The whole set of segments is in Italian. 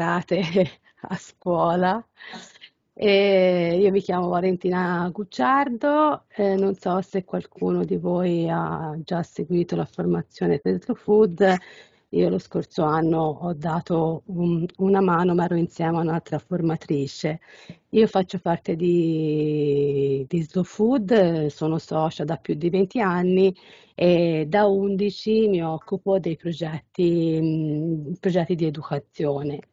bentornate a scuola. E io mi chiamo Valentina Gucciardo, eh, non so se qualcuno di voi ha già seguito la formazione Slow Food. Io lo scorso anno ho dato un, una mano, ma ero insieme a un'altra formatrice. Io faccio parte di, di Slow Food, sono socia da più di 20 anni e da 11 mi occupo dei progetti, progetti di educazione.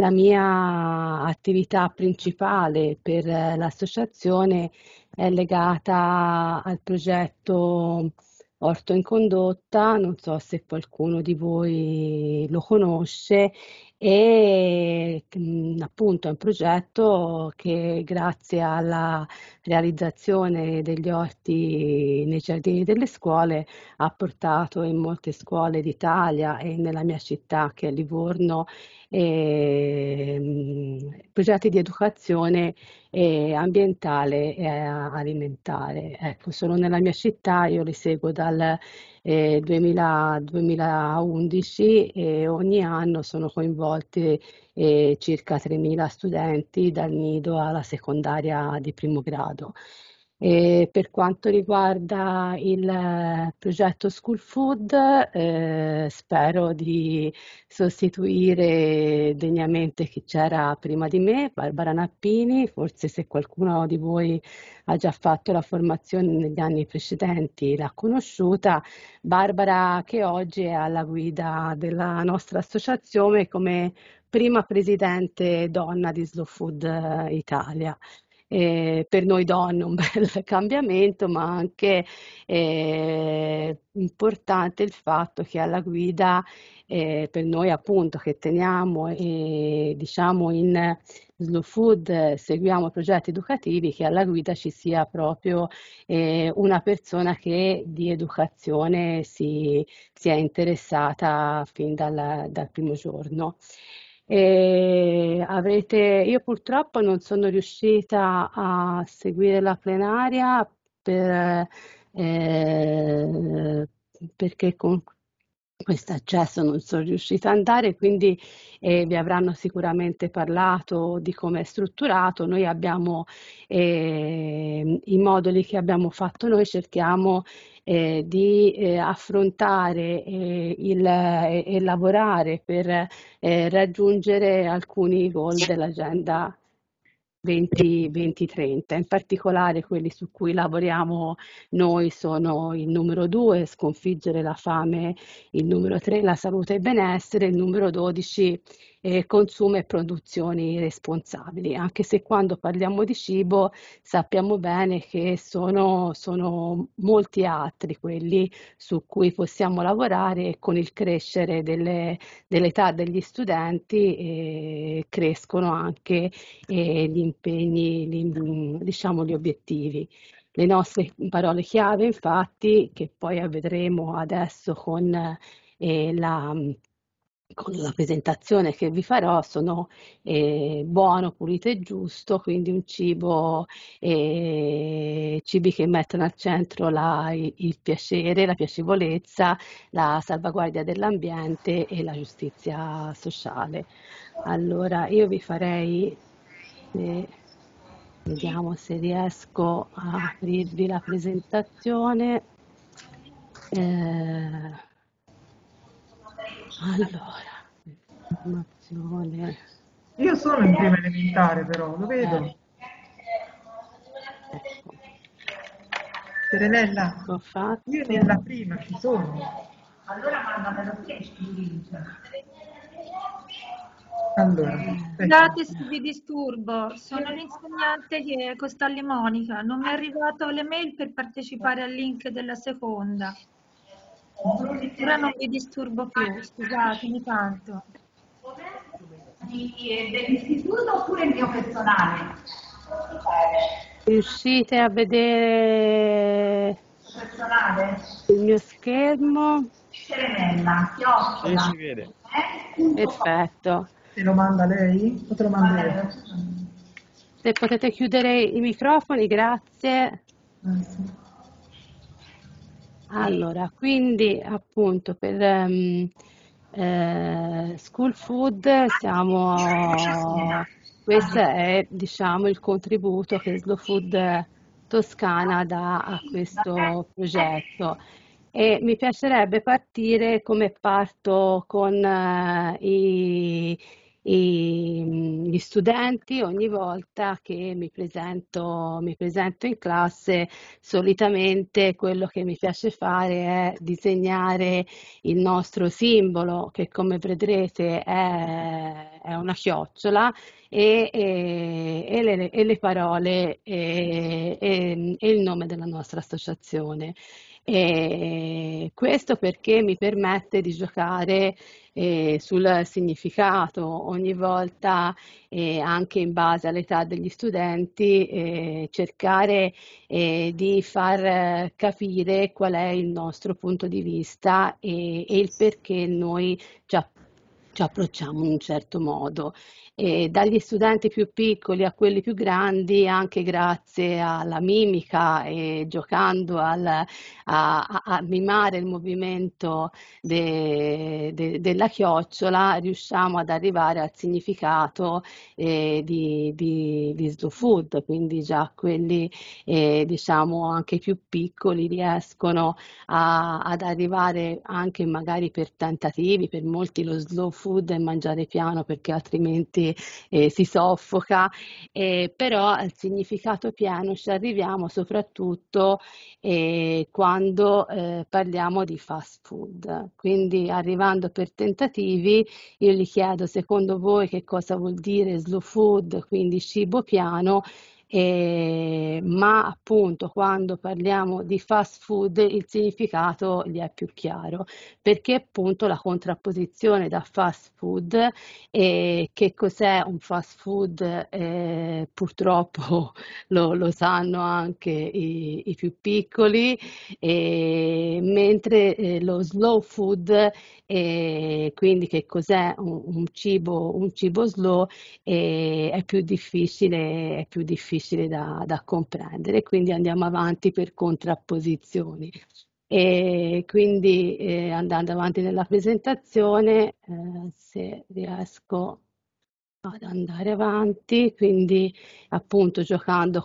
La mia attività principale per l'associazione è legata al progetto Orto in Condotta, non so se qualcuno di voi lo conosce, e mm, appunto è un progetto che grazie alla realizzazione degli orti nei giardini delle scuole ha portato in molte scuole d'Italia e nella mia città che è Livorno eh, progetti di educazione eh, ambientale e alimentare. Ecco, sono nella mia città, io li seguo dal eh, 2000, 2011 e ogni anno sono coinvolti eh, circa 3.000 studenti dal nido alla secondaria di primo grado. E per quanto riguarda il eh, progetto School Food, eh, spero di sostituire degnamente chi c'era prima di me, Barbara Nappini, forse se qualcuno di voi ha già fatto la formazione negli anni precedenti l'ha conosciuta, Barbara che oggi è alla guida della nostra associazione come prima presidente donna di Slow Food eh, Italia eh, per noi donne un bel cambiamento, ma anche eh, importante il fatto che alla guida eh, per noi appunto che teniamo e diciamo in Slow Food seguiamo progetti educativi che alla guida ci sia proprio eh, una persona che di educazione si, si è interessata fin dal, dal primo giorno. E avrete, io purtroppo non sono riuscita a seguire la plenaria per, eh, perché con questo accesso non sono riuscita ad andare, quindi eh, vi avranno sicuramente parlato di come è strutturato. Noi abbiamo eh, i moduli che abbiamo fatto noi, cerchiamo eh, di eh, affrontare eh, il, e lavorare per eh, raggiungere alcuni goal dell'agenda 2030, in particolare quelli su cui lavoriamo noi sono il numero 2, sconfiggere la fame, il numero 3, la salute e benessere, il numero 12, eh, consumo e produzioni responsabili, anche se quando parliamo di cibo sappiamo bene che sono, sono molti altri quelli su cui possiamo lavorare e con il crescere delle, dell'età degli studenti eh, crescono anche eh, gli impegni, gli, diciamo gli obiettivi. Le nostre parole chiave, infatti, che poi vedremo adesso con eh, la con la presentazione che vi farò sono eh, buono, pulito e giusto, quindi un cibo, eh, cibi che mettono al centro la, il piacere, la piacevolezza, la salvaguardia dell'ambiente e la giustizia sociale. Allora io vi farei, eh, vediamo se riesco a aprirvi la presentazione. Eh, allora, informazione. Io sono in prima elementare però, lo vedo. Eh. Ecco. Serenella, Ho fatto. io nella prima ci sono. Allora mandamelo te Allora, Scusate se vi disturbo, sono l'insegnante che Costalli Monica, non mi è arrivato l'email per partecipare al link della seconda. Ora non vi disturbo più, scusatemi tanto. Dell'istituto oppure il mio personale? Riuscite a vedere Personale? il mio schermo? Serenella, chiocciola. Sì, si vede. Eh? Perfetto. te lo manda lei o te lo manda lei? Se potete chiudere i microfoni, grazie. Sì. Allora, quindi appunto per, um, Eh, school food siamo, questo è diciamo il contributo che Slow Food Toscana dà a questo progetto. E mi piacerebbe partire come parto con uh, i, i, gli studenti ogni volta che mi presento, mi presento in classe. Solitamente quello che mi piace fare è disegnare il nostro simbolo che come vedrete è, è una chiocciola e, e, e, le, e le, parole e, il nome della nostra associazione. E questo perché mi permette di giocare eh, sul significato ogni volta, eh, anche in base all'età degli studenti, eh, cercare eh, di far capire qual è il nostro punto di vista e, e il perché noi ci, ci approcciamo in un certo modo. Eh, dagli studenti più piccoli a quelli più grandi, anche grazie alla mimica e giocando al, a, a, mimare il movimento de, de, della chiocciola, riusciamo ad arrivare al significato eh, di, di, di, slow food, quindi già quelli eh, diciamo anche più piccoli riescono ad arrivare anche magari per tentativi, per molti lo slow food è mangiare piano perché altrimenti eh, si soffoca, eh, però al significato pieno ci arriviamo soprattutto eh, quando eh, parliamo di fast food. Quindi arrivando per tentativi, io gli chiedo secondo voi che cosa vuol dire slow food, quindi cibo piano, eh, ma appunto quando parliamo di fast food il significato gli è più chiaro, perché appunto la contrapposizione da fast food e che cos'è un fast food eh, purtroppo lo, lo, sanno anche i, i più piccoli, eh, mentre eh, lo slow food, quindi che cos'è un, un, cibo, un cibo slow, è più difficile, è più difficile difficile da, da comprendere, quindi andiamo avanti per contrapposizioni. E quindi eh, andando avanti nella presentazione, eh, se riesco ad andare avanti, quindi appunto giocando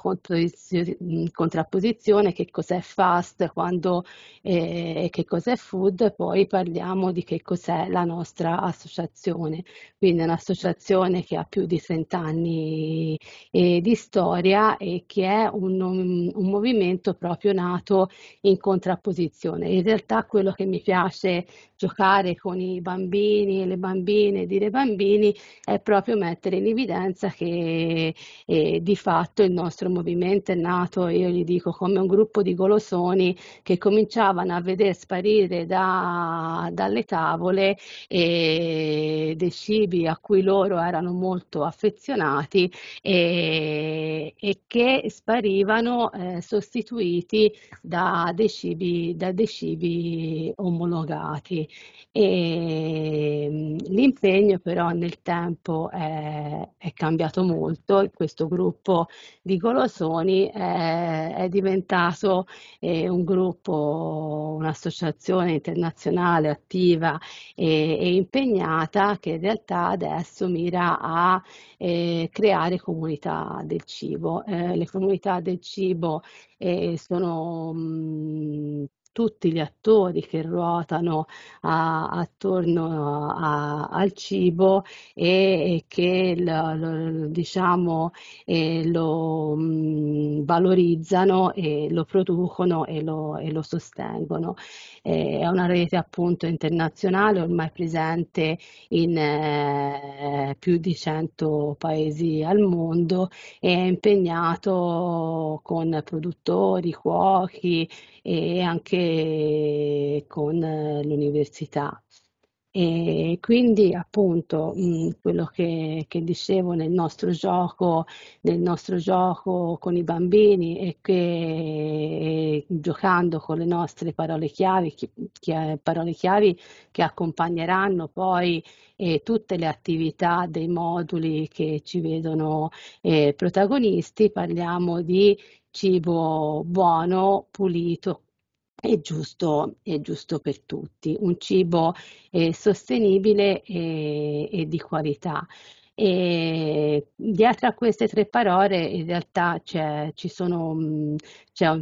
in contrapposizione che cos'è fast quando, eh, che cos'è food, poi parliamo di che cos'è la nostra associazione, quindi un'associazione che ha più di 30 anni eh, di storia e che è un, un movimento proprio nato in contrapposizione. In realtà quello che mi piace giocare con i bambini e le bambine, dire bambini, è proprio mettere in evidenza che eh, di fatto il nostro movimento è nato, io gli dico, come un gruppo di golosoni che cominciavano a vedere sparire da, dalle tavole eh, dei cibi a cui loro erano molto affezionati e, e che sparivano eh, sostituiti da dei, cibi, da dei cibi omologati. E, l'impegno però nel tempo è, è, cambiato molto, questo gruppo di golosoni è, è diventato eh, un gruppo, un'associazione internazionale attiva e, e, impegnata che in realtà adesso mira a eh, creare comunità del cibo. Eh, le comunità del cibo eh, sono mh, tutti gli attori che ruotano a, attorno a, al cibo e, e che lo, lo, diciamo, eh, lo mh, valorizzano e lo producono e lo, e lo sostengono. Eh, è una rete appunto internazionale ormai presente in eh, più di 100 paesi al mondo e è impegnato con produttori, cuochi e anche con l'università. E quindi appunto mh, quello che, che, dicevo nel nostro gioco, nel nostro gioco con i bambini e che giocando con le nostre parole chiavi, che, parole chiavi che accompagneranno poi eh, tutte le attività dei moduli che ci vedono eh, protagonisti, parliamo di cibo buono, pulito, è giusto, è giusto per tutti, un cibo eh, sostenibile e, e di qualità. E dietro a queste tre parole in realtà c'è, ci sono, mh, c'è un,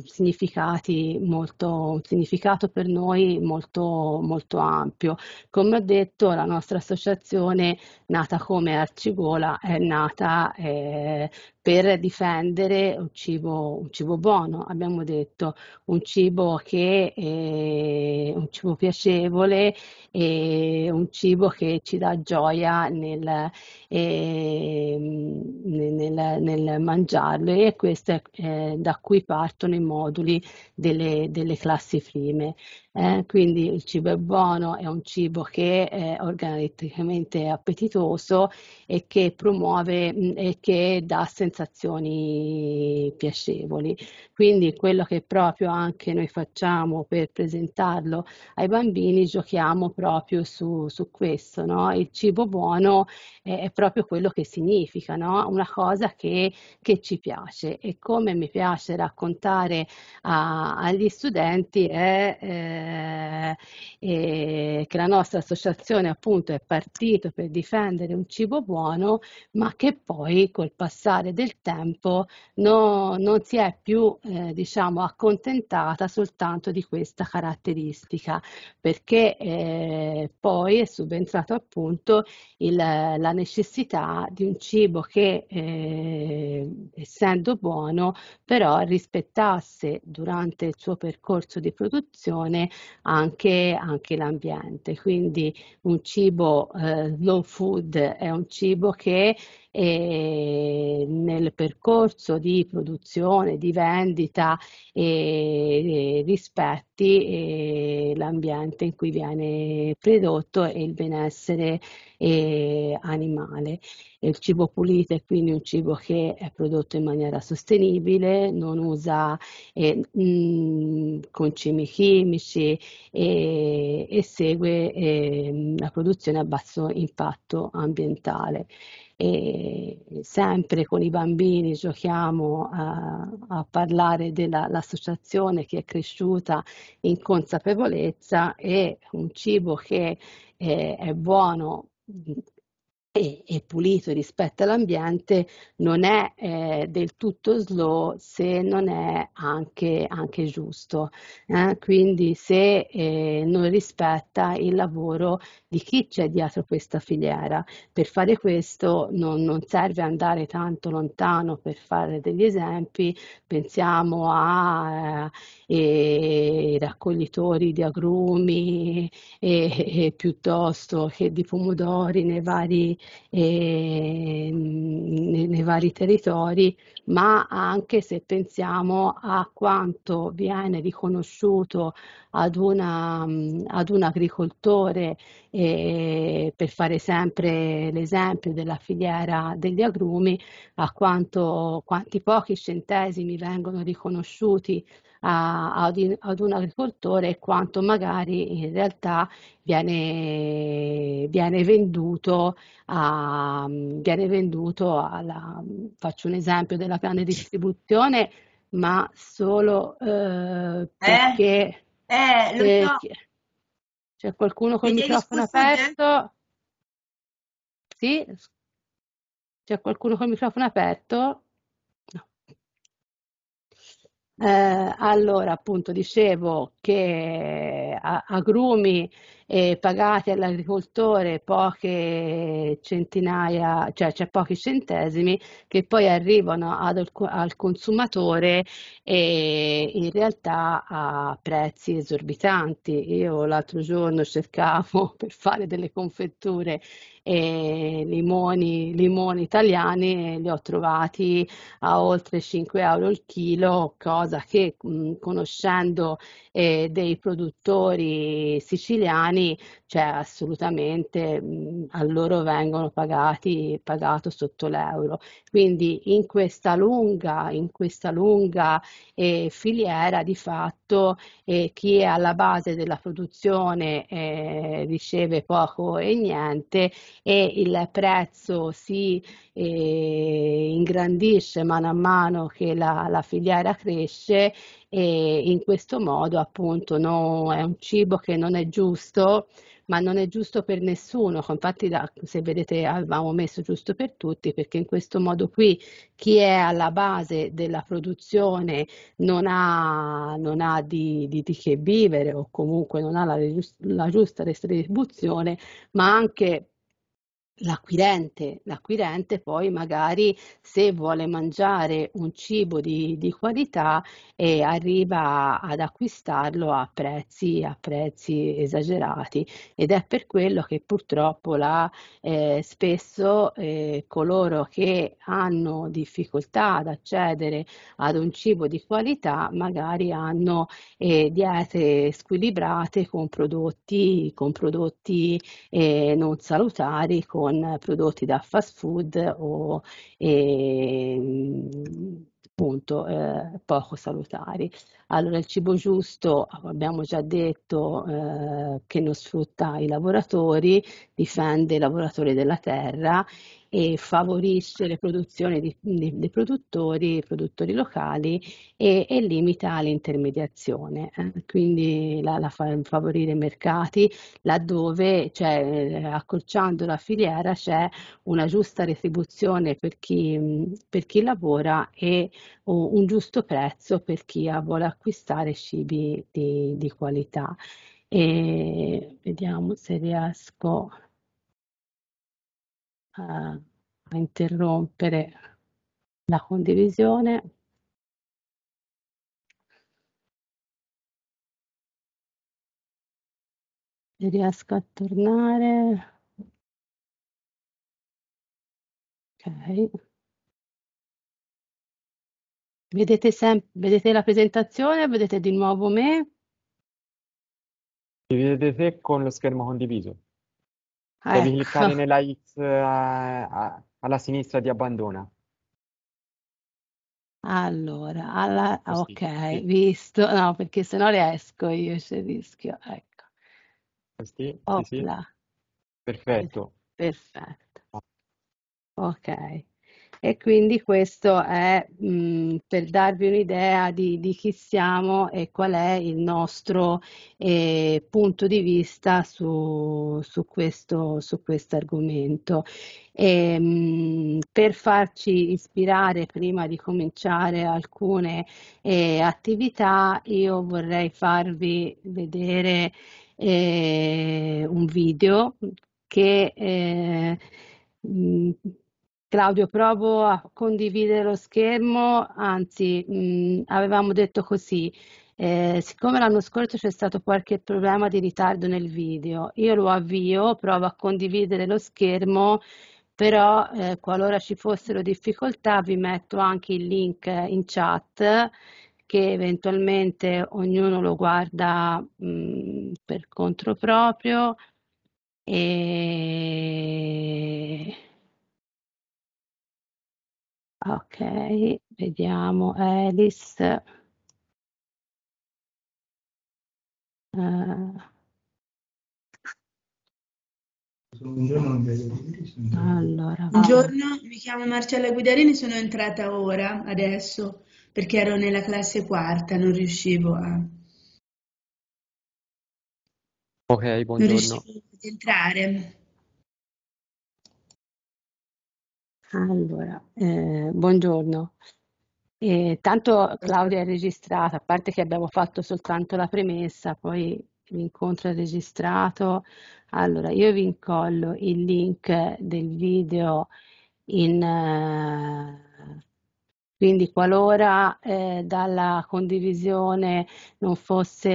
molto, un significato per noi molto, molto ampio. Come ho detto, la nostra associazione, nata come Arcigola, è nata eh, per difendere un cibo, un cibo buono, abbiamo detto, un cibo che è un cibo piacevole e un cibo che ci dà gioia nel, eh, nel, nel mangiarlo e questo è eh, da cui partono i moduli delle, delle classi prime. Eh, quindi il cibo è buono, è un cibo che è organicamente appetitoso e che promuove mh, e che dà sensazioni piacevoli. Quindi quello che proprio anche noi facciamo per presentarlo ai bambini, giochiamo proprio su, su questo. No? Il cibo buono è, è, proprio quello che significa, no? una cosa che, che, ci piace e come mi piace raccontare a, agli studenti è... Eh, eh, che la nostra associazione appunto è partito per difendere un cibo buono, ma che poi col passare del tempo no, non si è più eh, diciamo accontentata soltanto di questa caratteristica, perché eh, poi è subentrato appunto il, la necessità di un cibo che eh, essendo buono però rispettasse durante il suo percorso di produzione anche, anche l'ambiente. Quindi un cibo eh, low food è un cibo che eh, nel percorso di produzione, di vendita e, e rispetti eh, l'ambiente in cui viene prodotto e il benessere eh, animale. Il cibo pulito è quindi un cibo che è prodotto in maniera sostenibile, non usa eh, mh, concimi chimici e, e segue eh, la produzione a basso impatto ambientale e sempre con i bambini giochiamo a, a parlare dell'associazione che è cresciuta in consapevolezza e un cibo che è, è buono e, e, pulito rispetto all'ambiente non è eh, del tutto slow se non è anche, anche giusto. Eh? Quindi se eh, non rispetta il lavoro di chi c'è dietro questa filiera. Per fare questo non, non serve andare tanto lontano per fare degli esempi, pensiamo ai eh, raccoglitori di agrumi piuttosto che di pomodori nei vari eh, nei, nei vari territori, ma anche se pensiamo a quanto viene riconosciuto ad, una, ad un agricoltore, eh, per fare sempre l'esempio della filiera degli agrumi, a quanto, quanti pochi centesimi vengono riconosciuti a, ad, ad, un agricoltore e quanto magari in realtà viene, viene venduto, a, viene venduto alla, faccio un esempio della grande distribuzione, ma solo eh, eh? perché... Eh, lo so. C'è qualcuno con il microfono aperto? Sì? C'è qualcuno con il microfono aperto? Eh, allora, appunto, dicevo che agrumi eh, pagati all'agricoltore poche centinaia, cioè, cioè pochi centesimi, che poi arrivano ad, al consumatore e in realtà a prezzi esorbitanti. Io l'altro giorno cercavo per fare delle confetture e limoni, limoni italiani li ho trovati a oltre 5 euro il chilo, cosa che mh, conoscendo eh, dei produttori siciliani cioè assolutamente mh, a loro vengono pagati sotto l'euro. Quindi in questa lunga, in questa lunga eh, filiera di fatto eh, chi è alla base della produzione eh, riceve poco e niente e il prezzo si eh, ingrandisce mano a mano che la, la filiera cresce e in questo modo appunto no, è un cibo che non è giusto ma non è giusto per nessuno, infatti da, se vedete avevamo messo giusto per tutti perché in questo modo qui chi è alla base della produzione non ha, non ha di, di, di, che vivere o comunque non ha la, la giusta distribuzione, ma anche L'acquirente, l'acquirente poi magari se vuole mangiare un cibo di, di qualità eh, arriva ad acquistarlo a prezzi, a prezzi, esagerati. Ed è per quello che purtroppo la, eh, spesso eh, coloro che hanno difficoltà ad accedere ad un cibo di qualità magari hanno eh, diete squilibrate con prodotti, con prodotti eh, non salutari, con con prodotti da fast food o eh, appunto eh, poco salutari. Allora il cibo giusto abbiamo già detto eh, che non sfrutta i lavoratori, difende i lavoratori della terra e favorisce le produzioni di, di, di produttori, produttori locali e, e limita l'intermediazione. Eh? Quindi la, la favorire i mercati laddove, cioè, accorciando la filiera, c'è una giusta retribuzione per chi, per chi lavora e un giusto prezzo per chi vuole acquistare cibi di, di qualità. E vediamo se riesco a interrompere la condivisione. riesco a tornare. Ok. Vedete, sempre, vedete la presentazione? Vedete di nuovo me? Si vede te con lo schermo condiviso. Ah, Devi ecco. cliccare nella X eh, a- alla sinistra di abbandona. Allora, alla, Così, ok, sì. visto, no, perché se no riesco io, c'è il rischio, ecco, Così, sì, sì. opla, Perfetto. perfetto, ok. E quindi questo è mh, per darvi un'idea di, di chi siamo e qual è il nostro eh, punto di vista su, su questo argomento. E, mh, per farci ispirare prima di cominciare alcune eh, attività, io vorrei farvi vedere eh, un video che eh, mh, Claudio, provo a condividere lo schermo, anzi mh, avevamo detto così, eh, siccome l'anno scorso c'è stato qualche problema di ritardo nel video, io lo avvio, provo a condividere lo schermo, però eh, qualora ci fossero difficoltà vi metto anche il link in chat che eventualmente ognuno lo guarda mh, per conto proprio. E... Ok, vediamo Alice. Eh, allora, va. Buongiorno, mi chiamo Marcella Guidarini, sono entrata ora, adesso, perché ero nella classe quarta, non riuscivo a, non Ok, buongiorno. riuscivo ad entrare. Allora, eh, buongiorno. Eh, tanto Claudia è registrata, a parte che abbiamo fatto soltanto la premessa, poi l'incontro è registrato. Allora, io vi incollo il link del video in... eh, quindi qualora eh, dalla condivisione non fosse,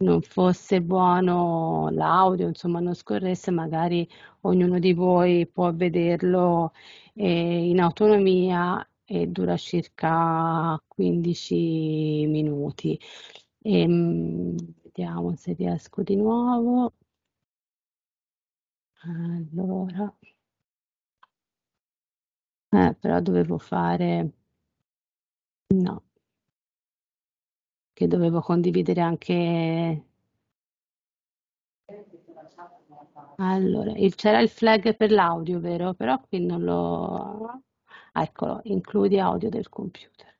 non fosse buono l'audio, insomma non scorresse, magari ognuno di voi può vederlo eh, in autonomia e dura circa 15 minuti. Ehm, vediamo se riesco di nuovo. Allora. Eh, però dovevo fare... No. Che dovevo condividere anche... Allora, c'era il flag per l'audio, vero? Però qui non lo... Eccolo, includi audio del computer.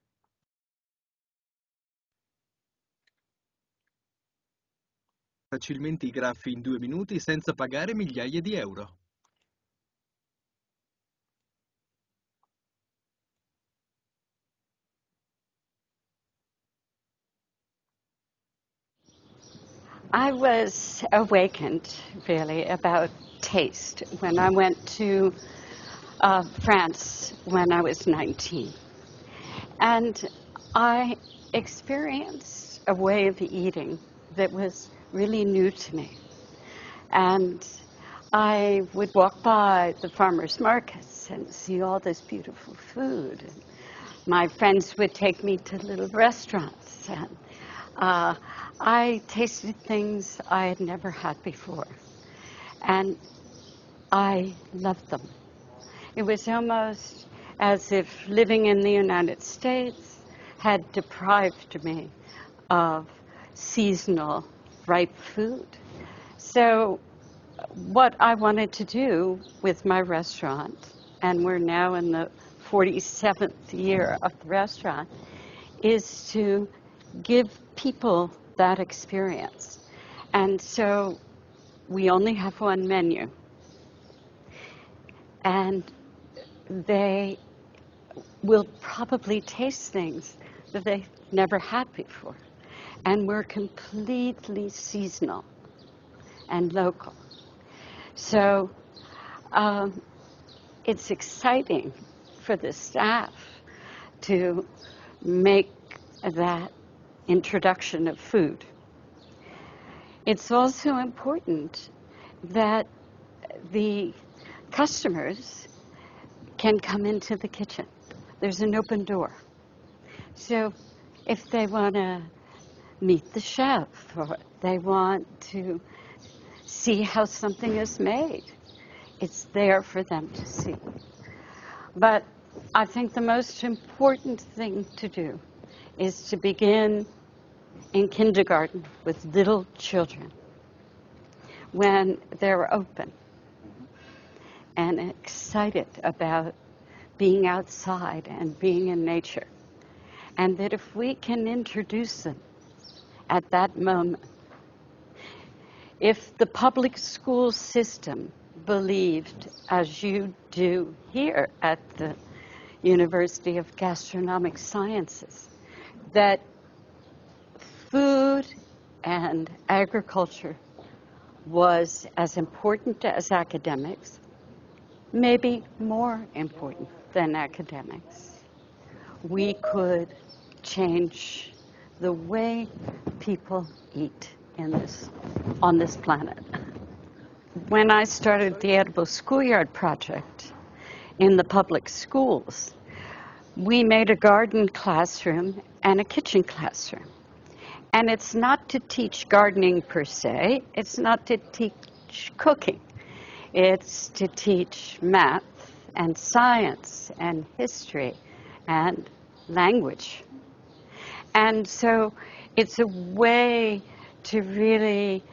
Facilmente i graffi in due minuti senza pagare migliaia di euro. I was awakened really about taste when I went to uh, France when I was 19. And I experienced a way of eating that was really new to me. And I would walk by the farmers markets and see all this beautiful food. And my friends would take me to little restaurants and uh, I tasted things I had never had before, and I loved them. It was almost as if living in the United States had deprived me of seasonal ripe food. So, what I wanted to do with my restaurant, and we're now in the 47th year of the restaurant, is to give people that experience. And so we only have one menu. And they will probably taste things that they've never had before. And we're completely seasonal and local. So um, it's exciting for the staff to make that introduction of food. It's also important that the customers can come into the kitchen. There's an open door. So if they want to meet the chef or they want to see how something is made, it's there for them to see. But I think the most important thing to do is to begin in kindergarten with little children when they're open and excited about being outside and being in nature. And that if we can introduce them at that moment, if the public school system believed, as you do here at the University of Gastronomic Sciences, that food and agriculture was as important as academics, maybe more important than academics. We could change the way people eat in this, on this planet. When I started the Edible Schoolyard Project in the public schools, we made a garden classroom and a kitchen classroom. And it's not to teach gardening per se, it's not to teach cooking. It's to teach math and science and history and language. And so it's a way to really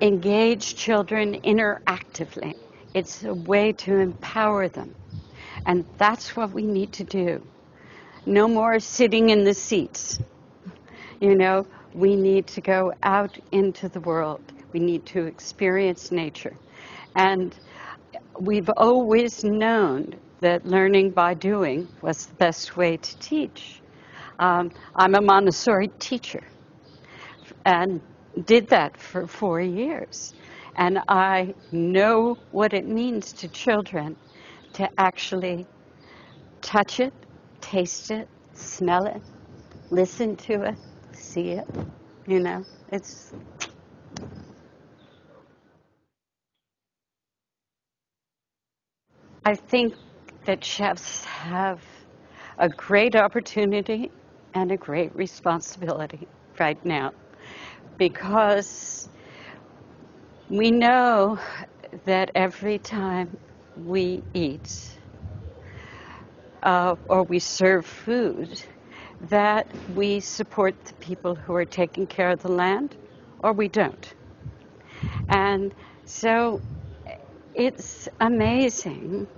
engage children interactively. It's a way to empower them. And that's what we need to do. No more sitting in the seats. You know, we need to go out into the world. We need to experience nature. And we've always known that learning by doing was the best way to teach. Um, I'm a Montessori teacher and did that for four years. And I know what it means to children to actually touch it, taste it, smell it, listen to it, see it. You know, it's. I think that chefs have a great opportunity and a great responsibility right now because we know that every time we eat uh, or we serve food, that we support the people who are taking care of the land or we don't. And so it's amazing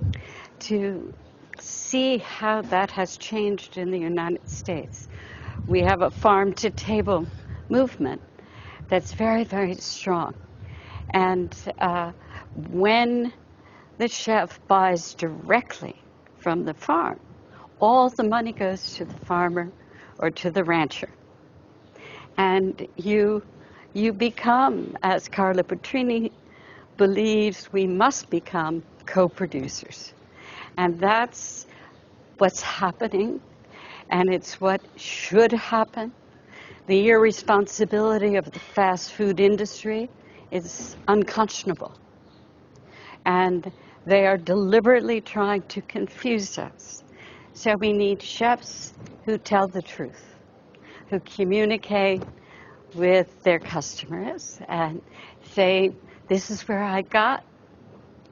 to see how that has changed in the United States. We have a farm to table movement that's very, very strong. And uh, when the chef buys directly from the farm, all the money goes to the farmer or to the rancher. And you, you become, as Carla Petrini believes we must become co producers. And that's what's happening, and it's what should happen. The irresponsibility of the fast food industry is unconscionable. And they are deliberately trying to confuse us. So we need chefs who tell the truth, who communicate with their customers and say, This is where I got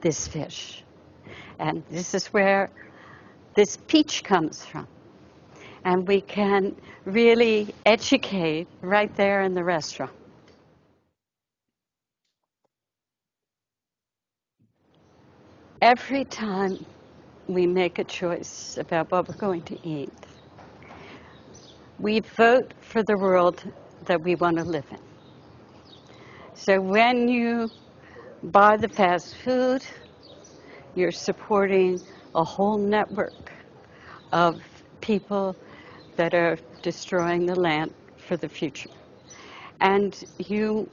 this fish, and this is where this peach comes from. And we can really educate right there in the restaurant. Every time we make a choice about what we're going to eat, we vote for the world that we want to live in. So when you buy the fast food, you're supporting a whole network of people that are destroying the land for the future. And you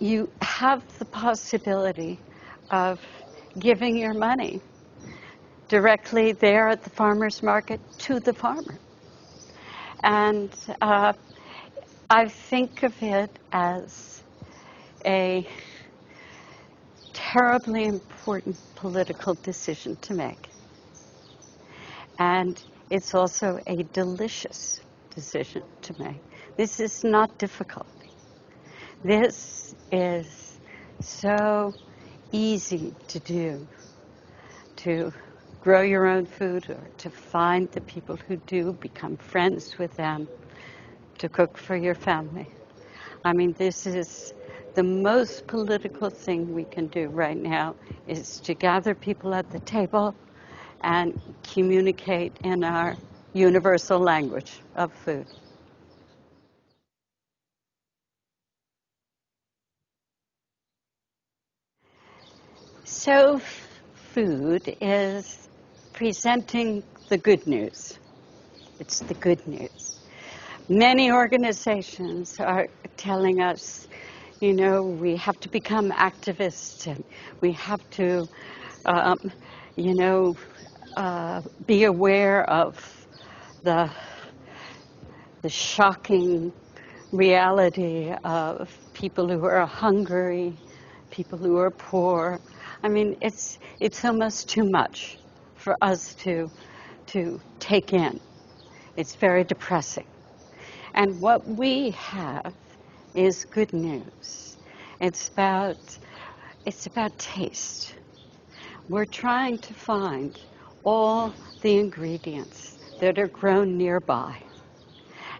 you have the possibility of giving your money directly there at the farmer's market to the farmer. And uh, I think of it as a terribly important political decision to make. And it's also a delicious decision to make. This is not difficult. This is so easy to do to grow your own food or to find the people who do, become friends with them, to cook for your family. I mean, this is the most political thing we can do right now is to gather people at the table and communicate in our universal language of food. So, food is presenting the good news. It's the good news. Many organizations are telling us, you know, we have to become activists and we have to, um, you know, uh, be aware of the, the shocking reality of people who are hungry, people who are poor. I mean, it's, it's almost too much for us to, to take in. It's very depressing. And what we have is good news. It's about, it's about taste. We're trying to find all the ingredients that are grown nearby.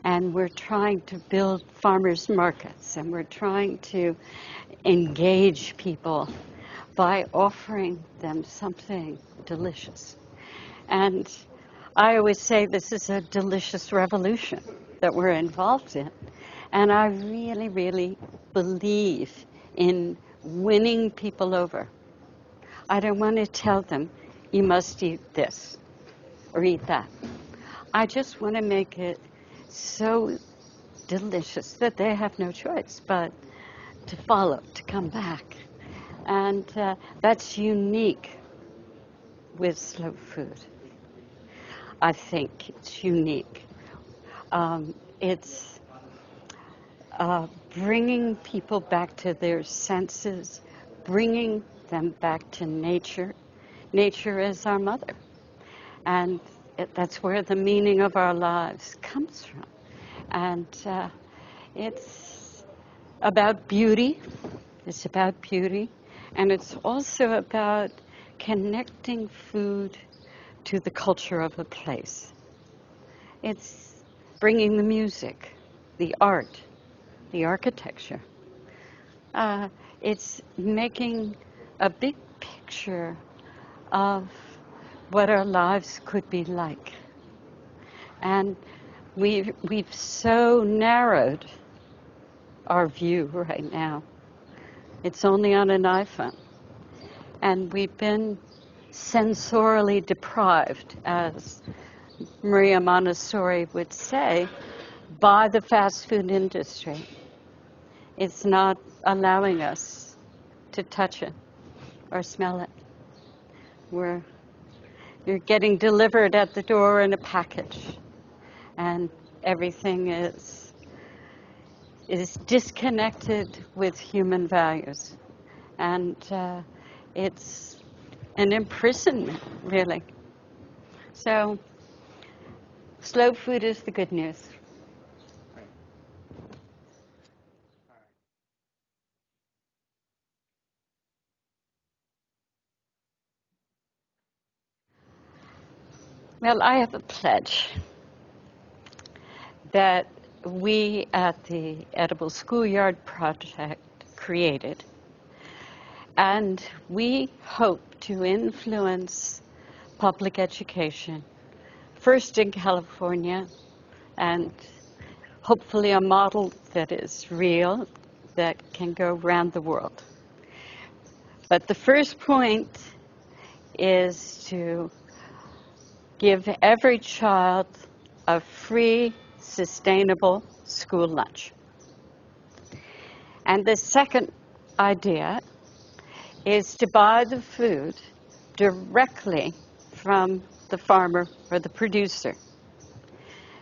And we're trying to build farmers markets and we're trying to engage people by offering them something delicious. And I always say this is a delicious revolution that we're involved in. And I really, really believe in winning people over. I don't want to tell them, you must eat this or eat that. I just want to make it so delicious that they have no choice but to follow, to come back. And uh, that's unique with slow food. I think it's unique. Um, it's uh, bringing people back to their senses, bringing them back to nature. Nature is our mother. And it, that's where the meaning of our lives comes from. And uh, it's about beauty. It's about beauty. And it's also about connecting food to the culture of a place. It's bringing the music, the art, the architecture. Uh, it's making a big picture of what our lives could be like. And we've, we've so narrowed our view right now. It's only on an iPhone. And we've been sensorily deprived, as Maria Montessori would say, by the fast food industry. It's not allowing us to touch it or smell it. We're you're getting delivered at the door in a package, and everything is is disconnected with human values, and uh, it's an imprisonment, really. So, slow food is the good news. Well, I have a pledge that we at the Edible Schoolyard Project created. And we hope to influence public education, first in California, and hopefully a model that is real, that can go around the world. But the first point is to give every child a free, sustainable school lunch. And the second idea is to buy the food directly from the farmer or the producer.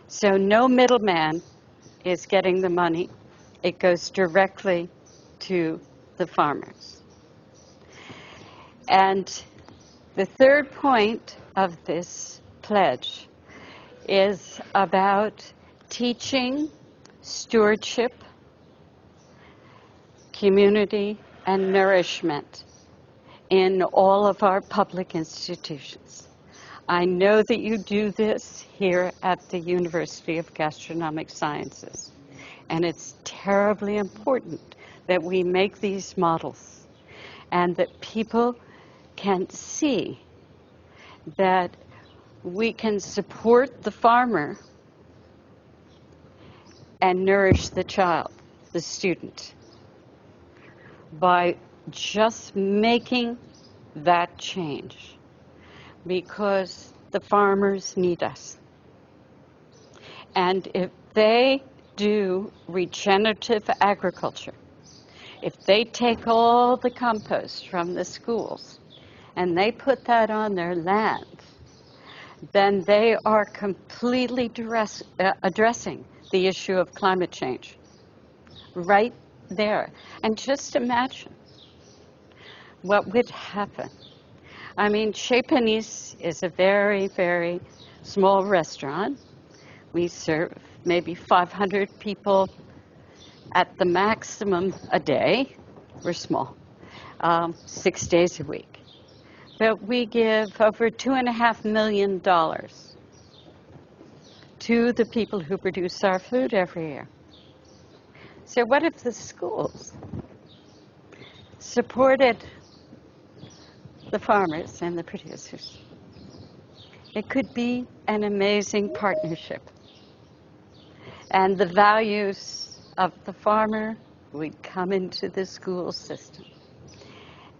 So no middleman is getting the money, it goes directly to the farmers. And the third point of this pledge is about teaching stewardship, community, and nourishment in all of our public institutions. I know that you do this here at the University of Gastronomic Sciences, and it's terribly important that we make these models and that people can see that we can support the farmer and nourish the child, the student, by just making that change because the farmers need us. And if they do regenerative agriculture, if they take all the compost from the schools and they put that on their land, then they are completely uh, addressing the issue of climate change right there. And just imagine what would happen. I mean, Chez Panisse is a very, very small restaurant. We serve maybe 500 people at the maximum a day. We're small, um, six days a week but we give over two and a half million dollars to the people who produce our food every year. So what if the schools supported the farmers and the producers? It could be an amazing partnership. And the values of the farmer would come into the school system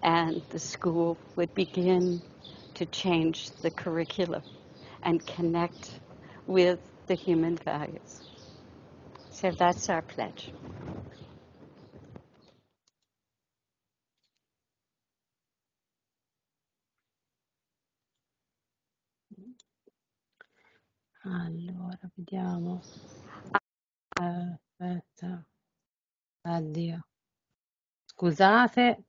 and the school would begin to change the curriculum and connect with the human values. So that's our pledge. Allora, vediamo. Aspetta. Addio. Scusate,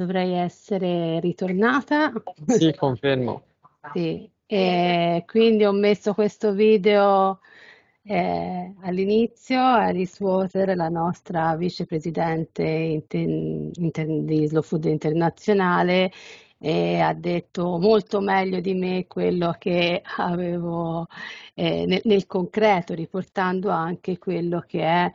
dovrei essere ritornata. Sì, confermo. Sì, e quindi ho messo questo video eh, all'inizio, Alice Water, la nostra vicepresidente inter- inter- di Slow Food Internazionale, e ha detto molto meglio di me quello che avevo eh, nel, nel concreto, riportando anche quello che è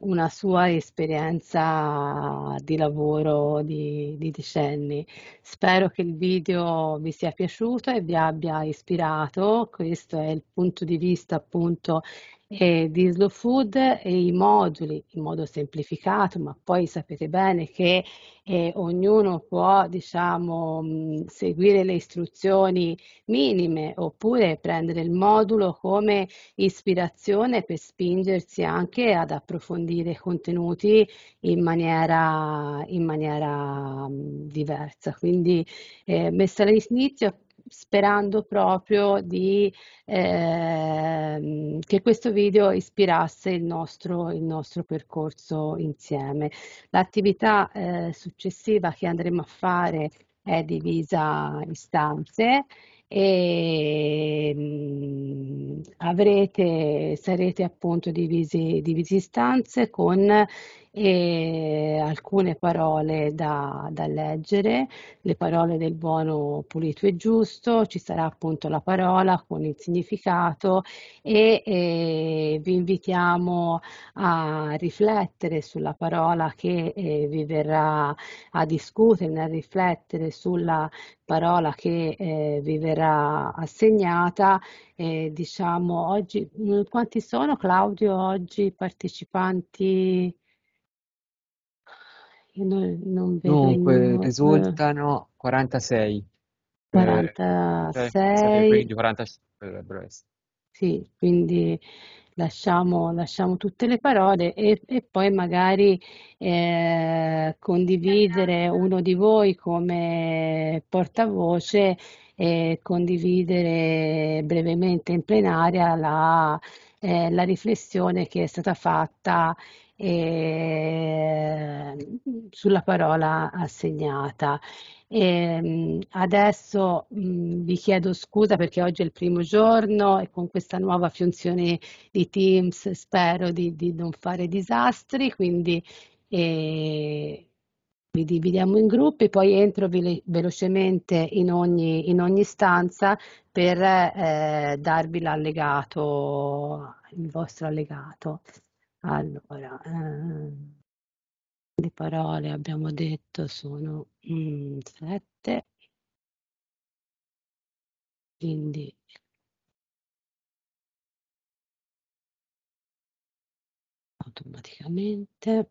una sua esperienza di lavoro di, di, decenni. Spero che il video vi sia piaciuto e vi abbia ispirato. Questo è il punto di vista appunto eh, di Slow Food e i moduli in modo semplificato, ma poi sapete bene che eh, ognuno può diciamo, mh, seguire le istruzioni minime oppure prendere il modulo come ispirazione per spingersi anche ad approfondire contenuti in maniera, in maniera mh, diversa. Quindi eh, messa all'inizio sperando proprio di, eh, che questo video ispirasse il nostro, il nostro percorso insieme. L'attività eh, successiva che andremo a fare è divisa in stanze e mh, avrete, sarete appunto divisi, divisi in stanze con e alcune parole da, da, leggere, le parole del buono, pulito e giusto, ci sarà appunto la parola con il significato e, e vi invitiamo a riflettere sulla parola che eh, vi verrà a discutere, a riflettere sulla parola che eh, vi verrà assegnata. Eh, diciamo oggi, quanti sono Claudio oggi partecipanti? Io non, non vedo Dunque, il risultano 46. Eh, cioè, 46, quindi 45 dovrebbero essere. sì, quindi lasciamo, lasciamo tutte le parole e, e poi magari eh, condividere uno di voi come portavoce e condividere brevemente in plenaria la, eh, la riflessione che è stata fatta eh, sulla parola assegnata. E, adesso mh, vi chiedo scusa perché oggi è il primo giorno e con questa nuova funzione di Teams spero di, di non fare disastri, quindi vi dividiamo in gruppi, poi entro velocemente in ogni, in ogni stanza per eh, darvi l'allegato, il vostro allegato. Allora, ehm, le parole abbiamo detto sono mm, sette, quindi automaticamente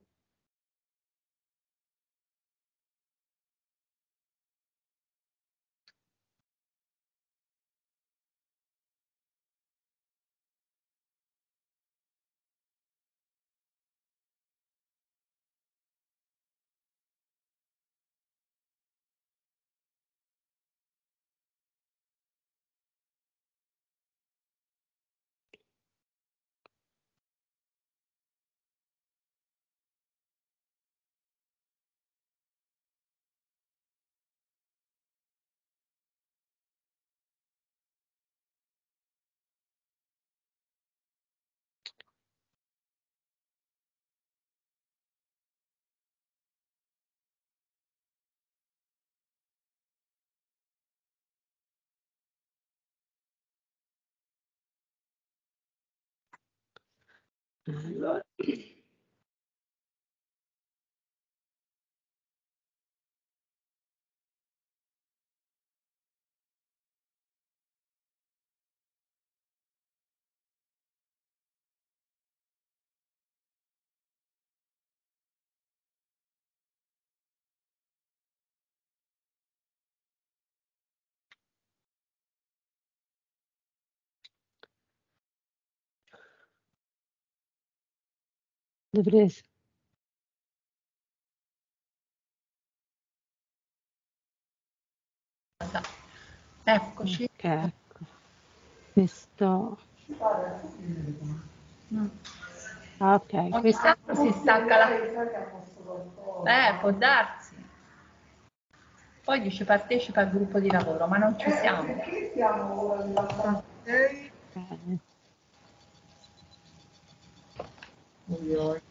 allora. Dovrei... Eccoci. Ecco. Questo... Ah, ok, Ogni questo... tanto si stacca la... Eh, può darsi. Poi dice partecipa al gruppo di lavoro, ma non ci siamo. Sei. Eh, Oi, oi. Poi io-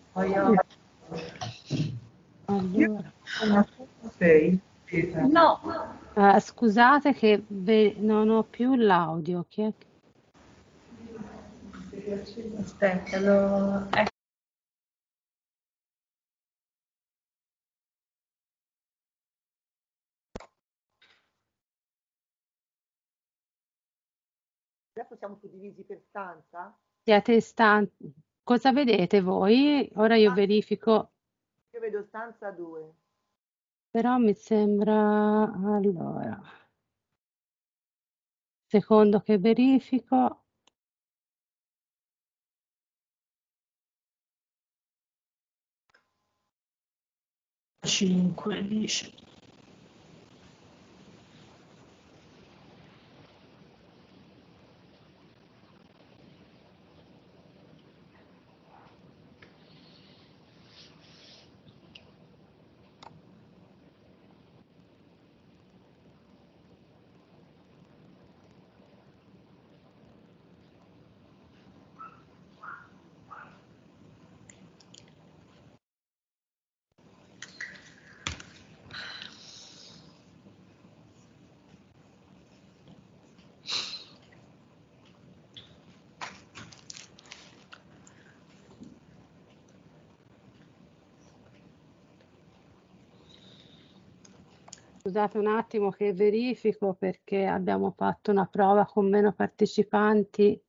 allora. No, eh, scusate che ve- non ho più l'audio. Chi è che- aspetta, lo... ecco. Adesso siamo suddivisi per stanza? Siete stanti? Cosa vedete voi? Ora io verifico, Io vedo stanza 2. però mi sembra... Allora, secondo che verifico. Cinque, dice. Scusate un attimo che verifico perché abbiamo fatto una prova con meno partecipanti.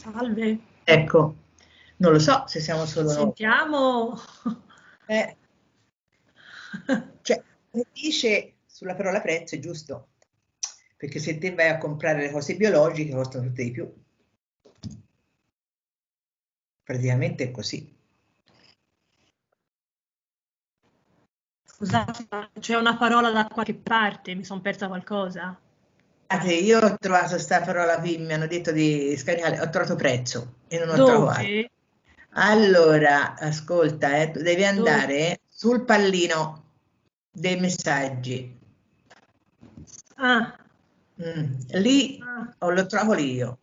Salve, Ecco, non lo so se siamo solo sentiamo. Eh, cioè, dice sulla parola prezzo è giusto, perché se te vai a comprare le cose biologiche costano tutte di più. Praticamente è così. Scusate, c'è una parola da qualche parte, mi sono persa qualcosa. Guardate, io ho trovato questa parola qui, mi hanno detto di scaricare, ho trovato prezzo e non ho trovato. Dove? Allora, ascolta, eh, devi andare sul pallino dei messaggi. Ah, Mm, Lì ah, o lo trovo lì io.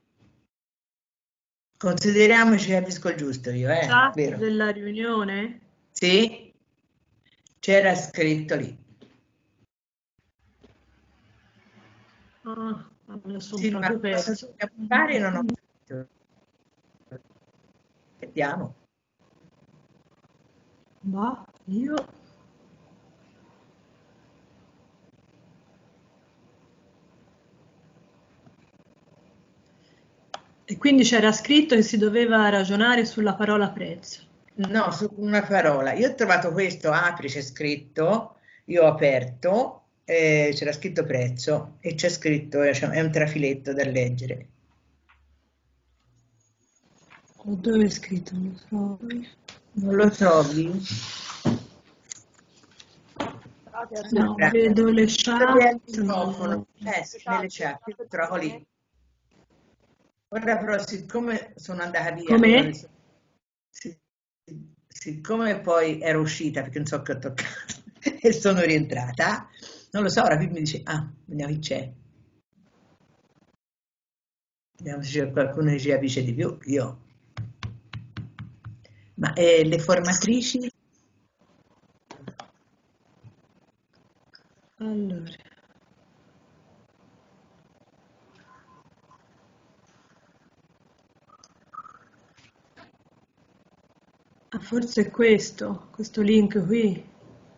Consideriamoci capisco il giusto io, eh, vero? della riunione? Sì, c'era scritto lì. Ah, lo sono Sì, proprio perso. Non ho. Vediamo. Ma io... E quindi c'era scritto che si doveva ragionare sulla parola prezzo. No, su una parola. Io ho trovato questo, apri, c'è scritto, io ho aperto, eh, c'era scritto prezzo e c'è scritto, eh, cioè, è un trafiletto da leggere. Dove è scritto? Non lo trovo. Non lo trovi? No, Sopra. vedo le chat. Eh, chat, lo trovo lì. Ora però, siccome sono andata via, sì, siccome poi ero uscita perché non so che ho toccato e sono rientrata, non lo so, qui mi dice, ah, vediamo chi c'è. Vediamo se c'è qualcuno che ci capisce di più, io. Ma eh, le formatrici? Allora. Ah, forse è questo, questo link qui.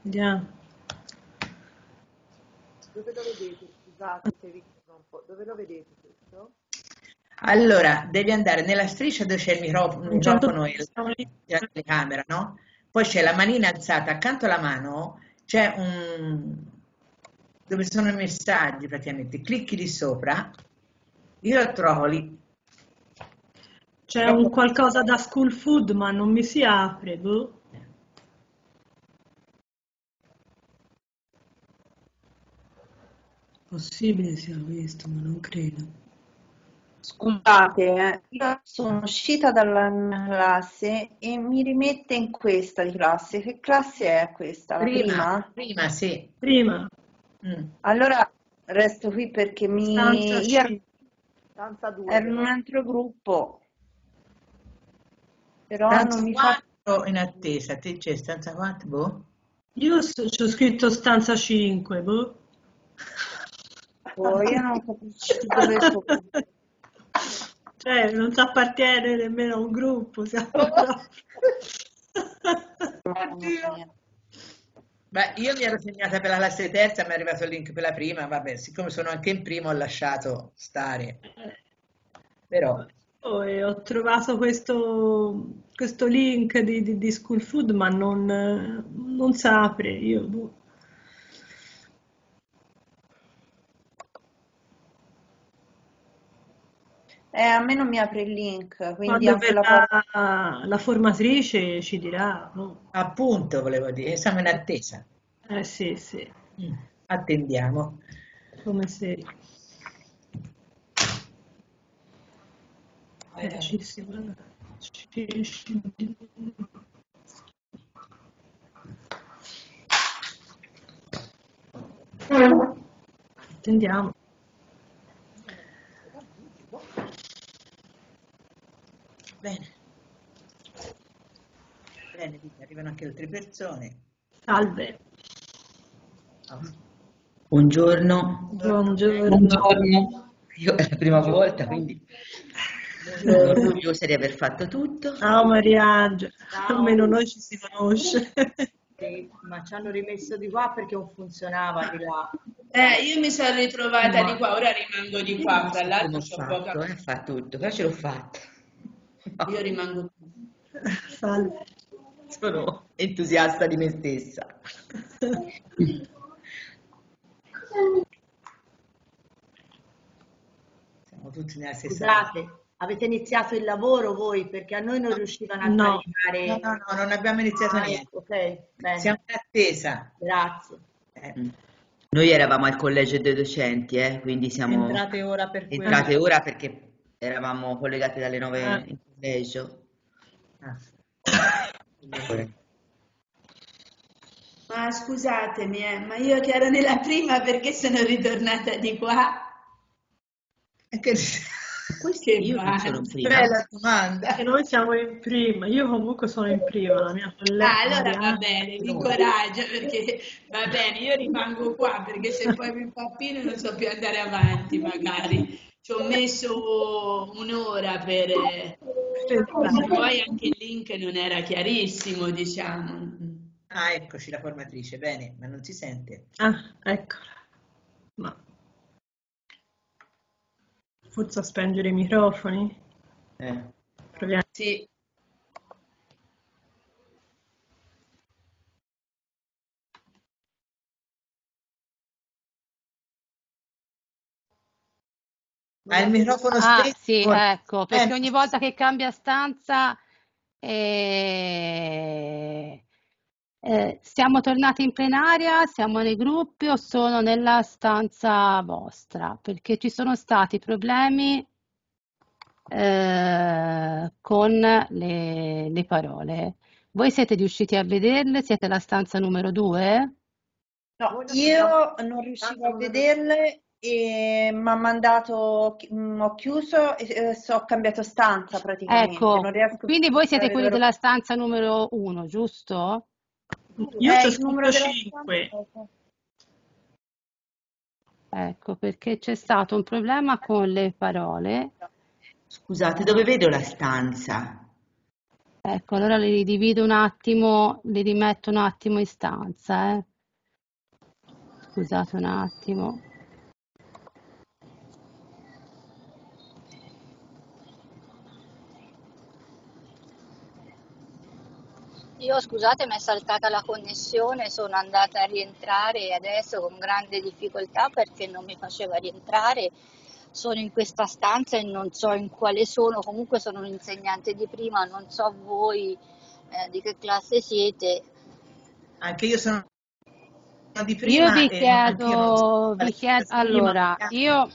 Vediamo. Dove lo vedete? Scusate se vi interrompo. Dove lo vedete questo? Allora, devi andare nella striscia dove c'è il microfono, il microfono e la telecamera, no? Poi c'è la manina alzata, accanto alla mano c'è un... dove sono i messaggi praticamente, clicchi lì sopra, io lo trovo lì, C'è un qualcosa da school food, ma non mi si apre. boh. Possibile sia questo, ma non credo. Scusate, eh, io sono uscita dalla mia classe e mi rimette in questa di classe. Che classe è questa? La prima, prima? prima sì. Prima, Mm. Allora resto qui perché mi... stanza io ero, C. Stanza 2 ero in un altro gruppo, però Stanza non mi fa... 4 in attesa, te c'è stanza 4, boh? Io c'ho scritto stanza 5, boh. Oh, io non capisco dove sono. Cioè, non ci appartiene nemmeno a un gruppo, siamo mia. Beh, io mi ero segnata per la classe terza, mi è arrivato il link per la prima, vabbè, siccome sono anche in prima ho lasciato stare, però... Oh, e ho trovato questo, questo link di, di, di School Food, ma non, non si apre. Io, Eh, a me non mi apre il link, quindi anche la la formatrice ci dirà. boh. Appunto, volevo dire, siamo in attesa. Eh sì, sì, Mm, Attendiamo. come se... Eh, ci ci- Attendiamo. Bene. Bene, arrivano anche altre persone. Salve, Buongiorno, buongiorno. buongiorno. Io è la prima volta, quindi sono orgogliosa di aver fatto tutto. Ciao Mariangela, almeno noi ci si conosce. Sì, ma ci hanno rimesso di qua perché non funzionava di là. Eh, io mi sono ritrovata Ma- di qua, ora rimango di qua, tra l'altro come ho fatto poca... eh, a fare tutto, però ce l'ho fatta. Io rimango qui. Salve. Sono entusiasta di me stessa. Siamo tutti nella stessa Scusate, avete iniziato il lavoro voi perché a noi non riuscivano a No. caricare. No, no, no, non abbiamo iniziato Ah, niente. ok, bene. Siamo in attesa. Grazie. Eh, Noi eravamo al collegio dei docenti, eh, quindi siamo Entrate ora per entrate ora perché eravamo collegati dalle 9 Ah. in collegio. ah. Ma scusatemi, eh, ma io che ero nella prima perché sono ritornata di qua? Che- Che Io non sono prima. Bella domanda. E noi siamo in prima, io comunque sono in prima, la mia collega. Ah, allora va bene, vi incoraggio perché va bene, io rimango qua perché se poi mi impappino non so più andare avanti magari. Ci ho messo un'ora per... Poi anche il link non era chiarissimo, diciamo. Ah, eccoci la formatrice, bene, ma non si sente. Ah, eccola. Ma forse a spengere i microfoni? Eh. Proviamo. Sì. Ha il microfono Ah, spento? sì, ecco, perché Eh, ogni volta che cambia stanza eh, eh, siamo tornati in plenaria, siamo nei gruppi o sono nella stanza vostra? Perché ci sono stati problemi eh, con le, le parole. Voi siete riusciti a vederle? Siete alla stanza numero due? No, io non riuscivo a vederle e mi ha mandato, mm, ho chiuso e so- ho cambiato stanza praticamente. Ecco, Non riesco quindi voi siete quelli della stanza numero uno, giusto? Io Eh, c'ho il numero scritto della 5. stanza. Ecco, perché c'è stato un problema con le parole. Scusate, dove vedo la stanza? Ecco, allora le ridivido un attimo, li rimetto un attimo in stanza, eh. Scusate un attimo. Io scusate, mi è saltata la connessione, sono andata a rientrare adesso con grande difficoltà perché non mi faceva rientrare. Sono in questa stanza e non so in quale sono, comunque sono un insegnante di prima, non so voi eh, di che classe siete. Anche io sono di prima Io vi chiedo, vi chiedo, allora, io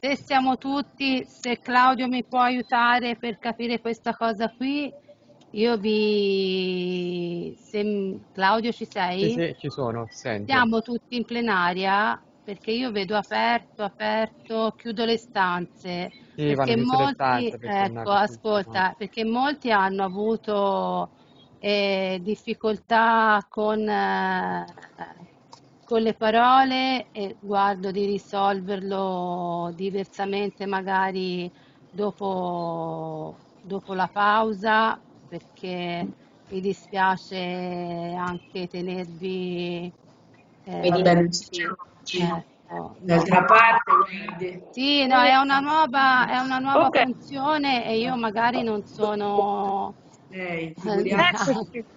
se siamo tutti, se Claudio mi può aiutare per capire questa cosa qui, io vi, se Claudio ci Sì, sei? sì, ci sono, sento. Siamo tutti in plenaria perché io vedo aperto, aperto, chiudo le stanze Sì, vanno perché molti, stanze per tornare ecco, ascolta, perché molti hanno avuto eh, difficoltà con, eh, con le parole e guardo di risolverlo diversamente magari dopo, dopo la pausa perché mi dispiace anche tenervi eh, bene. ecco, no. D'altra parte, guardi. Sì, no, è una nuova, è una nuova Ok. funzione e io magari non sono... Lei, eh.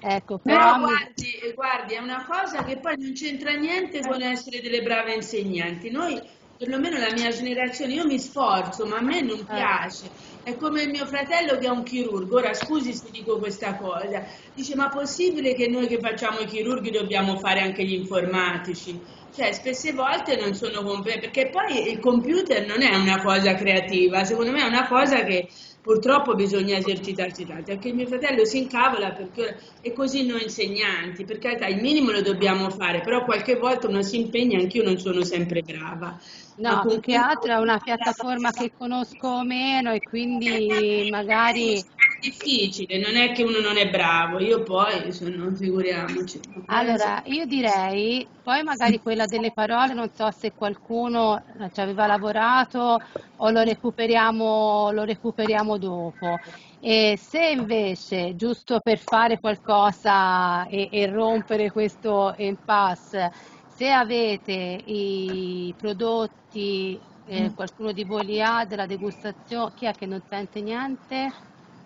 Ecco, però Però guardi, guardi, è una cosa che poi non c'entra niente con essere delle brave insegnanti. Noi, perlomeno la mia generazione, io mi sforzo, ma a me non piace. È come mio fratello che è un chirurgo. Ora, scusi se dico questa cosa. Dice, ma possibile che noi che facciamo i chirurghi dobbiamo fare anche gli informatici? Cioè, spesse volte non sono competenti, perché poi il computer non è una cosa creativa, secondo me è una cosa che purtroppo bisogna esercitarsi tanto. Anche mio fratello si incavola perché e così noi insegnanti, per carità, il minimo lo dobbiamo fare, però qualche volta uno si impegna, anch'io non sono sempre brava. No, più che altro è una piattaforma che conosco meno e quindi magari... È difficile, non è che uno non è bravo, io poi sono, figuriamoci. Allora, io direi, poi magari quella delle parole, non so se qualcuno eh, ci aveva lavorato o lo recuperiamo, lo recuperiamo dopo. E se invece, giusto per fare qualcosa e, e rompere questo impasse, se avete i prodotti eh, qualcuno di voi li ha della degustazione? Chi è che non sente niente?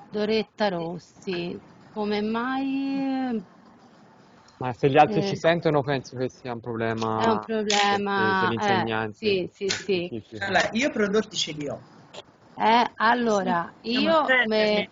Doretta Rossi. Come mai? Ma se gli altri Eh, ci sentono, penso che sia un problema è un problema. Eh, sì, sì, sì. Allora, io prodotti ce li ho. Eh, allora, io prenderli.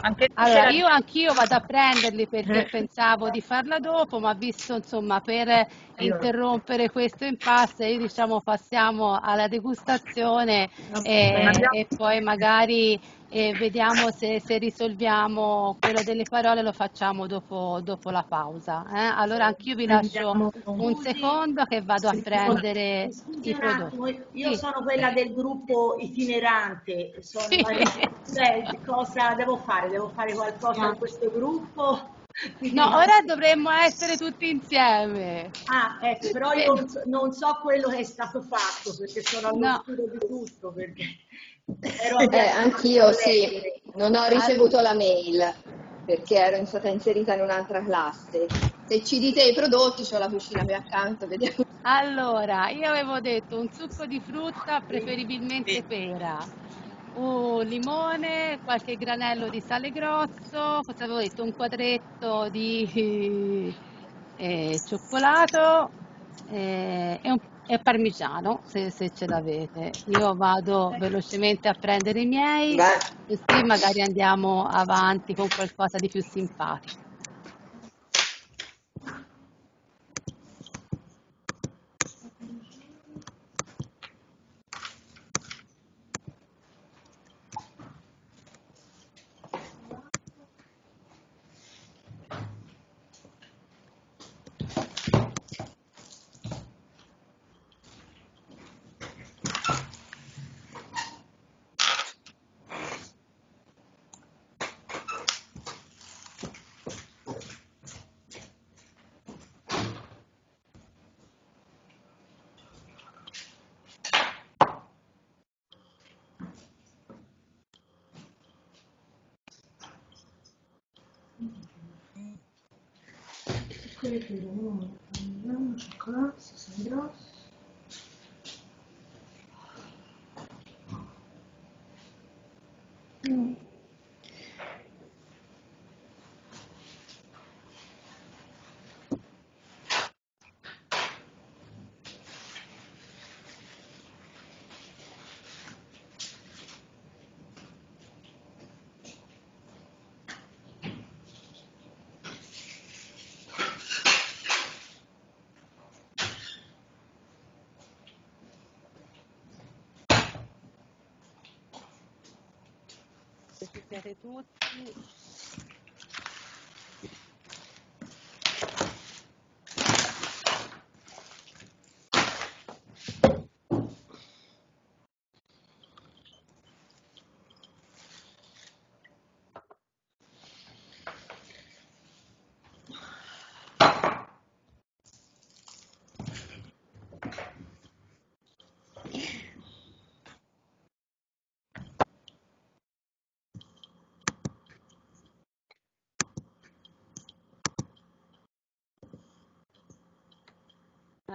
Anche Allora, io anch'io vado a prenderli perché Eh. pensavo di farla dopo, ma visto insomma per interrompere questo impasse, io diciamo passiamo alla degustazione e, Andiamo- e poi magari eh, vediamo se, se risolviamo quello delle parole, lo facciamo dopo, dopo la pausa. eh. Allora anch'io vi lascio un secondo che vado a prendere i prodotti. io Sì. sono quella del gruppo itinerante, sono Sì. cioè, cosa devo fare? Devo fare qualcosa in questo gruppo? Quindi- No, ora dovremmo essere tutti insieme. Ah, ecco, però io non so, non so quello che è stato fatto perché sono No. all'oscuro di tutto. Perché Eh, anch'io sì, non ho ricevuto la mail perché ero stata inserita in un'altra classe. Se ci dite i prodotti, ho la cucina qui accanto, vediamo. Allora, io avevo detto un succo di frutta, preferibilmente pera, un limone, qualche granello di sale grosso, cosa avevo detto? Un quadretto di eh, cioccolato eh, e, un, e parmigiano, se, se ce l'avete. Io vado velocemente a prendere i miei, così magari andiamo avanti con qualcosa di più simpatico. Quelle che erano parmigiano, cioccolato, sale grosso. Mm. Se ci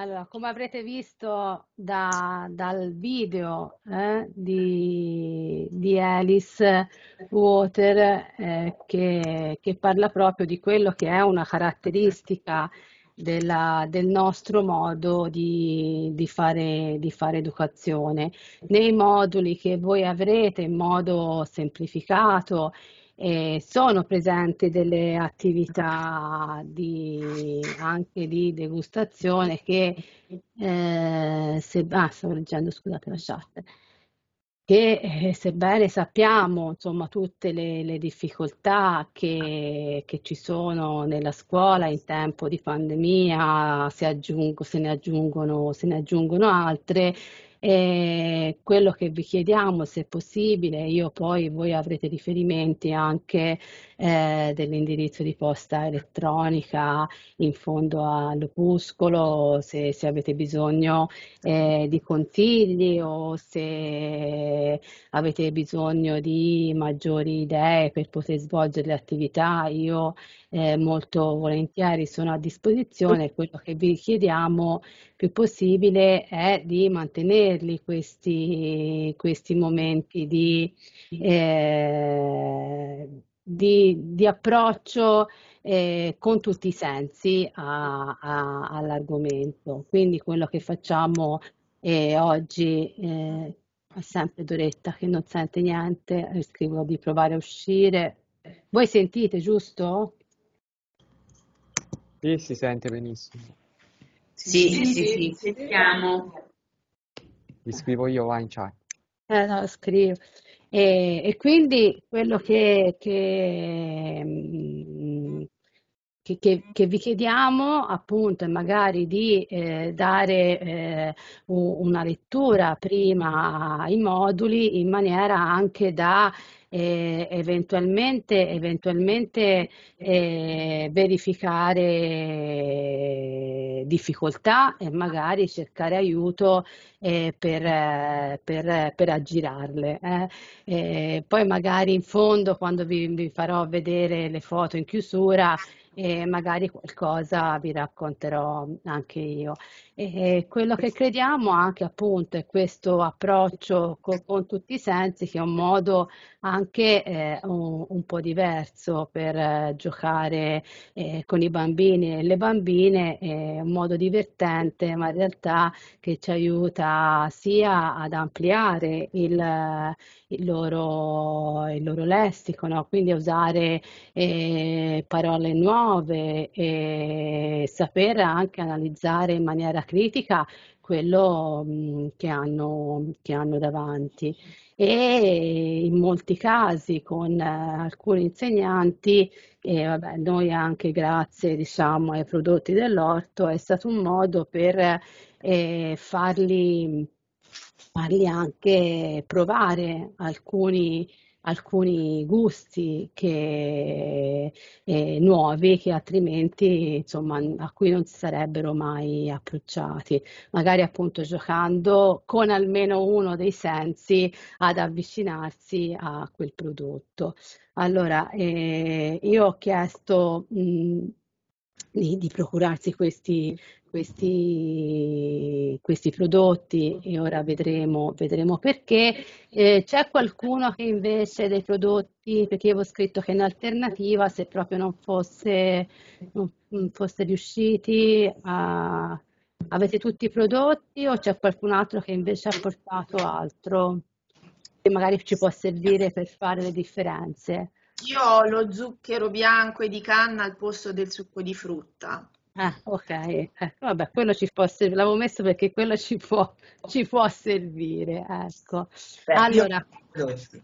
Allora, come avrete visto da- dal video eh, di, di Alice Water, eh, che, che parla proprio di quello che è una caratteristica della- del nostro modo di, di fare, di fare educazione. Nei moduli che voi avrete in modo semplificato, eh, sono presenti delle attività di, anche di degustazione che, eh, se, ah, leggendo, scusate che eh, sebbene sappiamo insomma tutte le, le difficoltà che, che ci sono nella scuola in tempo di pandemia, si aggiungo- se ne aggiungono, se ne aggiungono altre, e quello che vi chiediamo, se possibile, io poi voi avrete riferimenti anche eh, dell'indirizzo di posta elettronica in fondo all'opuscolo, se, se avete bisogno eh, di consigli o se avete bisogno di maggiori idee per poter svolgere le attività, io eh, molto volentieri sono a disposizione. Quello che vi chiediamo più possibile è di mantenere tenerli questi, questi momenti di, eh, di, di approccio eh, con tutti i sensi a- a- all'argomento. Quindi quello che facciamo eh, oggi eh, è sempre Doretta che non sente niente, scrivo di provare a uscire. Voi sentite, giusto? Sì, si sente benissimo. Sì, Sì, sì, sì, sì. sentiamo. Vi scrivo io va in chat. Eh, no, scrivo. E, e quindi quello che, mm, che- che- che vi chiediamo appunto è magari di eh, dare eh, una lettura prima ai moduli in maniera anche da eh, eventualmente, eventualmente eh, verificare difficoltà e magari cercare aiuto eh, per, eh, per- per aggirarle. eh. Eh, poi magari in fondo, quando vi, vi farò vedere le foto in chiusura, eh, magari qualcosa vi racconterò anche io. E quello che crediamo anche appunto è questo approccio co- con, tutti i sensi, che è un modo anche eh, un, un po' diverso per eh, giocare eh, con i bambini e le bambine, è un modo divertente, ma in realtà che ci aiuta sia ad ampliare il, il loro, il loro lessico, no? Quindi a usare eh, parole nuove e saper anche analizzare in maniera critica quello mh, che hanno, che hanno davanti. E in molti casi con eh, alcuni insegnanti, e vabbè, noi anche grazie diciamo, ai prodotti dell'orto, è stato un modo per eh, farli farli anche provare alcuni, alcuni gusti che, eh, nuovi che altrimenti insomma, a cui non si sarebbero mai approcciati, magari appunto giocando con almeno uno dei sensi ad avvicinarsi a quel prodotto. Allora, eh, io ho chiesto mh, di, di procurarsi questi, questi, questi prodotti e ora vedremo, vedremo perché. Eh, c'è qualcuno che invece dei prodotti, perché avevo scritto che in alternativa, se proprio non fosse, non, foste riusciti a... Avete tutti i prodotti o c'è qualcun altro che invece ha portato altro che magari ci può servire per fare le differenze? Io ho lo zucchero bianco e di canna al posto del succo di frutta. Ah, ok, ecco, vabbè, quello ci può servire, l'avevo messo perché quello ci può, ci può servire, ecco. Beh, io Allora, ho i prodotti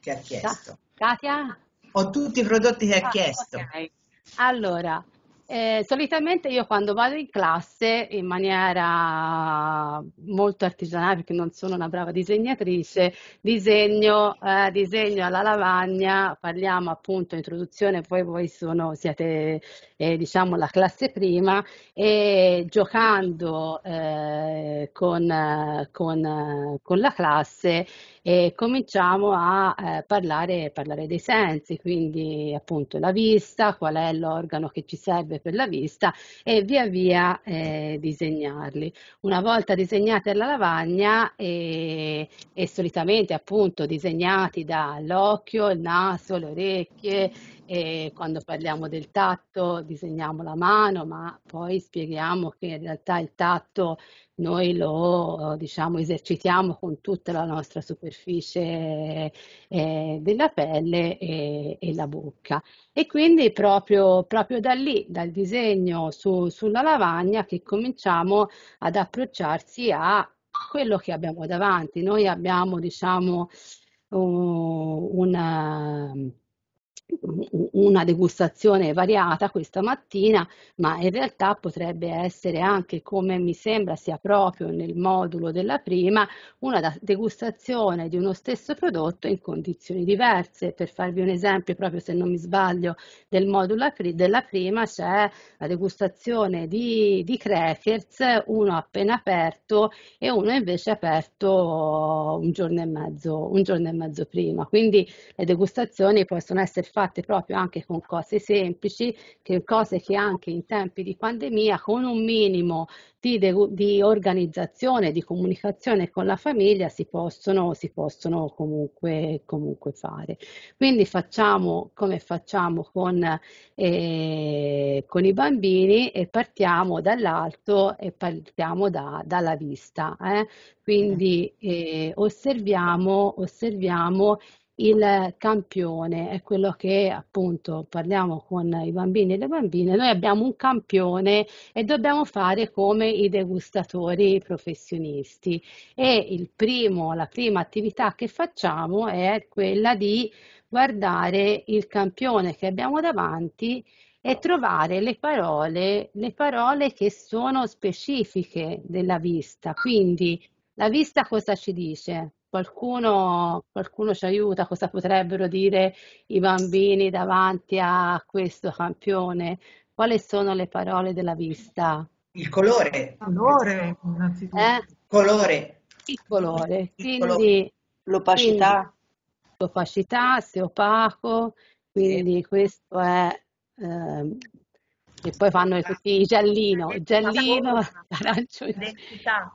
che ha chiesto. Katia? Ho tutti i prodotti che ha Ah, chiesto. ok. Allora, eh, solitamente io quando vado in classe in maniera molto artigianale, perché non sono una brava disegnatrice, disegno, eh, disegno alla lavagna, parliamo appunto introduzione, poi voi sono, siete eh, diciamo la classe prima e giocando eh, con, con, con la classe e cominciamo a eh, parlare, parlare dei sensi, quindi appunto la vista, qual è l'organo che ci serve per la vista e via via eh, disegnarli. Una volta disegnati alla lavagna e, e solitamente appunto disegnati dall'occhio, il naso, le orecchie, e quando parliamo del tatto disegniamo la mano, ma poi spieghiamo che in realtà il tatto noi lo diciamo, esercitiamo con tutta la nostra superficie eh, della pelle e, e la bocca. E quindi proprio, proprio da lì, dal disegno su- sulla lavagna, che cominciamo ad approcciarsi a quello che abbiamo davanti. Noi abbiamo, diciamo, una una degustazione variata questa mattina, ma in realtà potrebbe essere anche, come mi sembra sia proprio nel modulo della prima, una degustazione di uno stesso prodotto in condizioni diverse. Per farvi un esempio, proprio se non mi sbaglio, del modulo della prima c'è la degustazione di, di crackers, uno appena aperto e uno invece aperto un giorno e mezzo, un giorno e mezzo prima. Quindi le degustazioni possono essere fatte proprio anche con cose semplici, che cose che anche in tempi di pandemia con un minimo di, di organizzazione, di comunicazione con la famiglia si possono, si possono comunque, comunque fare. Quindi facciamo come facciamo con, eh, con i bambini e partiamo dall'alto e partiamo da, dalla vista. Eh? Quindi eh, osserviamo, osserviamo il campione, è quello che appunto parliamo con i bambini e le bambine, noi abbiamo un campione e dobbiamo fare come i degustatori professionisti e primo, la prima attività che facciamo è quella di guardare il campione che abbiamo davanti e trovare le parole, le parole che sono specifiche della vista. Quindi la vista cosa ci dice? Qualcuno, qualcuno ci aiuta? Cosa potrebbero dire i bambini davanti a questo campione? Quali sono le parole della vista? Il colore. Colore, innanzitutto. Eh? Colore. Il colore. Quindi colore. L'opacità. quindi l'opacità, se opaco, quindi questo è ehm, e poi fanno tutti i giallino, giallino, arancione. Densità.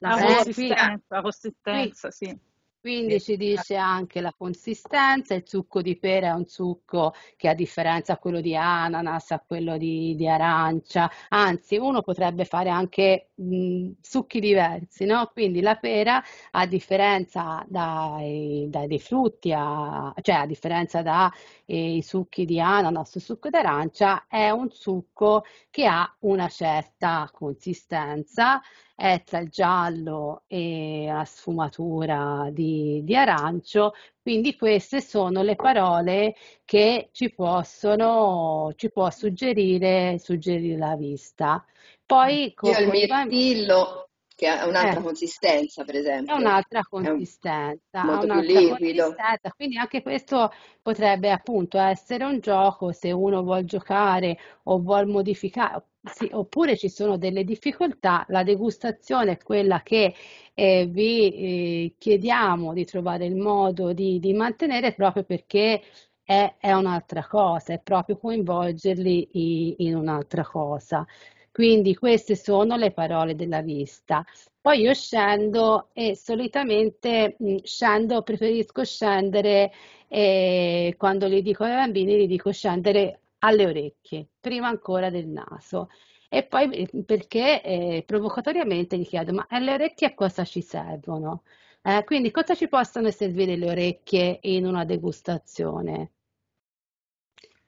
La Eh, consistenza, la consistenza, sì. Quindi ci dice anche la consistenza, il succo di pera è un succo che a differenza a quello di ananas, a quello di, di arancia, anzi uno potrebbe fare anche mh, succhi diversi, no? Quindi la pera a differenza dai, dai- dei frutti, a- cioè a differenza dai succhi di ananas o succo d'arancia, è un succo che ha una certa consistenza è tra il giallo e la sfumatura di, di arancio, quindi queste sono le parole che ci possono, ci può suggerire, suggerire la vista. Poi Io con, il mirtillo, che ha un'altra Eh. consistenza, per è esempio, un'altra è un- consistenza, ha molto più un'altra liquido. consistenza, quindi anche questo potrebbe appunto essere un gioco se uno vuol giocare o vuol modificare, sì, oppure ci sono delle difficoltà, la degustazione è quella che eh, vi eh, chiediamo di trovare il modo di, di mantenere proprio perché è, è un'altra cosa, è proprio coinvolgerli i- in un'altra cosa. Quindi queste sono le parole della vista. Poi io scendo e solitamente mh, scendo, preferisco scendere eh, quando li dico ai bambini, li dico scendere alle orecchie, prima ancora del naso. E poi eh, perché eh, provocatoriamente gli chiedo, ma alle orecchie a cosa ci servono? Eh, quindi cosa ci possono servire le orecchie in una degustazione?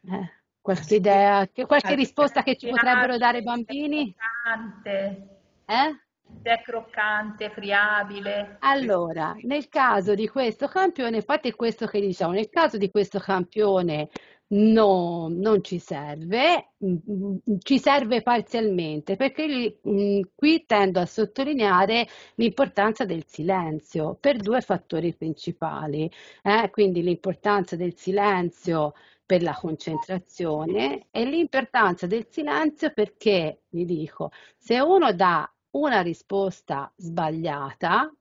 Eh, qualche idea, che- qualche risposta che ci potrebbero dare i bambini? Croccante, Eh? se è croccante, friabile. Allora, nel caso di questo campione, infatti è questo che diciamo, nel caso di questo campione no- non ci serve, mm, mm, ci serve parzialmente, perché mm, qui tendo a sottolineare l'importanza del silenzio per due fattori principali, eh, Quindi l'importanza del silenzio per la concentrazione e l'importanza del silenzio perché, vi dico, se uno dà una risposta sbagliata,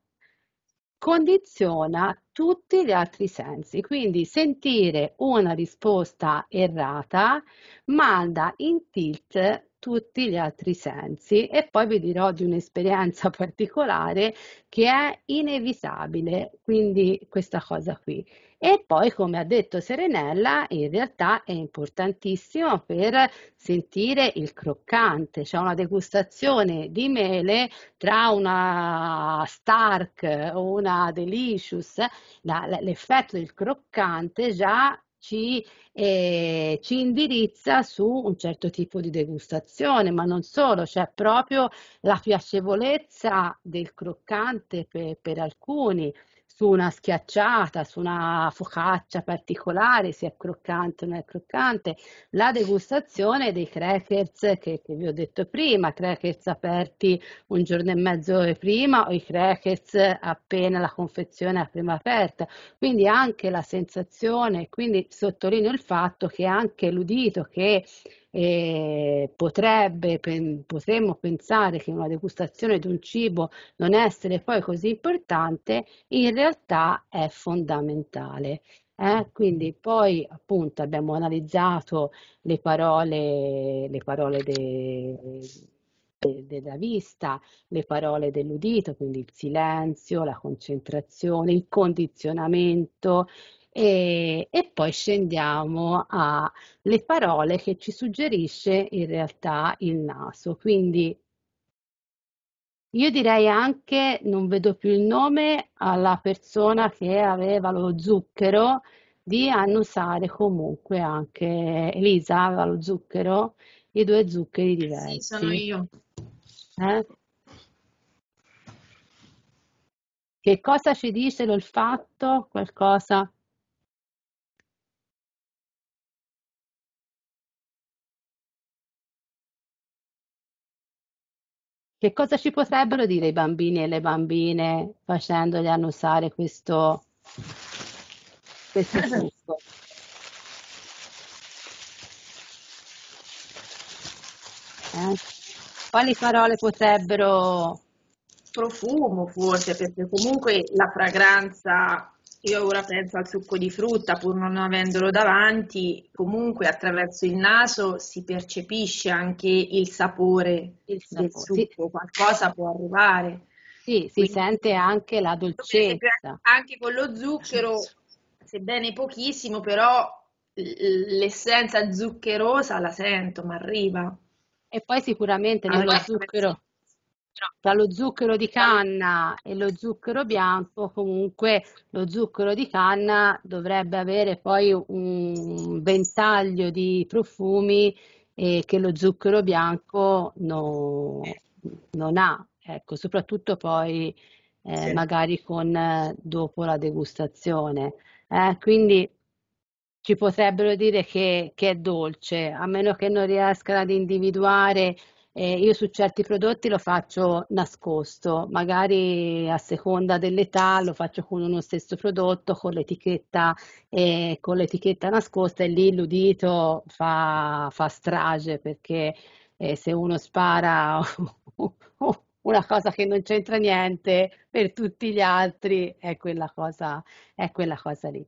condiziona tutti gli altri sensi. Quindi sentire una risposta errata manda in tilt tutti gli altri sensi e poi vi dirò di un'esperienza particolare che è inevitabile, quindi questa cosa qui. E poi, come ha detto Serenella, in realtà è importantissimo per sentire il croccante, c'è una degustazione di mele tra una Stark o una Delicious, l'effetto del croccante già ci, eh, ci indirizza su un certo tipo di degustazione, ma non solo, c'è proprio la piacevolezza del croccante per, per alcuni, su una schiacciata, su una focaccia particolare, se è croccante o non è croccante, la degustazione dei crackers che, che vi ho detto prima, crackers aperti un giorno e mezzo prima o i crackers appena la confezione è prima aperta. Quindi anche la sensazione, quindi sottolineo il fatto che anche l'udito che eh, potrebbe, pen- potremmo pensare che una degustazione di un cibo non essere poi così importante, in realtà è fondamentale. Eh? Quindi poi appunto abbiamo analizzato le parole, le parole de- de- della vista, le parole dell'udito, quindi il silenzio, la concentrazione, il condizionamento e, e poi scendiamo alle parole che ci suggerisce in realtà il naso. Quindi io direi anche, non vedo più il nome, alla persona che aveva lo zucchero di annusare comunque anche Elisa aveva lo zucchero, i due zuccheri diversi. Sì, sono io. Eh? Che cosa ci dice l'olfatto? Qualcosa? Che cosa ci potrebbero dire i bambini e le bambine facendogli annusare questo, questo succo? Eh? Quali parole potrebbero... Profumo forse, perché comunque la fragranza, io ora penso al succo di frutta, pur non avendolo davanti, comunque attraverso il naso si percepisce anche il sapore Il del sapore, sì. succo, qualcosa può arrivare. Sì, si Quindi, sente anche la dolcezza. anche con lo zucchero, sebbene pochissimo, però l'essenza zuccherosa la sento, ma arriva. E poi sicuramente nello Allora, zucchero, tra lo zucchero di canna e lo zucchero bianco, comunque lo zucchero di canna dovrebbe avere poi un ventaglio di profumi eh, che lo zucchero bianco no- non ha. Ecco, soprattutto poi eh, Sì. magari con eh, dopo la degustazione. Eh, quindi ci potrebbero dire che, che è dolce, a meno che non riescano ad individuare. Eh, io su certi prodotti lo faccio nascosto, magari a seconda dell'età lo faccio con uno stesso prodotto, con l'etichetta, eh, con l'etichetta nascosta e lì l'udito fa, fa strage perché eh, se uno spara una cosa che non c'entra niente per tutti gli altri è quella cosa, è quella cosa lì.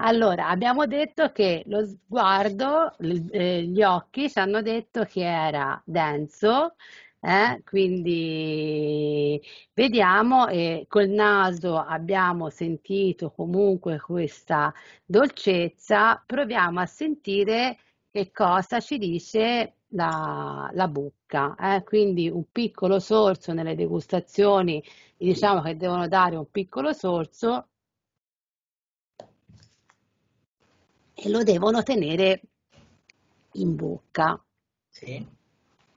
Allora, abbiamo detto che lo sguardo, eh, gli occhi ci hanno detto che era denso, eh, quindi vediamo, e col naso abbiamo sentito comunque questa dolcezza, proviamo a sentire che cosa ci dice la, la bocca. eh. Quindi un piccolo sorso nelle degustazioni, diciamo che devono dare un piccolo sorso e lo devono tenere in bocca. Sì.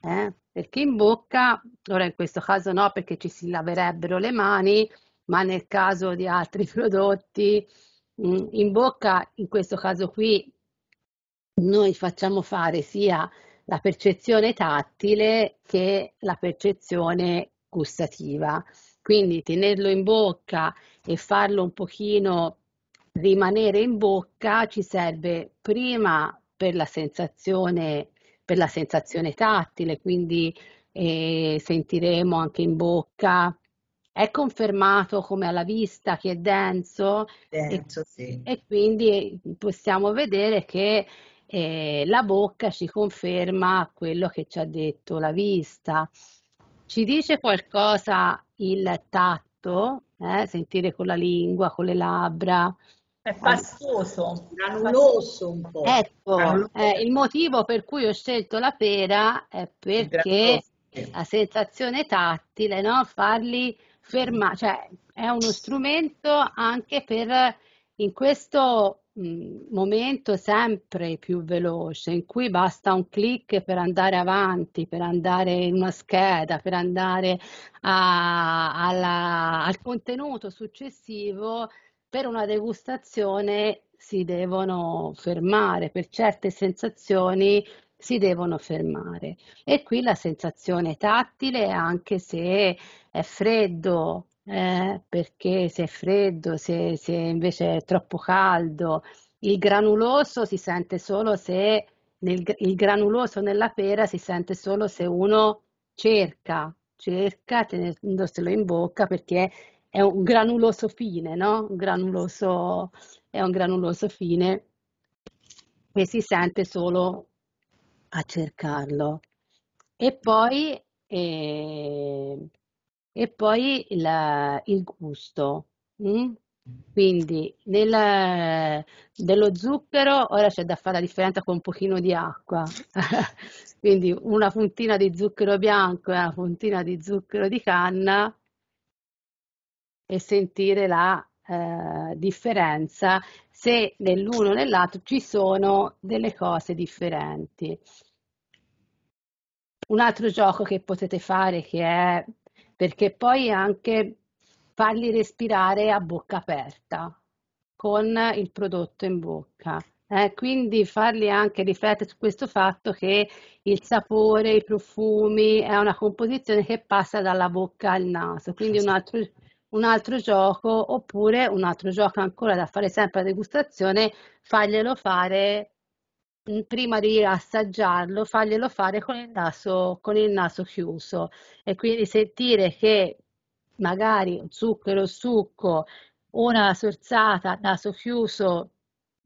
eh, Perché in bocca, ora in questo caso no, perché ci si laverebbero le mani, ma nel caso di altri prodotti, mm, in bocca, in questo caso qui, noi facciamo fare sia la percezione tattile che la percezione gustativa. Quindi tenerlo in bocca e farlo un pochino rimanere in bocca ci serve prima per la sensazione, per la sensazione tattile, quindi eh, sentiremo anche in bocca. È confermato come alla vista che è denso e, Denso, sì. e quindi possiamo vedere che eh, la bocca ci conferma quello che ci ha detto la vista. Ci dice qualcosa il tatto, eh? Sentire con la lingua, con le labbra. È pastoso. Granuloso un po'. Ecco, eh, il motivo per cui ho scelto la pera è perché la sensazione tattile, no? Farli fermare, cioè è uno strumento anche per in questo mh, momento sempre più veloce, in cui basta un clic per andare avanti, per andare in una scheda, per andare a- alla- al contenuto successivo, per una degustazione si devono fermare, per certe sensazioni si devono fermare. E qui la sensazione tattile, anche se è freddo, eh, perché se è freddo, se, se invece è troppo caldo, il granuloso si sente solo se nel, il granuloso nella pera si sente solo se uno cerca, cerca tenendoselo in bocca perché è un granuloso fine, no? Un granuloso è un granuloso fine che si sente solo a cercarlo. E poi, eh, e poi il, il gusto. mm? Quindi nel, dello zucchero ora c'è da fare la differenza con un pochino di acqua. Quindi una puntina di zucchero bianco e una puntina di zucchero di canna e sentire la eh, differenza se nell'uno o nell'altro ci sono delle cose differenti. Un altro gioco che potete fare che è perché poi anche farli respirare a bocca aperta con il prodotto in bocca. Eh, quindi farli anche riflettere su questo fatto che il sapore, i profumi è una composizione che passa dalla bocca al naso, quindi un altro, un altro gioco oppure un altro gioco ancora da fare sempre a degustazione, farglielo fare prima di assaggiarlo, farglielo fare con il naso, con il naso chiuso. E quindi sentire che magari zucchero, succo, una sorsata, naso chiuso,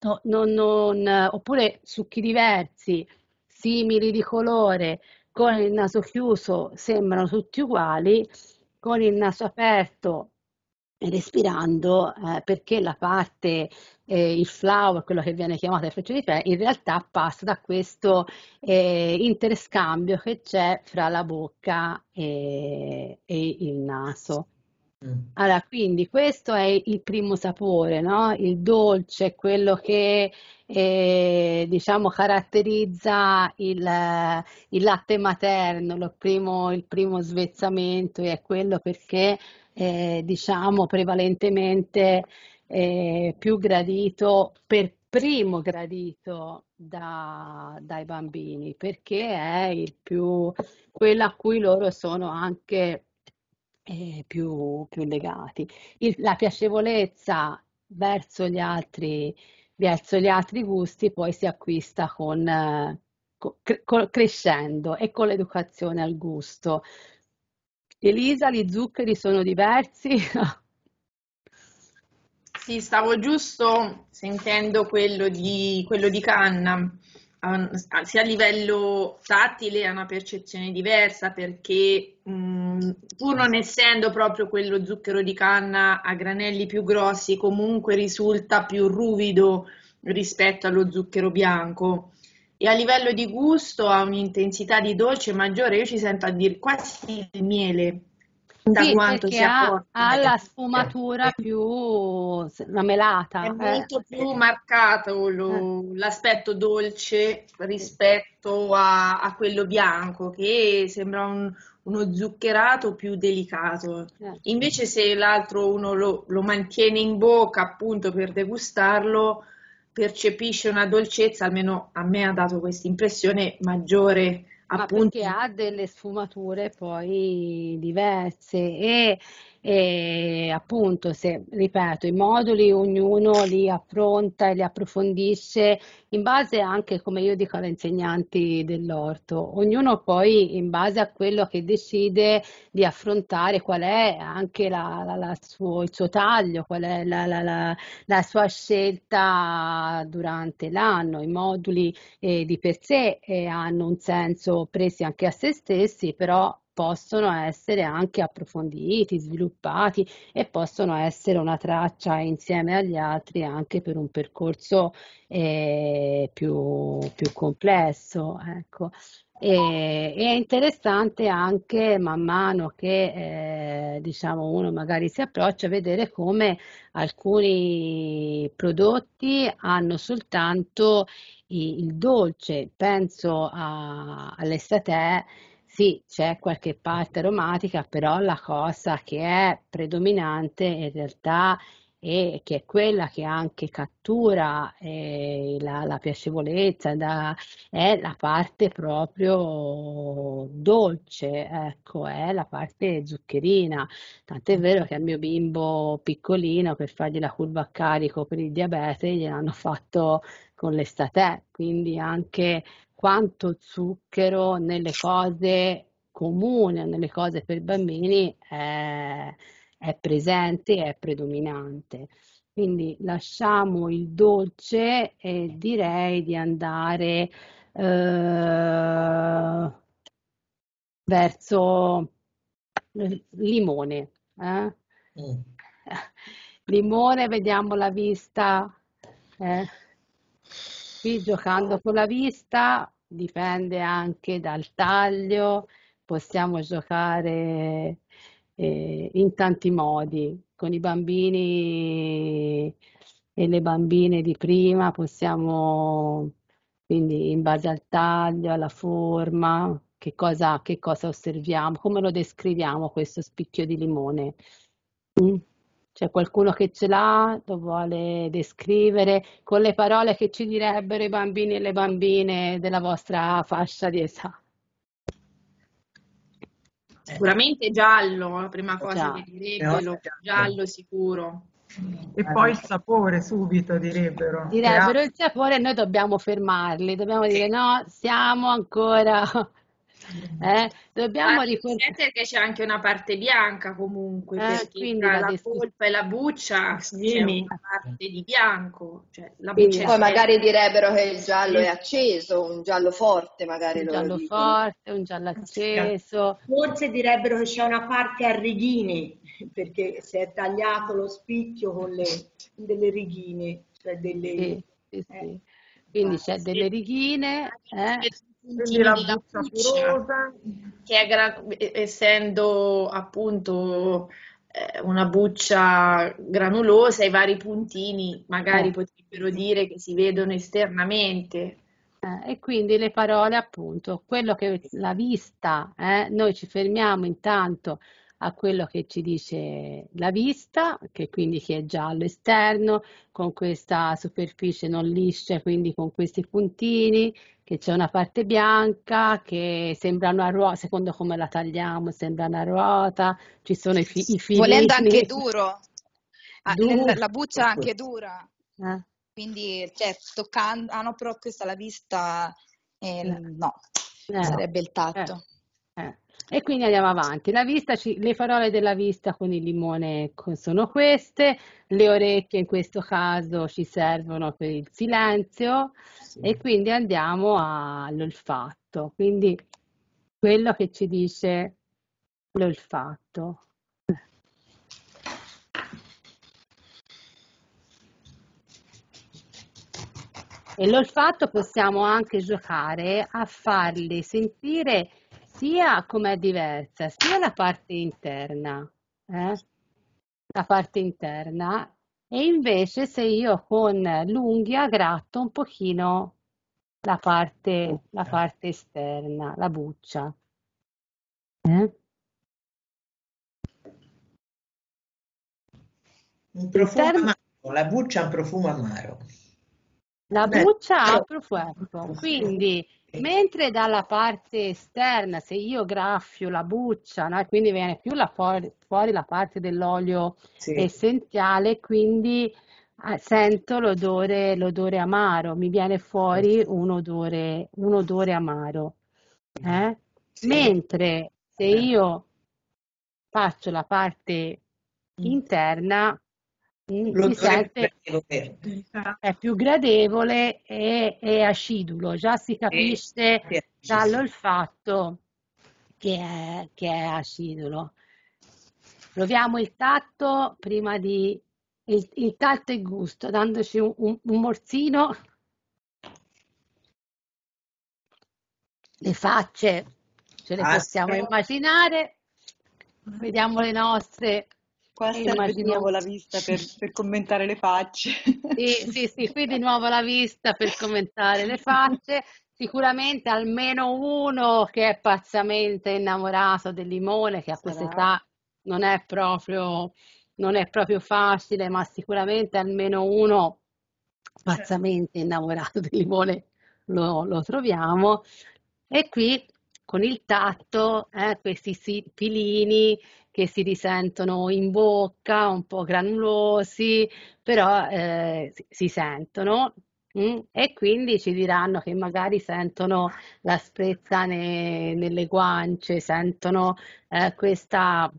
no- non- non- oppure succhi diversi, simili di colore, con il naso chiuso sembrano tutti uguali, con il naso aperto respirando, eh, perché la parte, eh, il flower, quello che viene chiamato effetto di pelle, in realtà passa da questo eh, interscambio che c'è fra la bocca e, e il naso. Allora, quindi questo è il primo sapore, no? Il dolce, quello che eh, diciamo caratterizza il, il latte materno, lo primo- il primo svezzamento è quello perché eh, diciamo prevalentemente eh, più gradito per primo gradito da- dai bambini perché è il più quello a cui loro sono anche eh, più, più legati. Il- la piacevolezza verso gli altri, verso gli altri gusti poi si acquista con, eh, co- cre- co- crescendo e con l'educazione al gusto. Elisa, gli zuccheri sono diversi? Sì, stavo giusto sentendo quello di, quello di canna, Ah, sia a livello tattile ha una percezione diversa perché mh, pur non essendo proprio quello zucchero di canna a granelli più grossi, comunque risulta più ruvido rispetto allo zucchero bianco. E a livello di gusto ha un'intensità di dolce maggiore, io ci sento a dire quasi il miele, da Sì, quanto sia ha, ha la sfumatura più la melata. È eh. molto più marcato lo- l'aspetto dolce rispetto a, a quello bianco, che sembra un- uno zuccherato più delicato. Eh. Invece, se l'altro uno lo, lo mantiene in bocca appunto per degustarlo, percepisce una dolcezza, almeno a me ha dato questa impressione maggiore Ma appunto perché ha delle sfumature poi diverse e, e appunto se, ripeto, i moduli ognuno li affronta e li approfondisce in base anche, come io dico alle insegnanti dell'orto, ognuno poi in base a quello che decide di affrontare, qual è anche la- la- la suo- il suo taglio, qual è la, la- sua scelta durante l'anno. I moduli eh, di per sé eh, hanno un senso presi anche a se stessi, però possono essere anche approfonditi, sviluppati e possono essere una traccia insieme agli altri anche per un percorso eh, più, più complesso, ecco. E, è interessante anche man mano che eh, diciamo uno magari si approccia a vedere come alcuni prodotti hanno soltanto i- il dolce, penso all'estate, sì, c'è qualche parte aromatica, però la cosa che è predominante in realtà e che è quella che anche cattura eh, la, la piacevolezza, da- è la parte proprio dolce, ecco, è la parte zuccherina. Tant'è vero che al mio bimbo piccolino, per fargli la curva a carico per il diabete, gliel'hanno fatto con l'estate, quindi anche quanto zucchero nelle cose comuni, nelle cose per bambini è, è presente è predominante. Quindi lasciamo il dolce e direi di andare eh, verso il limone. eh. Mm. Limone, vediamo la vista. eh. Qui giocando con la vista dipende anche dal taglio, possiamo giocare eh, in tanti modi. Con i bambini e le bambine di prima possiamo, quindi in base al taglio, alla forma, che cosa, che cosa osserviamo, come lo descriviamo questo spicchio di limone. Mm? C'è qualcuno che ce l'ha, lo vuole descrivere con le parole che ci direbbero i bambini e le bambine della vostra fascia di età. Sicuramente giallo, la prima cosa Già. che direbbero, giallo sicuro. E poi il sapore subito direbbero. Direbbero il sapore e noi dobbiamo fermarli, dobbiamo dire no, siamo ancora, eh, dobbiamo ricordare. che c'è anche una parte bianca comunque, Eh, perché quindi tra la la polpa e la buccia c'è una parte di bianco, cioè la Quindi- buccia Poi magari direbbero che il giallo è acceso, un giallo forte magari Un giallo dicono. forte, un giallo acceso. Forse direbbero che c'è una parte a righine, perché si è tagliato lo spicchio con le, delle righine, cioè delle... Sì, sì, sì. eh, Quindi c'è delle righine, eh, Quindi la buccia furosa. che è gra- essendo appunto eh, una buccia granulosa, i vari puntini magari Eh. potrebbero dire che si vedono esternamente. Eh, e quindi le parole, appunto, quello che la vista, eh, noi ci fermiamo intanto a quello che ci dice la vista, che quindi che è giallo esterno, con questa superficie non liscia, quindi con questi puntini, che c'è una parte bianca che sembra una ruota, secondo come la tagliamo, sembra una ruota, ci sono i, fi- i filini. Volendo anche duro. Ah, Duro. la, buccia anche dura, Eh, quindi cioè, toccando, ah no, però questa la vista, eh, no, eh. sarebbe il tatto. Eh, E quindi andiamo avanti. La vista ci- le parole della vista con il limone sono queste, le orecchie in questo caso ci servono per il silenzio e quindi andiamo all'olfatto. Quindi quello che ci dice l'olfatto. E l'olfatto possiamo anche giocare a farli sentire sia com'è diversa, sia la parte interna, eh? La parte interna. E invece se io con l'unghia gratto un pochino la parte, la parte esterna, la buccia. Eh? Un profumo term- amaro, la buccia ha un profumo amaro. La buccia ha però- profumo, quindi mentre dalla parte esterna, se io graffio la buccia, no, quindi viene più la fuori, fuori la parte dell'olio Sì. essenziale, quindi ah, sento l'odore, l'odore amaro, mi viene fuori un odore, un odore amaro. eh? Mentre se io faccio la parte interna, mm, si L'odore sente più gradevole. è più gradevole e, e acidulo, già si capisce sì. dall'olfatto che è, che è acidulo. Proviamo il tatto prima di il, il tatto e il gusto, dandoci un, un, un morsino. Le facce ce le Ah, possiamo immaginare, vediamo le nostre. Qua serve di nuovo la vista per, per commentare le facce. Sì, sì, sì, qui di nuovo la vista per commentare le facce. Sicuramente almeno uno che è pazzamente innamorato del limone, che a questa età non è proprio, non è proprio facile, ma sicuramente almeno uno pazzamente innamorato del limone lo, lo troviamo. E qui con il tatto, eh, questi filini che si risentono in bocca, un po' granulosi, però eh, si, sentono. mm? E quindi ci diranno che magari sentono l'asprezza ne- nelle guance, sentono eh, questa,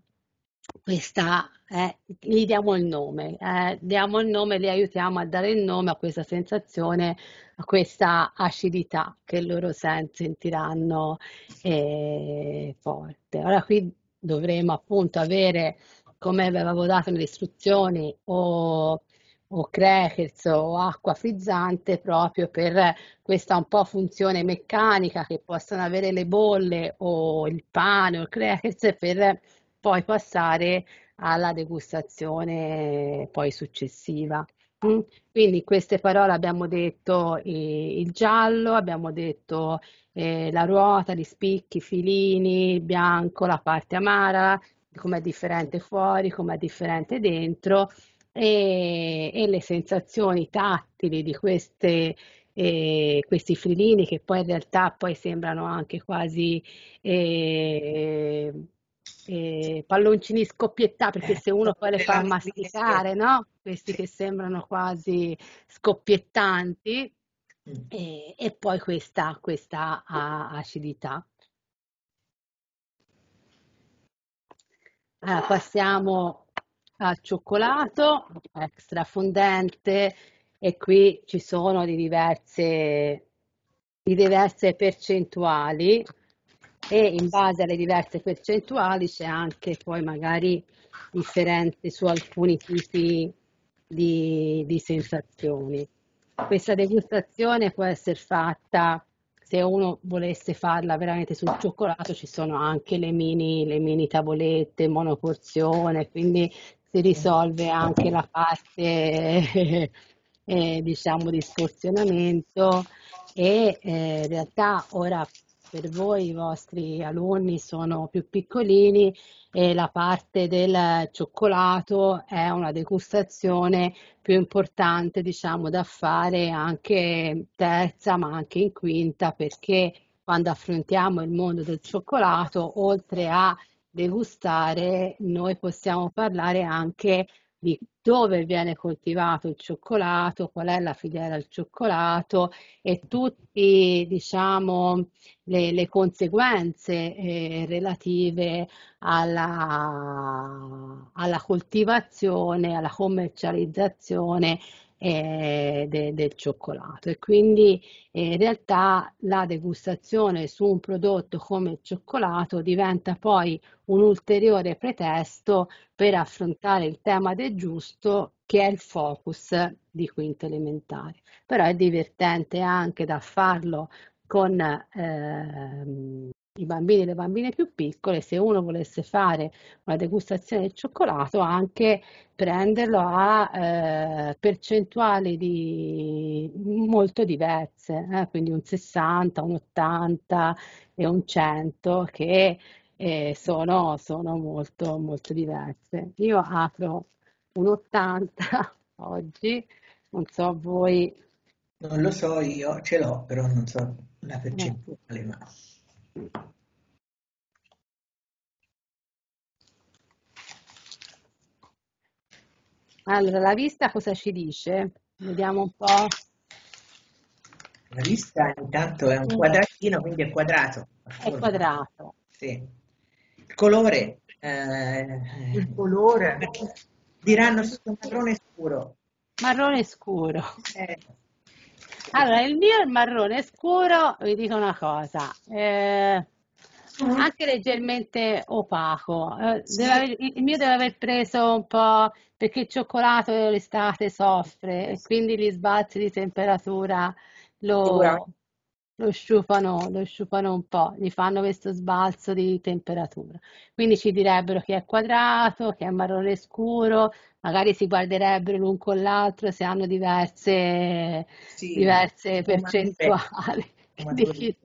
questa, eh, gli diamo il nome, eh, diamo il nome, li aiutiamo a dare il nome a questa sensazione, a questa acidità che loro sen- sentiranno eh, forte. Ora qui dovremo appunto avere, come avevo dato nelle istruzioni, o, o crackers o acqua frizzante proprio per questa un po' funzione meccanica che possono avere le bolle o il pane o il crackers per poi passare alla degustazione poi successiva. Quindi in queste parole abbiamo detto eh, il giallo, abbiamo detto eh, la ruota, gli spicchi, i filini, il bianco, la parte amara, com'è differente fuori, com'è differente dentro e, e le sensazioni tattili di queste, eh, questi frilini che poi in realtà poi sembrano anche quasi eh, eh, palloncini scoppiettati, perché se uno poi le fa masticare, no? Questi che sembrano quasi scoppiettanti, e, e poi questa, questa acidità. Allora, passiamo al cioccolato extra fondente e qui ci sono di diverse, di diverse percentuali e in base alle diverse percentuali c'è anche poi magari differenze su alcuni tipi di, di sensazioni. Questa degustazione può essere fatta, se uno volesse farla veramente sul cioccolato, ci sono anche le mini, le mini tavolette, monoporzione, quindi si risolve anche la parte eh, diciamo di sporzionamento e eh, in realtà ora per voi i vostri alunni sono più piccolini e la parte del cioccolato è una degustazione più importante, diciamo, da fare anche terza, ma anche in quinta, perché quando affrontiamo il mondo del cioccolato, oltre a degustare, noi possiamo parlare anche di dove viene coltivato il cioccolato, qual è la filiera del cioccolato e tutte diciamo, le, le conseguenze eh, relative alla, alla coltivazione, alla commercializzazione eh, de, del cioccolato e quindi eh, in realtà la degustazione su un prodotto come il cioccolato diventa poi un ulteriore pretesto per affrontare il tema del giusto che è il focus di quinto elementare. Però è divertente anche da farlo con ehm, i bambini e le bambine più piccole, se uno volesse fare una degustazione di cioccolato, anche prenderlo a eh, percentuali di, molto diverse, eh, quindi un 60, un 80 e un 100 che eh, sono, sono molto, molto diverse. Io apro un 80 oggi, non so voi. Non lo so io, ce l'ho, però non so la percentuale, ma... Allora, la vista cosa ci dice? Vediamo un po'. La vista intanto è un quadratino, quindi è quadrato. È quadrato. Sì. Il colore... eh, Il colore. diranno su marrone scuro. Marrone scuro. Eh, Allora, il mio è il marrone scuro, vi dico una cosa, eh, anche leggermente opaco. eh, aver- il mio deve aver preso un po', perché il cioccolato l'estate soffre e quindi gli sbalzi di temperatura lo, lo sciupano, lo sciupano un po', gli fanno questo sbalzo di temperatura. Quindi ci direbbero che è quadrato, che è marrone scuro, magari si guarderebbero l'un con l'altro se hanno diverse, Sì, diverse percentuali di chi,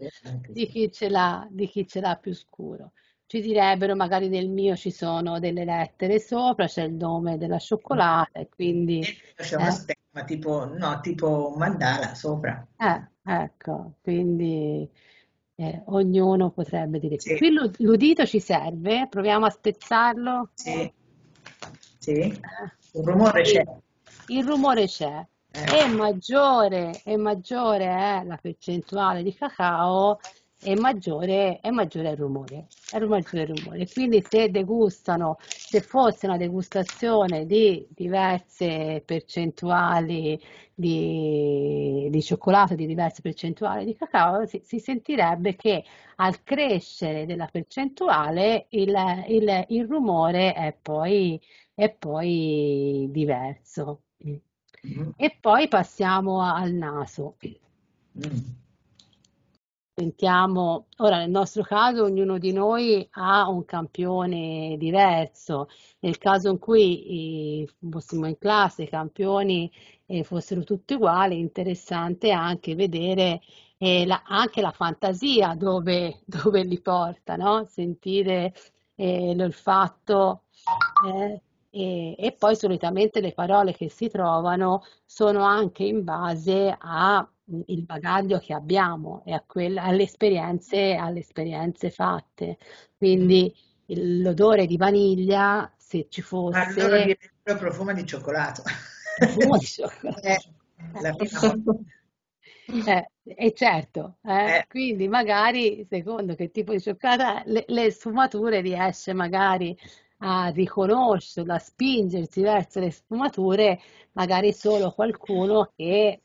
di chi ce l'ha, di chi ce l'ha più scuro. Ci direbbero, magari nel mio ci sono delle lettere sopra, c'è il nome della cioccolata e quindi... C'è una eh, stemma tipo, no, tipo mandala sopra. eh, ecco, quindi eh, ognuno potrebbe dire. Sì. Qui l'u- l'udito ci serve, proviamo a spezzarlo. Sì, sì. Eh, Il rumore sì, c'è. il rumore c'è Eh. e maggiore, e maggiore è la percentuale di cacao e maggiore, e maggiore è il rumore. È maggiore il rumore. Quindi se degustano, se fosse una degustazione di diverse percentuali di, di cioccolato, di diverse percentuali di cacao, si, si, sentirebbe che al crescere della percentuale il, il, il rumore è poi, è poi diverso. Mm. E poi passiamo al naso. Sentiamo, ora nel nostro caso ognuno di noi ha un campione diverso, nel caso in cui eh, fossimo in classe, i campioni eh, fossero tutti uguali, interessante anche vedere eh, la, anche la fantasia dove, dove li porta, no? sentire eh, l'olfatto eh, e, e, poi solitamente le parole che si trovano sono anche in base al bagaglio che abbiamo e quelle, alle, esperienze, alle esperienze fatte. Quindi l'odore di vaniglia, se ci fosse... Allora diventa profumo di cioccolato. Profumo di cioccolato. eh, la eh, e certo, eh, eh. quindi magari secondo che tipo di cioccolato le, le sfumature riesce magari a riconoscerlo, a spingersi verso le sfumature, magari solo qualcuno che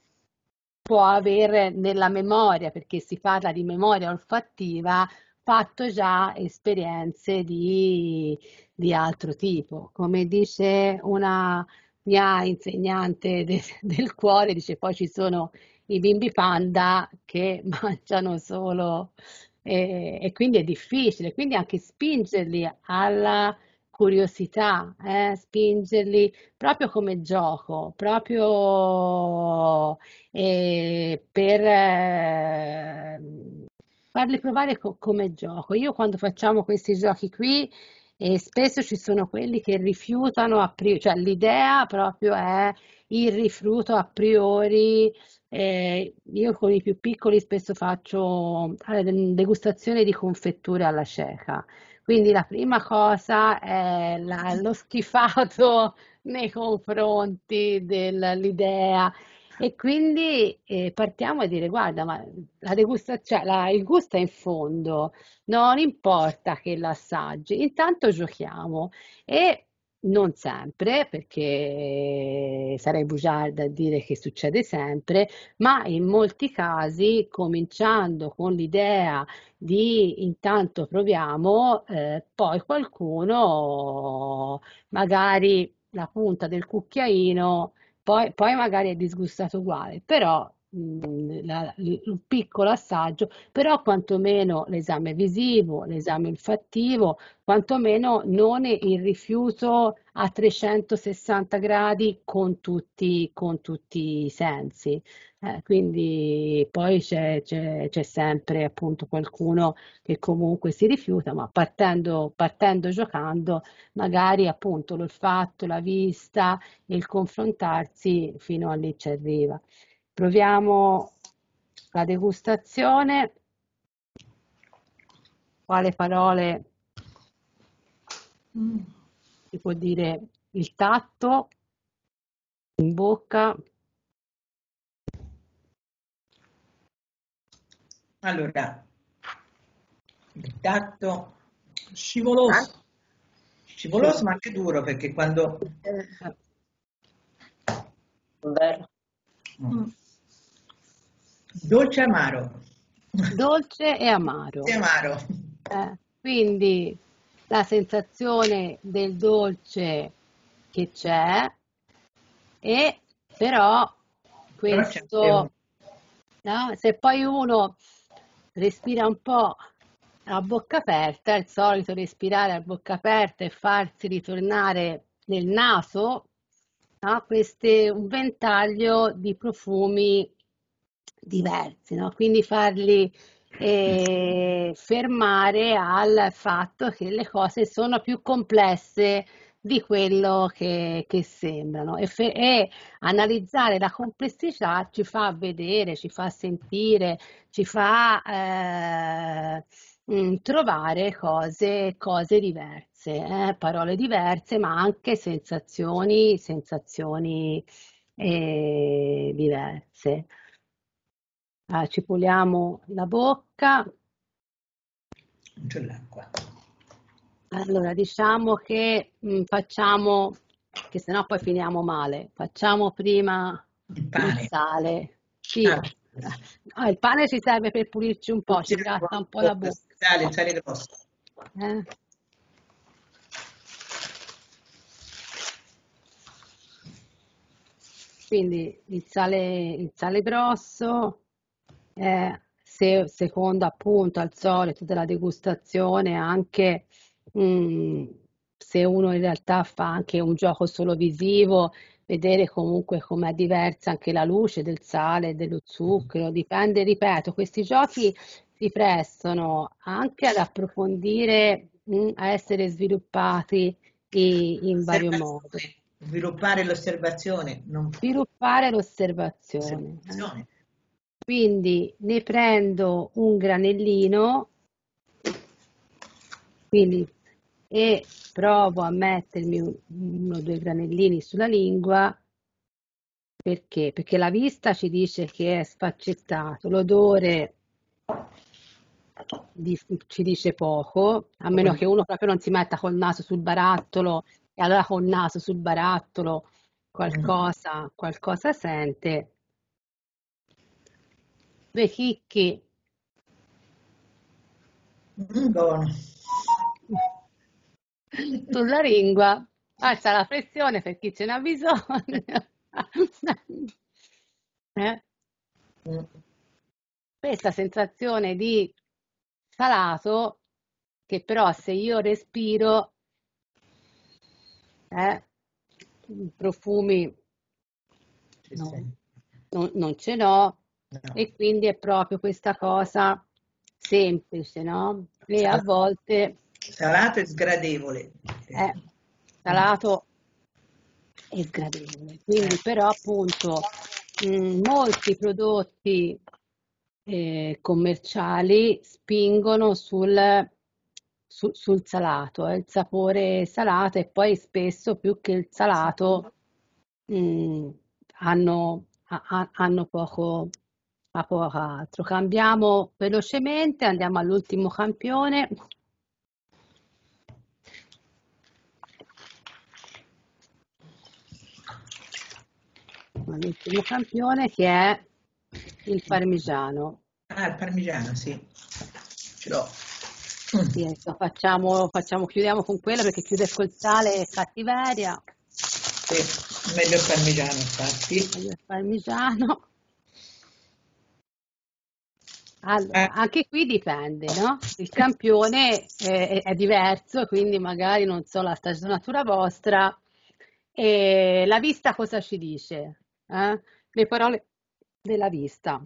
può avere nella memoria, perché si parla di memoria olfattiva, fatto già esperienze di, di altro tipo. Come dice una mia insegnante de, del cuore, dice poi ci sono i bimbi panda che mangiano solo eh, e quindi è difficile, quindi anche spingerli alla curiosità, eh, spingerli proprio come gioco, proprio eh, per eh, farli provare co- come gioco. Io quando facciamo questi giochi qui, eh, spesso ci sono quelli che rifiutano cioè l'idea proprio è il rifiuto a priori. Eh, io con i più piccoli spesso faccio eh, degustazione di confetture alla cieca quindi la prima cosa è la, lo schifato nei confronti dell'idea e quindi eh, partiamo a dire guarda ma la cioè, il gusto è in fondo, non importa che l'assaggi, intanto giochiamo e non sempre, perché sarei bugiarda a dire che succede sempre, ma in molti casi, cominciando con l'idea di intanto proviamo, eh, poi qualcuno magari la punta del cucchiaino, poi, poi magari è disgustato uguale, però la, un piccolo assaggio, però quantomeno l'esame visivo, l'esame olfattivo, quantomeno non il rifiuto a 360 gradi con tutti, con tutti i sensi. Eh, quindi poi c'è, c'è, c'è, sempre appunto qualcuno che comunque si rifiuta, ma partendo, partendo giocando, magari appunto l'olfatto, la vista il confrontarsi fino a lì ci arriva. Proviamo la degustazione. Quale parole mm. si può dire? Il tatto in bocca. Allora, il tatto scivoloso. Scivoloso ma anche duro perché quando... Vero. Mm. Dolce e amaro. Dolce e amaro. E amaro. Eh, quindi la sensazione del dolce che c'è e però questo, no? se poi uno respira un po' a bocca aperta, è il solito respirare a bocca aperta e farsi ritornare nel naso, no? Queste, un ventaglio di profumi diversi, no? quindi farli eh, fermare al fatto che le cose sono più complesse di quello che, che sembrano e, fe- e, analizzare la complessità ci fa vedere, ci fa sentire, ci fa eh, mh, trovare cose, cose diverse, eh, parole diverse, ma anche sensazioni, sensazioni eh, diverse. Ah, ci puliamo la bocca Non c'è l'acqua. Allora, diciamo che mh, facciamo, che sennò poi finiamo male, facciamo prima Il il pane. sale. Sì. Ah, Ah, il pane ci serve per pulirci un po', ci gratta un po' la bocca. Sale, il sale grosso. eh. Quindi il sale, il sale grosso, eh, se, secondo appunto al solito della degustazione, anche mm, se uno in realtà fa anche un gioco solo visivo, vedere comunque com'è diversa anche la luce del sale dello zucchero, dipende, ripeto, questi giochi si prestano anche ad approfondire, mm, a essere sviluppati i- in vario modo. Sviluppare l'osservazione, non Sviluppare l'osservazione. eh. Quindi ne prendo un granellino, quindi, e provo a mettermi un- uno o due granellini sulla lingua. Perché? Perché la vista ci dice che è sfaccettato, l'odore di- ci dice poco, a meno che uno proprio non si metta col naso sul barattolo e allora col naso sul barattolo qualcosa, qualcosa sente. Due chicchi Mm, buono. sulla lingua, alza la pressione per chi ce n'ha bisogno. Eh? Mm. Questa sensazione di salato che però se io respiro eh, profumi no, non, non ce l'ho e quindi è proprio questa cosa semplice, no? E a volte Salato e sgradevole. è salato e sgradevole. Quindi però appunto mh, molti prodotti eh, commerciali spingono sul, su- sul salato, eh, il sapore salato e poi spesso più che il salato mh, hanno, ha- ha- hanno poco, ha poco altro. Cambiamo velocemente, andiamo all'ultimo campione. L'ultimo campione che è il parmigiano. Ah, il parmigiano, sì. Ce l'ho. Sì, facciamo, facciamo, chiudiamo con quello perché chiude col sale è cattiveria. Sì, meglio il parmigiano, infatti. Meglio il parmigiano. Allora, anche qui dipende, no? Il campione eh, è, è diverso, quindi magari non so la stagionatura vostra. E la vista cosa ci dice? Eh? Le parole della vista.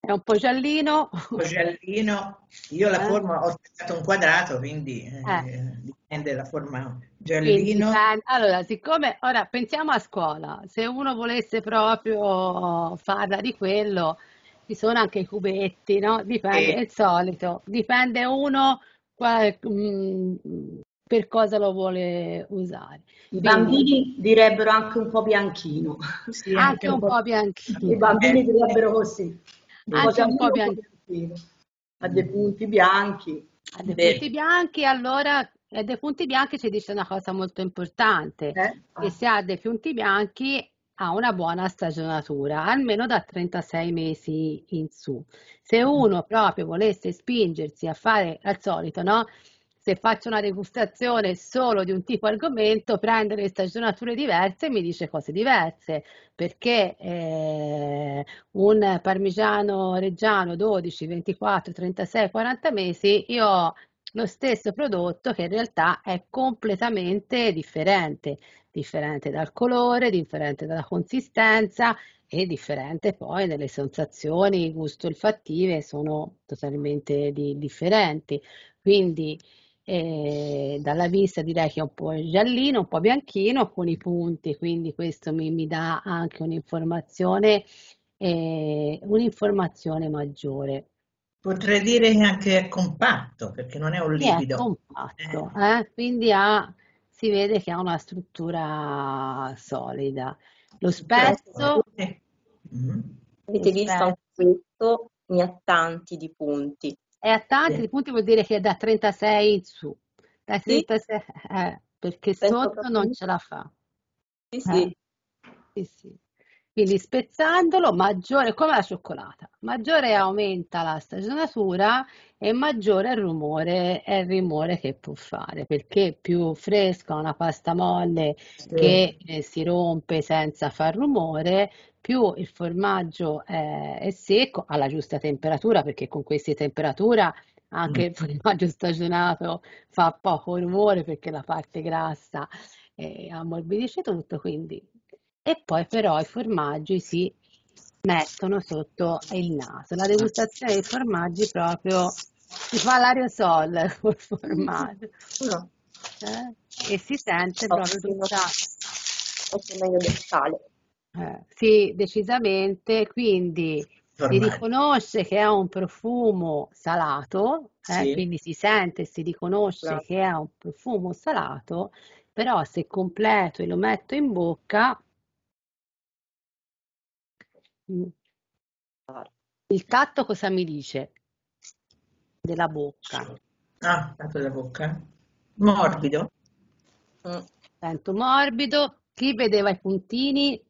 È un po' giallino. Un po' giallino. Io la Eh? forma ho cercato un quadrato, quindi eh, Eh. dipende dalla forma Quindi giallino. dipende- Allora, siccome ora pensiamo a scuola, se uno volesse proprio farla di quello, ci sono anche i cubetti, no? Dipende, Sì. è il solito, dipende uno qua- mm, per cosa lo vuole usare. I Quindi, bambini direbbero anche un po' bianchino. Sì, anche un po' bianchino. I bambini direbbero così. Anche un po' bianchino. Ha dei punti bianchi. Ha dei Beh. punti bianchi, allora e dei punti bianchi ci dice una cosa molto importante, Eh? che se ha dei punti bianchi ha una buona stagionatura, almeno da 36 mesi in su. Se uno proprio volesse spingersi a fare al solito, no? Se faccio una degustazione solo di un tipo argomento, prende le stagionature diverse e mi dice cose diverse, perché eh, un parmigiano reggiano 12, 24, 36, 40 mesi, io ho lo stesso prodotto che in realtà è completamente differente, differente dal colore, differente dalla consistenza e differente poi nelle sensazioni gusto-olfattive sono totalmente di- differenti. Quindi eh, dalla vista direi che è un po' giallino, un po' bianchino con i punti, quindi questo mi, mi dà anche un'informazione, eh, un'informazione maggiore. Potrei dire che anche è compatto, perché non è un Sì, è liquido. compatto, eh, Quindi ha, si vede che ha una struttura solida. Lo spesso, Mm. Avete visto spesso, questo? Ne ha tanti di punti. è a tanti Sì. punti vuol dire che è da 36 in su. Sì. 36, eh, perché Penso sotto non di ce la fa. Sì, Eh, sì. Quindi spezzandolo, maggiore, come la cioccolata, maggiore aumenta la stagionatura e maggiore il rumore, è il rumore che può fare, perché più fresca una pasta molle Sì. che eh, si rompe senza far rumore, più il formaggio è, è secco alla giusta temperatura, perché con queste temperature anche il formaggio stagionato fa poco rumore perché la parte grassa eh, ammorbidisce tutto, quindi. E poi però i formaggi si mettono sotto il naso. La degustazione dei formaggi proprio si fa l'aerosol col formaggio. No, eh, E si sente proprio tutta... Forse meglio del sale. Eh, sì, decisamente, quindi si riconosce che ha un profumo salato, eh, Sì. quindi si sente e si riconosce Bravo. che ha un profumo salato, però se completo e lo metto in bocca, il tatto cosa mi dice della bocca? Ah, dato la bocca. Morbido. Mm. Sento morbido, chi vedeva i puntini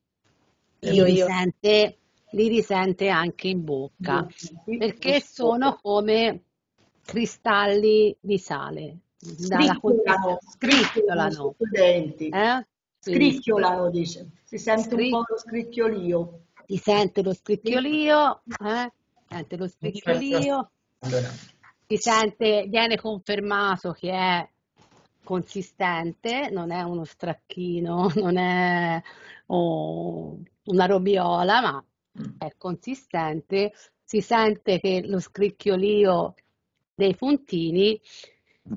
Io, li io. risente, li risente anche in bocca, perché sono come cristalli di sale, dalla Scricchiolano, scricchiolano eh? Scricchiolano, dice. Si sente un scri- po' lo scricchiolio. Si sente lo scricchiolio, eh? Sente lo scricchiolio, Allora, si sente, viene confermato che è consistente, non è uno stracchino, non è oh, una robiola, ma è consistente. Si sente che lo scricchiolio dei puntini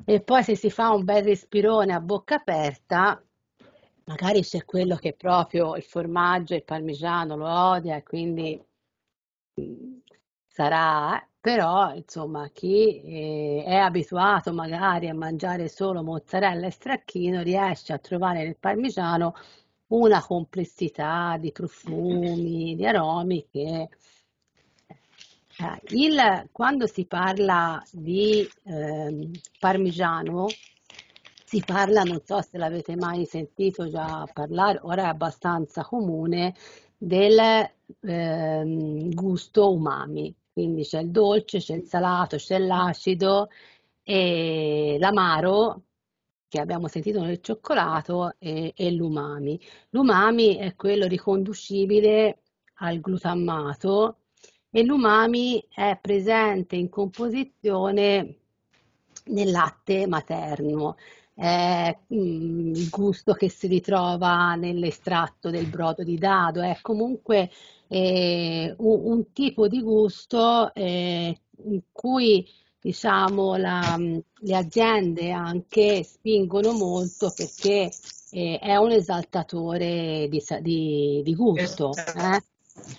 e poi se si fa un bel respirone a bocca aperta, magari c'è quello che proprio il formaggio, il parmigiano lo odia e quindi mm, sarà, però insomma chi eh, è abituato magari a mangiare solo mozzarella e stracchino riesce a trovare nel parmigiano una complessità di profumi, di aromi che eh, il- quando si parla di ehm, parmigiano si parla, non so se l'avete mai sentito già parlare, ora è abbastanza comune, del ehm, gusto umami. Quindi c'è il dolce, c'è il salato, c'è l'acido e l'amaro che abbiamo sentito nel cioccolato e, e l'umami. L'umami è quello riconducibile al glutammato e l'umami è presente in composizione nel latte materno. Mm, il gusto che si ritrova nell'estratto del brodo di dado, è comunque eh, un, un tipo di gusto eh, in cui diciamo la- le aziende anche spingono molto perché eh, è un esaltatore di, di- di gusto, eh,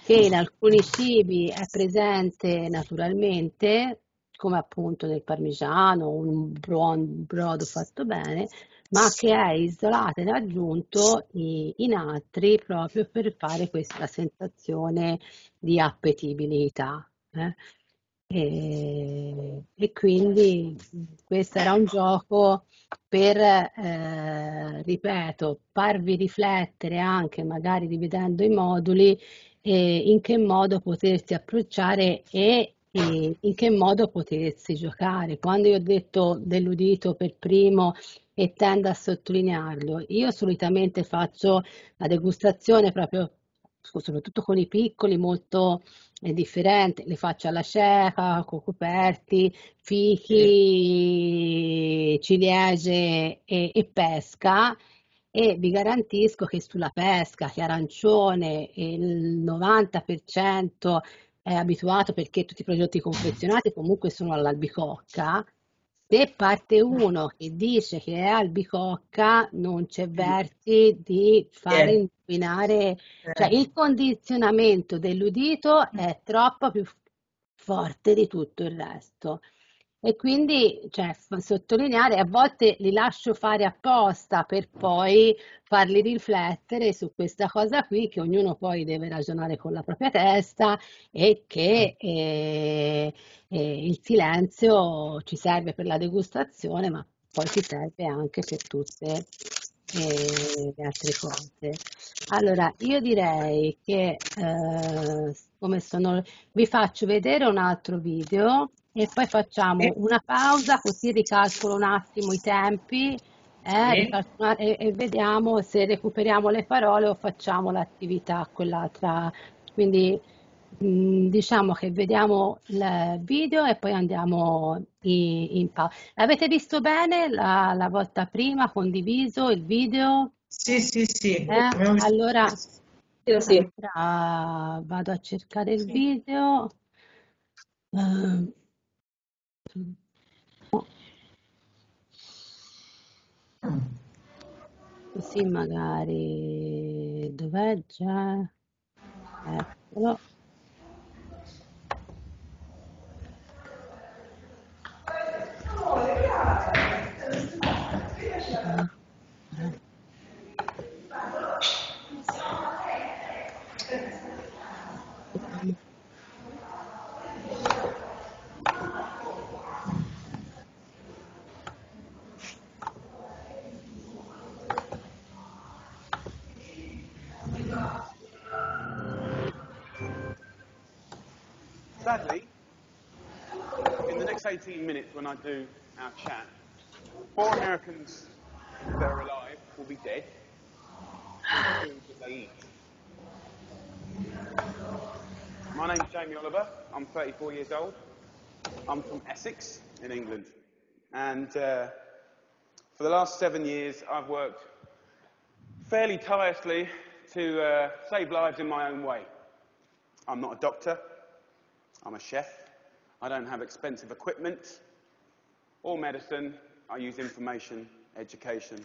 che in alcuni cibi è presente naturalmente, come appunto nel parmigiano, un buon brodo fatto bene, ma che è isolato ed aggiunto in altri proprio per fare questa sensazione di appetibilità. eh. E, e quindi questo era un gioco per, eh, ripeto, farvi riflettere anche magari dividendo i moduli eh, in che modo potersi approcciare e, e in che modo potersi giocare. Quando io ho detto dell'udito per primo e tendo a sottolinearlo, io solitamente faccio la degustazione proprio soprattutto con i piccoli, molto eh, differente, li faccio alla cieca, con coperti, fichi, ciliegie e, e pesca. E vi garantisco che sulla pesca, che arancione, il 90% è abituato perché tutti i prodotti confezionati comunque sono all'albicocca. Se parte uno che dice che è albicocca, non c'è versi di fare Eh. indovinare, cioè Eh. il condizionamento dell'udito è troppo più forte di tutto il resto. E quindi, cioè, sottolineare, a volte li lascio fare apposta per poi farli riflettere su questa cosa qui, che ognuno poi deve ragionare con la propria testa e che eh, eh, il silenzio ci serve per la degustazione, ma poi ci serve anche per tutte eh, le altre cose. Allora, io direi che eh, come sono, vi faccio vedere un altro video e poi facciamo Sì, una pausa così ricalcolo un attimo i tempi eh, sì. e, e vediamo se recuperiamo le parole o facciamo l'attività quell'altra. Quindi mh, diciamo che vediamo il video e poi andiamo in, in pausa. L'avete visto bene la, la volta prima, condiviso il video? Sì, sì, sì, Eh? Allora, Sì, sì. allora vado a cercare il video. Eh, così magari dov'è già? Eccolo. Sadly, in the next 18 minutes when I do our chat, four Americans that are alive will be dead. My name's Jamie Oliver. I'm 34 years old. I'm from Essex in England. And uh, for the last seven years, I've worked fairly tirelessly to uh, save lives in my own way. I'm not a doctor. I'm a chef. I don't have expensive equipment or medicine. I use information, education.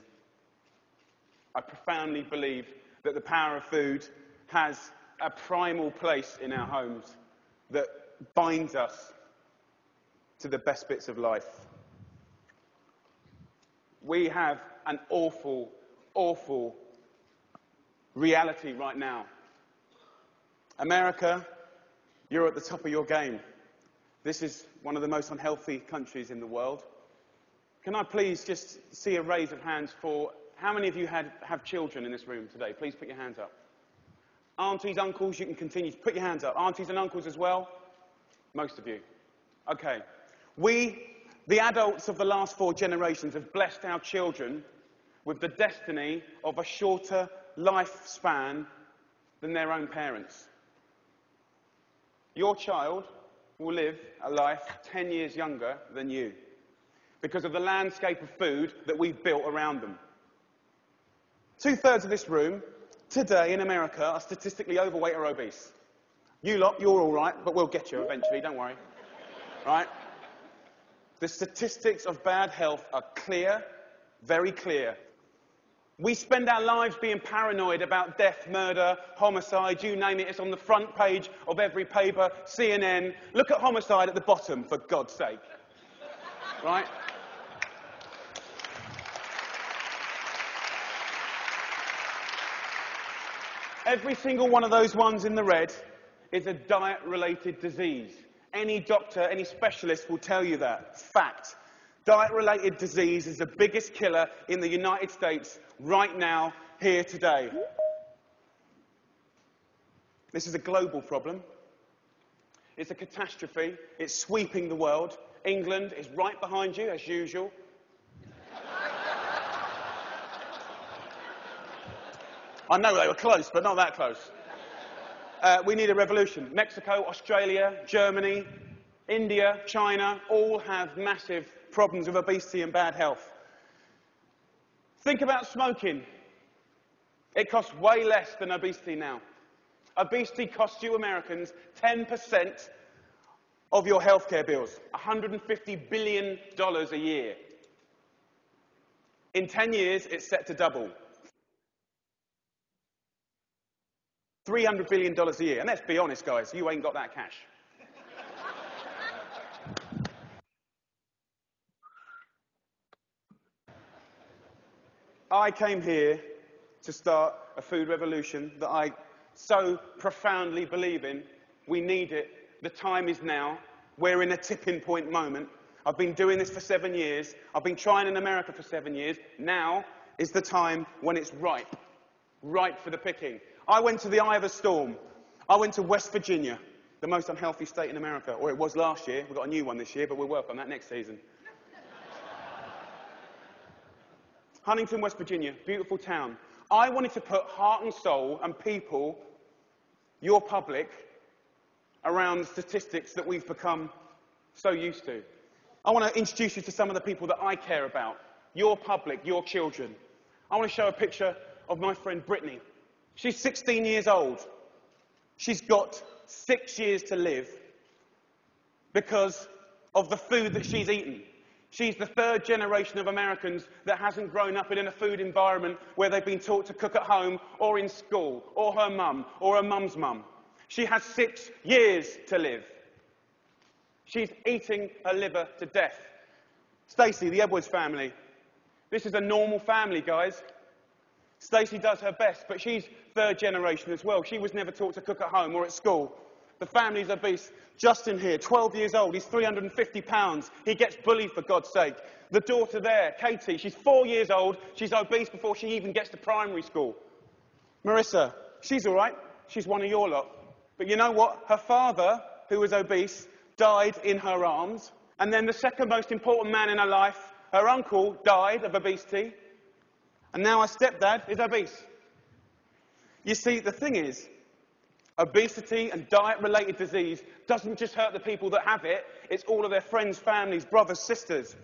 I profoundly believe that the power of food has a primal place in our homes that binds us to the best bits of life. We have an awful, awful reality right now. America you're at the top of your game. This is one of the most unhealthy countries in the world. Can I please just see a raise of hands for how many of you had, have children in this room today? Please put your hands up. Aunties, uncles, you can continue. Put your hands up. Aunties and uncles as well? Most of you. Okay. We, the adults of the last four generations, have blessed our children with the destiny of a shorter lifespan than their own parents. Your child will live a life 10 years younger than you because of the landscape of food that we've built around them. Two thirds of this room today in America are statistically overweight or obese. You lot, you're all right, but we'll get you eventually, don't worry. Right? The statistics of bad health are clear, very clear. We spend our lives being paranoid about death, murder, homicide, you name it. It's on the front page of every paper, CNN. Look at homicide at the bottom, for God's sake. Right? Every single one of those ones in the red is a diet related disease. Any doctor, any specialist will tell you that. Fact. Diet related disease is the biggest killer in the United States right now, here today. This is a global problem. It's a catastrophe. It's sweeping the world. England is right behind you, as usual. I know they were close, but not that close. Uh, we need a revolution. Mexico, Australia, Germany, India, China all have massive problems with obesity and bad health. Think about smoking. It costs way less than obesity now. Obesity costs you Americans 10% of your healthcare bills, $150 billion a year. In 10 years, it's set to double. $300 billion a year. And let's be honest, guys, you ain't got that cash. I came here to start a food revolution that I so profoundly believe in. We need it. The time is now. We're in a tipping point moment. I've been doing this for seven years. I've been trying in America for seven years. Now is the time when it's ripe. Ripe for the picking. I went to the eye of a storm. I went to West Virginia, the most unhealthy state in America. Or it was last year. We've got a new one this year, but we'll work on that next season. Huntington, West Virginia, beautiful town. I wanted to put heart and soul and people, your public, around statistics that we've become so used to. I want to introduce you to some of the people that I care about, your public, your children. I want to show a picture of my friend Brittany. She's 16 years old. She's got six years to live because of the food that she's eaten. She's the third generation of Americans that hasn't grown up in a food environment where they've been taught to cook at home or in school or her mum or her mum's mum. She has six years to live. She's eating her liver to death. Stacey, the Edwards family. This is a normal family, guys. Stacey does her best, but she's third generation as well. She was never taught to cook at home or at school. The family's obese. Justin here, 12 years old, he's 350 pounds. He gets bullied for God's sake. The daughter there, Katie, she's four years old. She's obese before she even gets to primary school. Marissa, she's all right. She's one of your lot. But you know what? Her father, who was obese, died in her arms. And then the second most important man in her life, her uncle, died of obesity. And now her stepdad is obese. You see, the thing is, obesity and diet related disease doesn't just hurt the people that have it, it's all of their friends, families, brothers, sisters.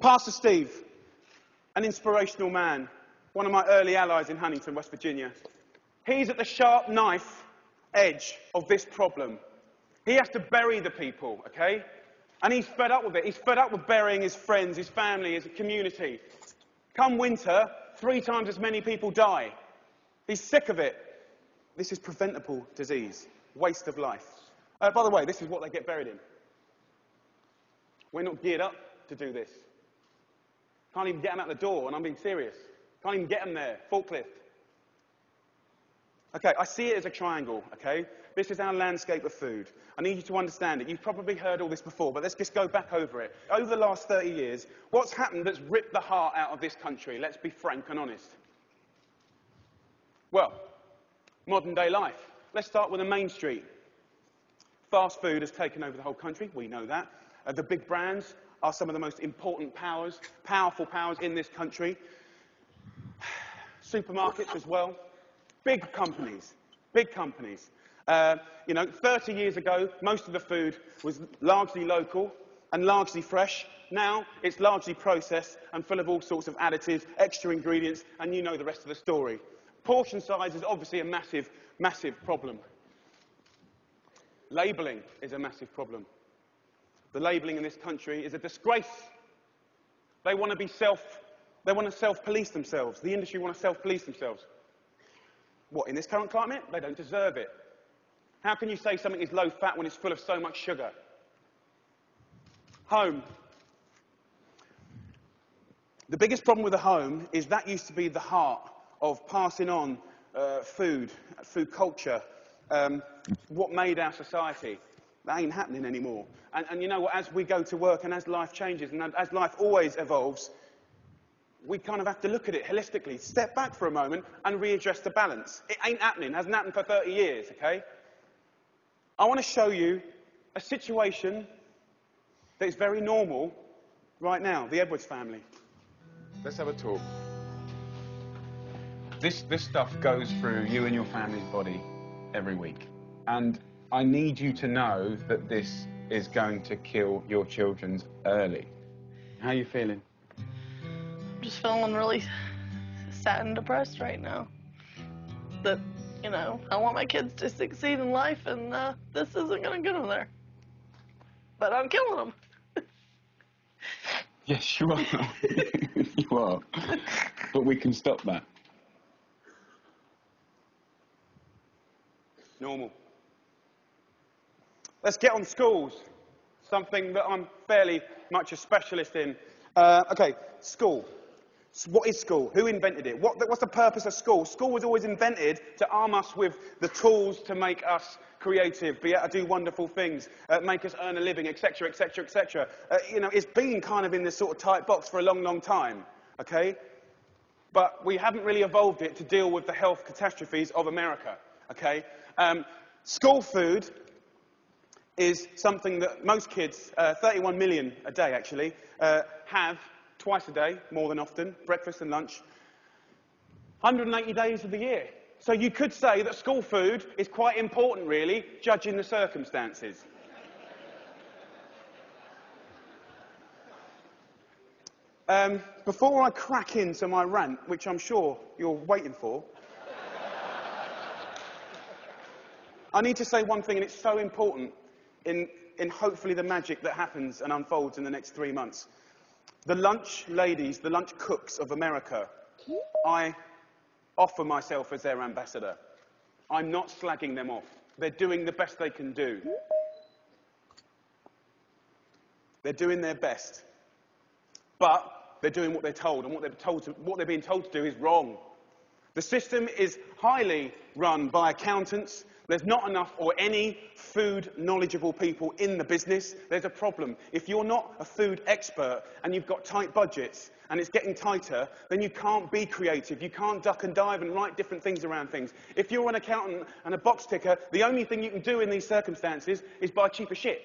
Pastor Steve, an inspirational man, one of my early allies in Huntington, West Virginia. He's at the sharp knife edge of this problem. He has to bury the people, okay? And he's fed up with it. He's fed up with burying his friends, his family, his community. Come winter, three times as many people die. He's sick of it. This is preventable disease, waste of life. Uh, by the way, this is what they get buried in. We're not geared up to do this. Can't even get them out the door, and I'm being serious. Can't even get them there. Forklift. Okay, I see it as a triangle, okay? This is our landscape of food. I need you to understand it. You've probably heard all this before, but let's just go back over it. Over the last 30 years, what's happened that's ripped the heart out of this country? Let's be frank and honest. Well, modern day life. Let's start with the main street. Fast food has taken over the whole country, we know that. Uh, the big brands are some of the most important powers, powerful powers in this country. Supermarkets as well. Big companies, big companies. Uh, you know, 30 years ago, most of the food was largely local and largely fresh. Now, it's largely processed and full of all sorts of additives, extra ingredients, and you know the rest of the story. Portion size is obviously a massive, massive problem. Labelling is a massive problem. The labelling in this country is a disgrace. They want to be self, they want to self-police themselves. The industry want to self-police themselves. What, in this current climate? They don't deserve it. How can you say something is low fat when it's full of so much sugar? Home. The biggest problem with the home is that used to be the heart of passing on uh, food, food culture, um, what made our society. That ain't happening anymore. And, and you know what? As we go to work and as life changes and as life always evolves, we kind of have to look at it holistically, step back for a moment and readdress the balance. It ain't happening, hasn't happened for 30 years, okay? I want to show you a situation that is very normal right now, the Edwards family. Let's have a talk. This, this stuff goes through you and your family's body every week. And I need you to know that this is going to kill your children's early. How are you feeling? I'm just feeling really sad and depressed right now. That, you know, I want my kids to succeed in life, and uh, this isn't going to get them there. But I'm killing them. Yes, you are. you are. But we can stop that. Normal. Let's get on schools. Something that I'm fairly much a specialist in. Uh, okay, school. S- What is school? Who invented it? What, what's the purpose of school? School was always invented to arm us with the tools to make us creative, be able to do wonderful things, uh, make us earn a living, etc., etc., etc. You know, it's been kind of in this sort of tight box for a long, long time. Okay, but we haven't really evolved it to deal with the health catastrophes of America. Okay, um, school food is something that most kids, uh, 31 million a day actually, uh, have twice a day, more than often, breakfast and lunch, 180 days of the year. So you could say that school food is quite important, really, judging the circumstances. Um, before I crack into my rant, which I'm sure you're waiting for, I need to say one thing, and it's so important in, in hopefully the magic that happens and unfolds in the next three months. The lunch ladies, the lunch cooks of America, I offer myself as their ambassador. I'm not slagging them off. They're doing the best they can do. They're doing their best. But they're doing what they're told, and what they're, told to, what they're being told to do is wrong. The system is highly run by accountants. There's not enough or any food knowledgeable people in the business. There's a problem. If you're not a food expert and you've got tight budgets and it's getting tighter, then you can't be creative. You can't duck and dive and write different things around things. If you're an accountant and a box ticker, the only thing you can do in these circumstances is buy cheaper shit.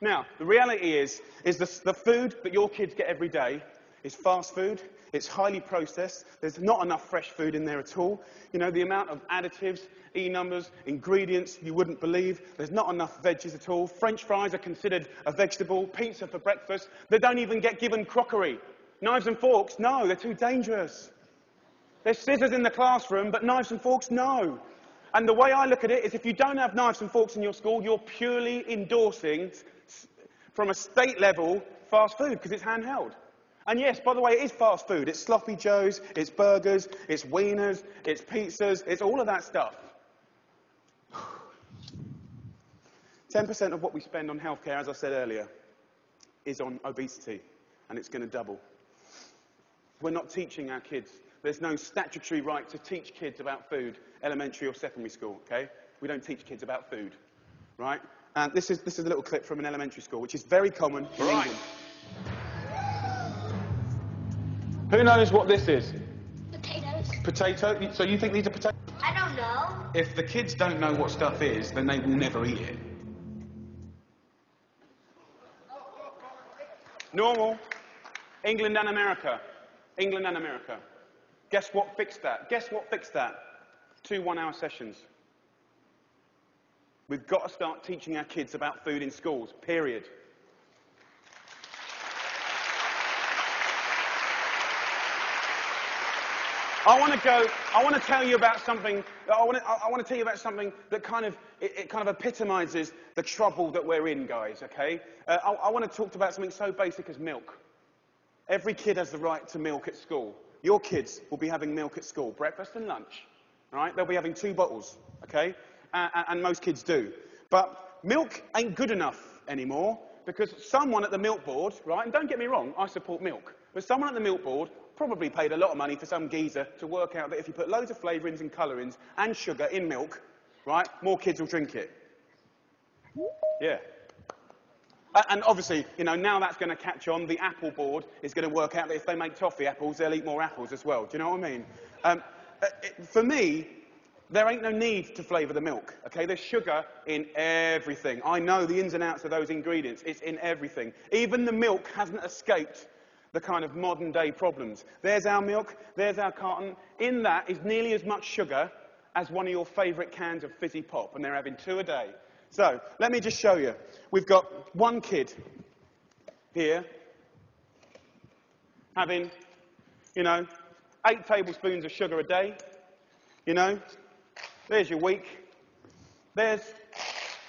Now, the reality is, is the, the food that your kids get every day is fast food. It's highly processed. There's not enough fresh food in there at all. You know, the amount of additives, E numbers, ingredients you wouldn't believe. There's not enough veggies at all. French fries are considered a vegetable. Pizza for breakfast. They don't even get given crockery. Knives and forks, no, they're too dangerous. There's scissors in the classroom, but knives and forks, no. And the way I look at it is if you don't have knives and forks in your school, you're purely endorsing, from a state level, fast food because it's handheld. And yes, by the way, it is fast food. It's sloppy joes, it's burgers, it's wieners, it's pizzas, it's all of that stuff. 10% of what we spend on healthcare, as I said earlier, is on obesity, and it's going to double. We're not teaching our kids. There's no statutory right to teach kids about food, elementary or secondary school, okay? We don't teach kids about food, right? And this is, this is a little clip from an elementary school, which is very common in Right. England. Who knows what this is? Potatoes. Potato? So you think these are potatoes? I don't know. If the kids don't know what stuff is, then they will never eat it. Normal. England and America. England and America. Guess what fixed that? Guess what fixed that? Two one hour sessions. We've got to start teaching our kids about food in schools, period. I want to go. I want to tell you about something. I want to. I want to tell you about something that kind of it, it kind of epitomises the trouble that we're in, guys. Okay. Uh, I, I want to talk about something so basic as milk. Every kid has the right to milk at school. Your kids will be having milk at school, breakfast and lunch. Right? They'll be having two bottles. Okay. Uh, and most kids do. But milk ain't good enough anymore because someone at the milk board, right? And don't get me wrong, I support milk. But someone at the milk board probably paid a lot of money for some geezer to work out that if you put loads of flavourings and colourings and sugar in milk, right, more kids will drink it. Yeah. And obviously, you know, now that's going to catch on. The Apple board is going to work out that if they make toffee apples, they'll eat more apples as well. Do you know what I mean? Um, uh, for me, there ain't no need to flavour the milk, okay? There's sugar in everything. I know the ins and outs of those ingredients. It's in everything. Even the milk hasn't escaped the kind of modern day problems. There's our milk, there's our carton. In that is nearly as much sugar as one of your favourite cans of fizzy pop, and they're having two a day. So, let me just show you. We've got one kid here having, you know, eight tablespoons of sugar a day. You know, there's your week. There's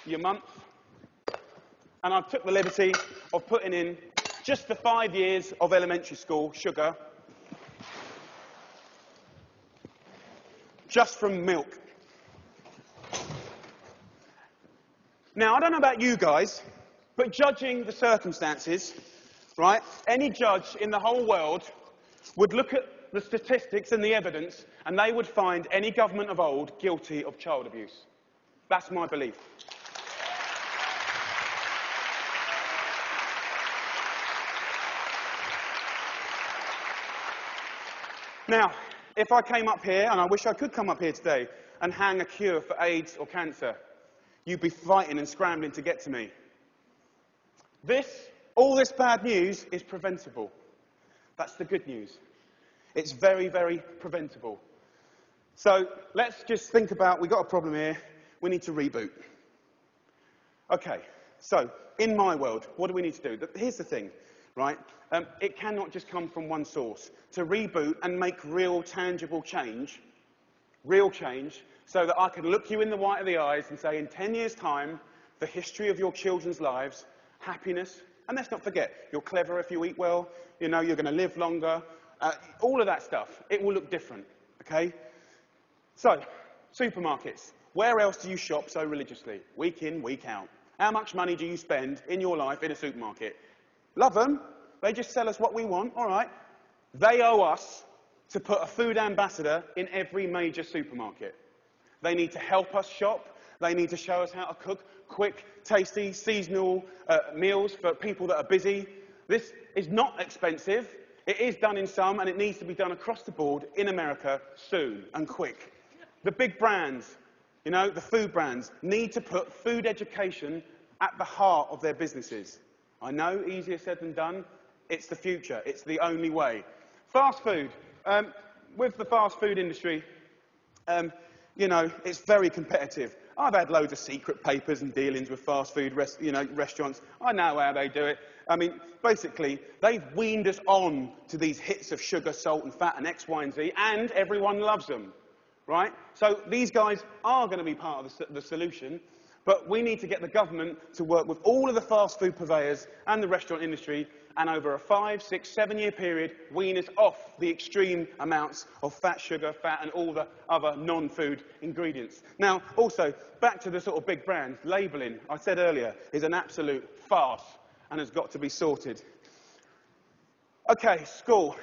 your month. And I've took the liberty of putting in just the five years of elementary school sugar just from milk. Now, I don't know about you guys, but judging the circumstances, right, any judge in the whole world would look at the statistics and the evidence and they would find any government of old guilty of child abuse. That's my belief. Now, if I came up here, and I wish I could come up here today, and hang a cure for AIDS or cancer, you'd be fighting and scrambling to get to me. This, all this bad news is preventable. That's the good news. It's very, very preventable. So let's just think about, we've got a problem here, we need to reboot. Okay, so in my world, what do we need to do? Here's the thing, right? Um, it cannot just come from one source. To reboot and make real, tangible change, real change, so that I can look you in the white of the eyes and say, in 10 years' time, the history of your children's lives, happiness, and let's not forget, you're clever if you eat well, you know, you're going to live longer, uh, all of that stuff, it will look different, okay? So, supermarkets. Where else do you shop so religiously? Week in, week out. How much money do you spend in your life in a supermarket? Love them. They just sell us what we want, all right. They owe us to put a food ambassador in every major supermarket. They need to help us shop. They need to show us how to cook quick, tasty, seasonal uh, meals for people that are busy. This is not expensive. It is done in some, and it needs to be done across the board in America soon and quick. The big brands, you know, the food brands, need to put food education at the heart of their businesses. I know, easier said than done. It's the future. It's the only way. Fast food. Um, with the fast food industry, um, you know, it's very competitive. I've had loads of secret papers and dealings with fast food you know, restaurants. I know how they do it. I mean, basically, they've weaned us on to these hits of sugar, salt, and fat, and X, Y, and Z, and everyone loves them, right? So these guys are going to be part of the, the solution, but we need to get the government to work with all of the fast food purveyors and the restaurant industry and over a five, six, seven year period, wean us off the extreme amounts of fat, sugar, fat, and all the other non food ingredients. Now, also, back to the sort of big brands, labelling, I said earlier, is an absolute farce and has got to be sorted. Okay, school.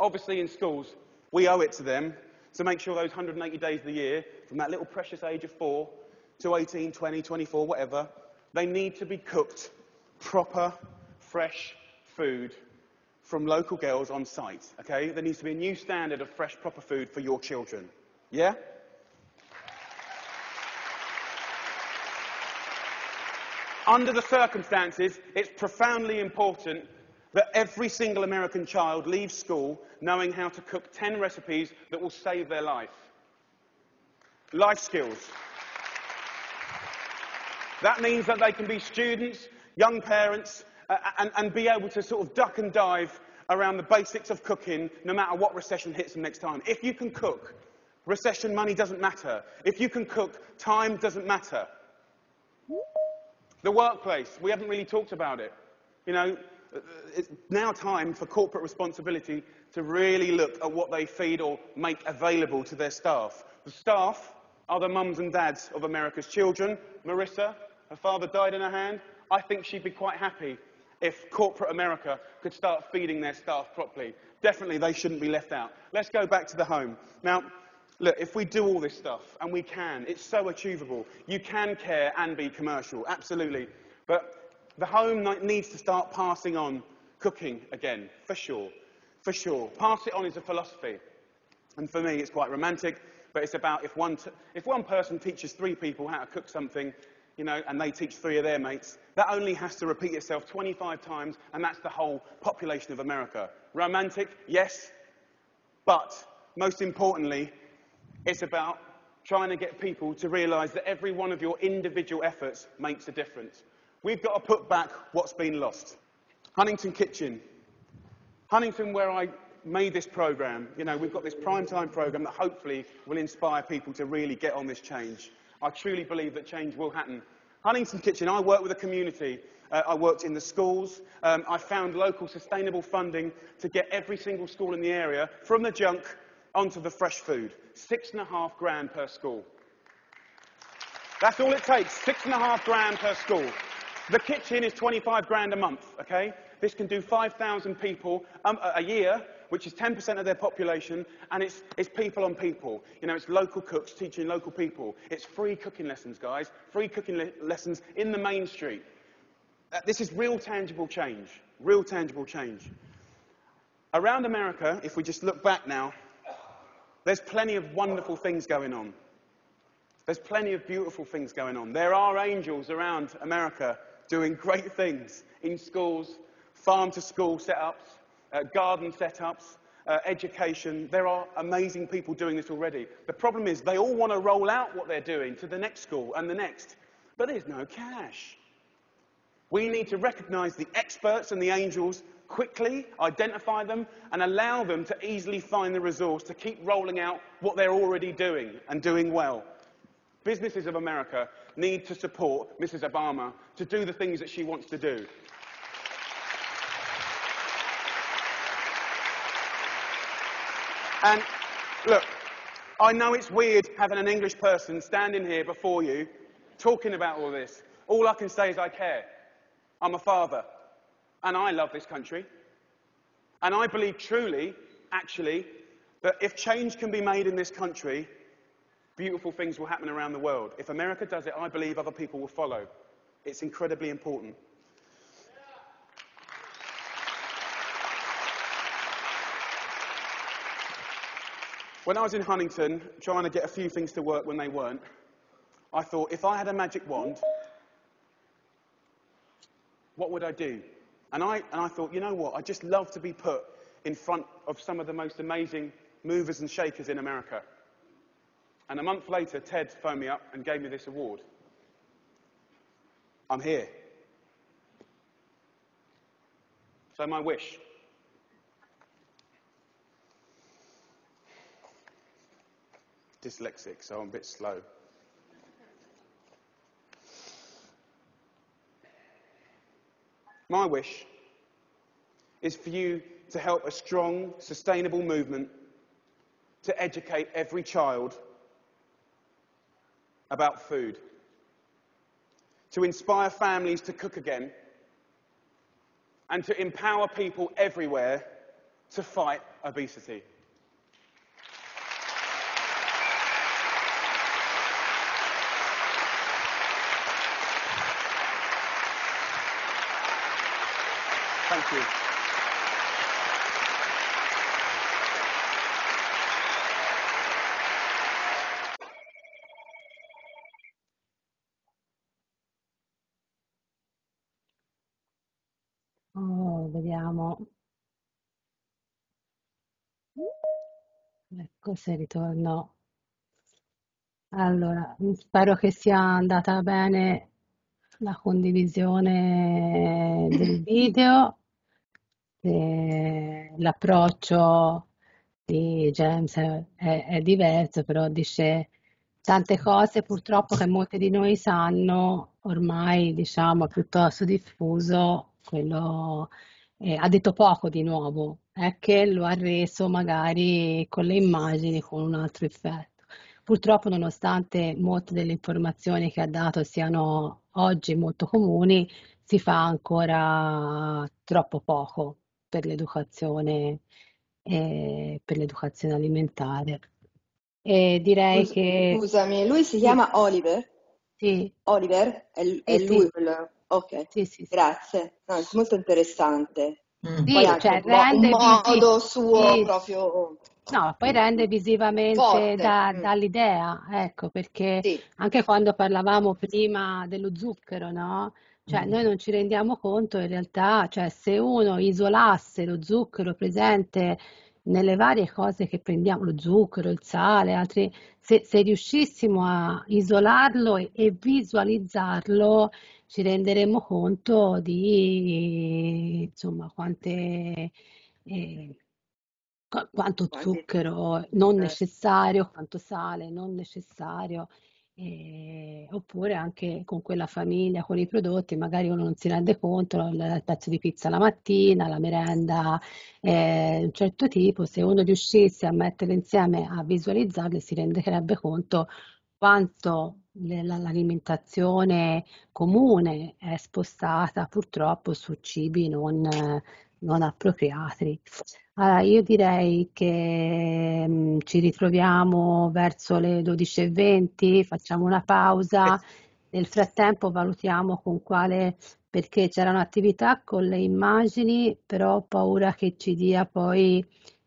Obviously, in schools, we owe it to them to make sure those 180 days of the year, from that little precious age of four to 18, 20, 24, whatever, they need to be cooked proper fresh food from local girls on site, okay? There needs to be a new standard of fresh, proper food for your children. Yeah? Under the circumstances, it's profoundly important that every single American child leaves school knowing how to cook 10 recipes that will save their life. Life skills. That means that they can be students, young parents, uh, and, and be able to sort of duck and dive around the basics of cooking no matter what recession hits them next time. If you can cook, recession money doesn't matter. If you can cook, time doesn't matter. The workplace, we haven't really talked about it. You know, it's now time for corporate responsibility to really look at what they feed or make available to their staff. The staff are the mums and dads of America's children. Marissa, her father died in her hand. I think she'd be quite happy if corporate America could start feeding their staff properly. Definitely, they shouldn't be left out. Let's go back to the home. Now, look, if we do all this stuff, and we can, it's so achievable. You can care and be commercial, absolutely. But the home needs to start passing on cooking again, for sure. For sure. Pass it on is a philosophy. And for me, it's quite romantic, but it's about if one, if one person teaches three people how to cook something, you know, and they teach three of their mates, that only has to repeat itself 25 times, and that's the whole population of America. Romantic, yes, but most importantly, it's about trying to get people to realize that every one of your individual efforts makes a difference. We've got to put back what's been lost. Huntington Kitchen. Huntington, where I made this program, you know, we've got this prime time program that hopefully will inspire people to really get on this change. I truly believe that change will happen. Huntington Kitchen, I work with a community. Uh, I worked in the schools. Um, I found local sustainable funding to get every single school in the area from the junk onto the fresh food. Six and a half grand per school. That's all it takes, six and a half grand per school. The kitchen is 25 grand a month, okay? This can do 5,000 people um, a a year, which is 10% of their population, and it's, it's people on people. You know, it's local cooks teaching local people. It's free cooking lessons, guys. Free cooking le- lessons in the main street. Uh, this is real tangible change. Real tangible change. Around America, if we just look back now, there's plenty of wonderful things going on. There's plenty of beautiful things going on. There are angels around America doing great things in schools, farm to school setups, uh, garden setups, uh, education. There are amazing people doing this already. The problem is they all want to roll out what they're doing to the next school and the next, but there's no cash. We need to recognize the experts and the angels quickly, identify them, and allow them to easily find the resource to keep rolling out what they're already doing and doing well. Businesses of America need to support Mrs. Obama to do the things that she wants to do. And look, I know it's weird having an English person standing here before you talking about all this. All I can say is I care. I'm a father. And I love this country. And I believe truly, actually, that if change can be made in this country, beautiful things will happen around the world. If America does it, I believe other people will follow. It's incredibly important. When I was in Huntington trying to get a few things to work when they weren't, I thought if I had a magic wand, what would I do? And I, and I thought, you know what? I'd just love to be put in front of some of the most amazing movers and shakers in America. And a month later, Ted phoned me up and gave me this award. I'm here. So, my wish dyslexic, so I'm a bit slow. My wish is for you to help a strong, sustainable movement to educate every child about food, to inspire families to cook again, and to empower people everywhere to fight obesity. You. Oh, vediamo. Ecco se ritorno. Allora, spero che sia andata bene la condivisione del video. L'approccio di James è, è- è diverso, però dice tante cose purtroppo che molti di noi sanno, ormai diciamo è piuttosto diffuso, quello eh, ha detto poco di nuovo, è che lo ha reso magari con le immagini con un altro effetto. Purtroppo, nonostante molte delle informazioni che ha dato siano oggi molto comuni, si fa ancora troppo poco per l'educazione, eh, per l'educazione alimentare. E direi Scus- che Scusami, lui si chiama Oliver? sì, Oliver? È, è sì, lui sì, quello? Ok, sì, sì, sì. grazie. No, è molto interessante. Sì, Poi cioè un, un rende visi- modo suo sì, proprio No, poi rende visivamente da- Mm. dall'idea, ecco, perché Sì, anche quando parlavamo prima dello zucchero, no? Cioè, noi non ci rendiamo conto in realtà, cioè, se uno isolasse lo zucchero presente nelle varie cose che prendiamo, lo zucchero, il sale, altri, se, se riuscissimo a isolarlo e, e visualizzarlo, ci renderemo conto di, insomma, quante, eh, Qua- quanto zucchero non eh, necessario, quanto sale non necessario, eh, oppure anche con quella famiglia, con i prodotti, magari uno non si rende conto, il pezzo di pizza la mattina, la merenda eh, un certo tipo, se uno riuscisse a metterle insieme, a visualizzarle, si renderebbe conto quanto l'alimentazione comune è spostata purtroppo su cibi non, non appropriati. Allora, io direi che mm, ci ritroviamo verso le 12.20, facciamo una pausa. Nel frattempo valutiamo con quale, perché c'era un'attività con le immagini, però ho paura che ci dia poi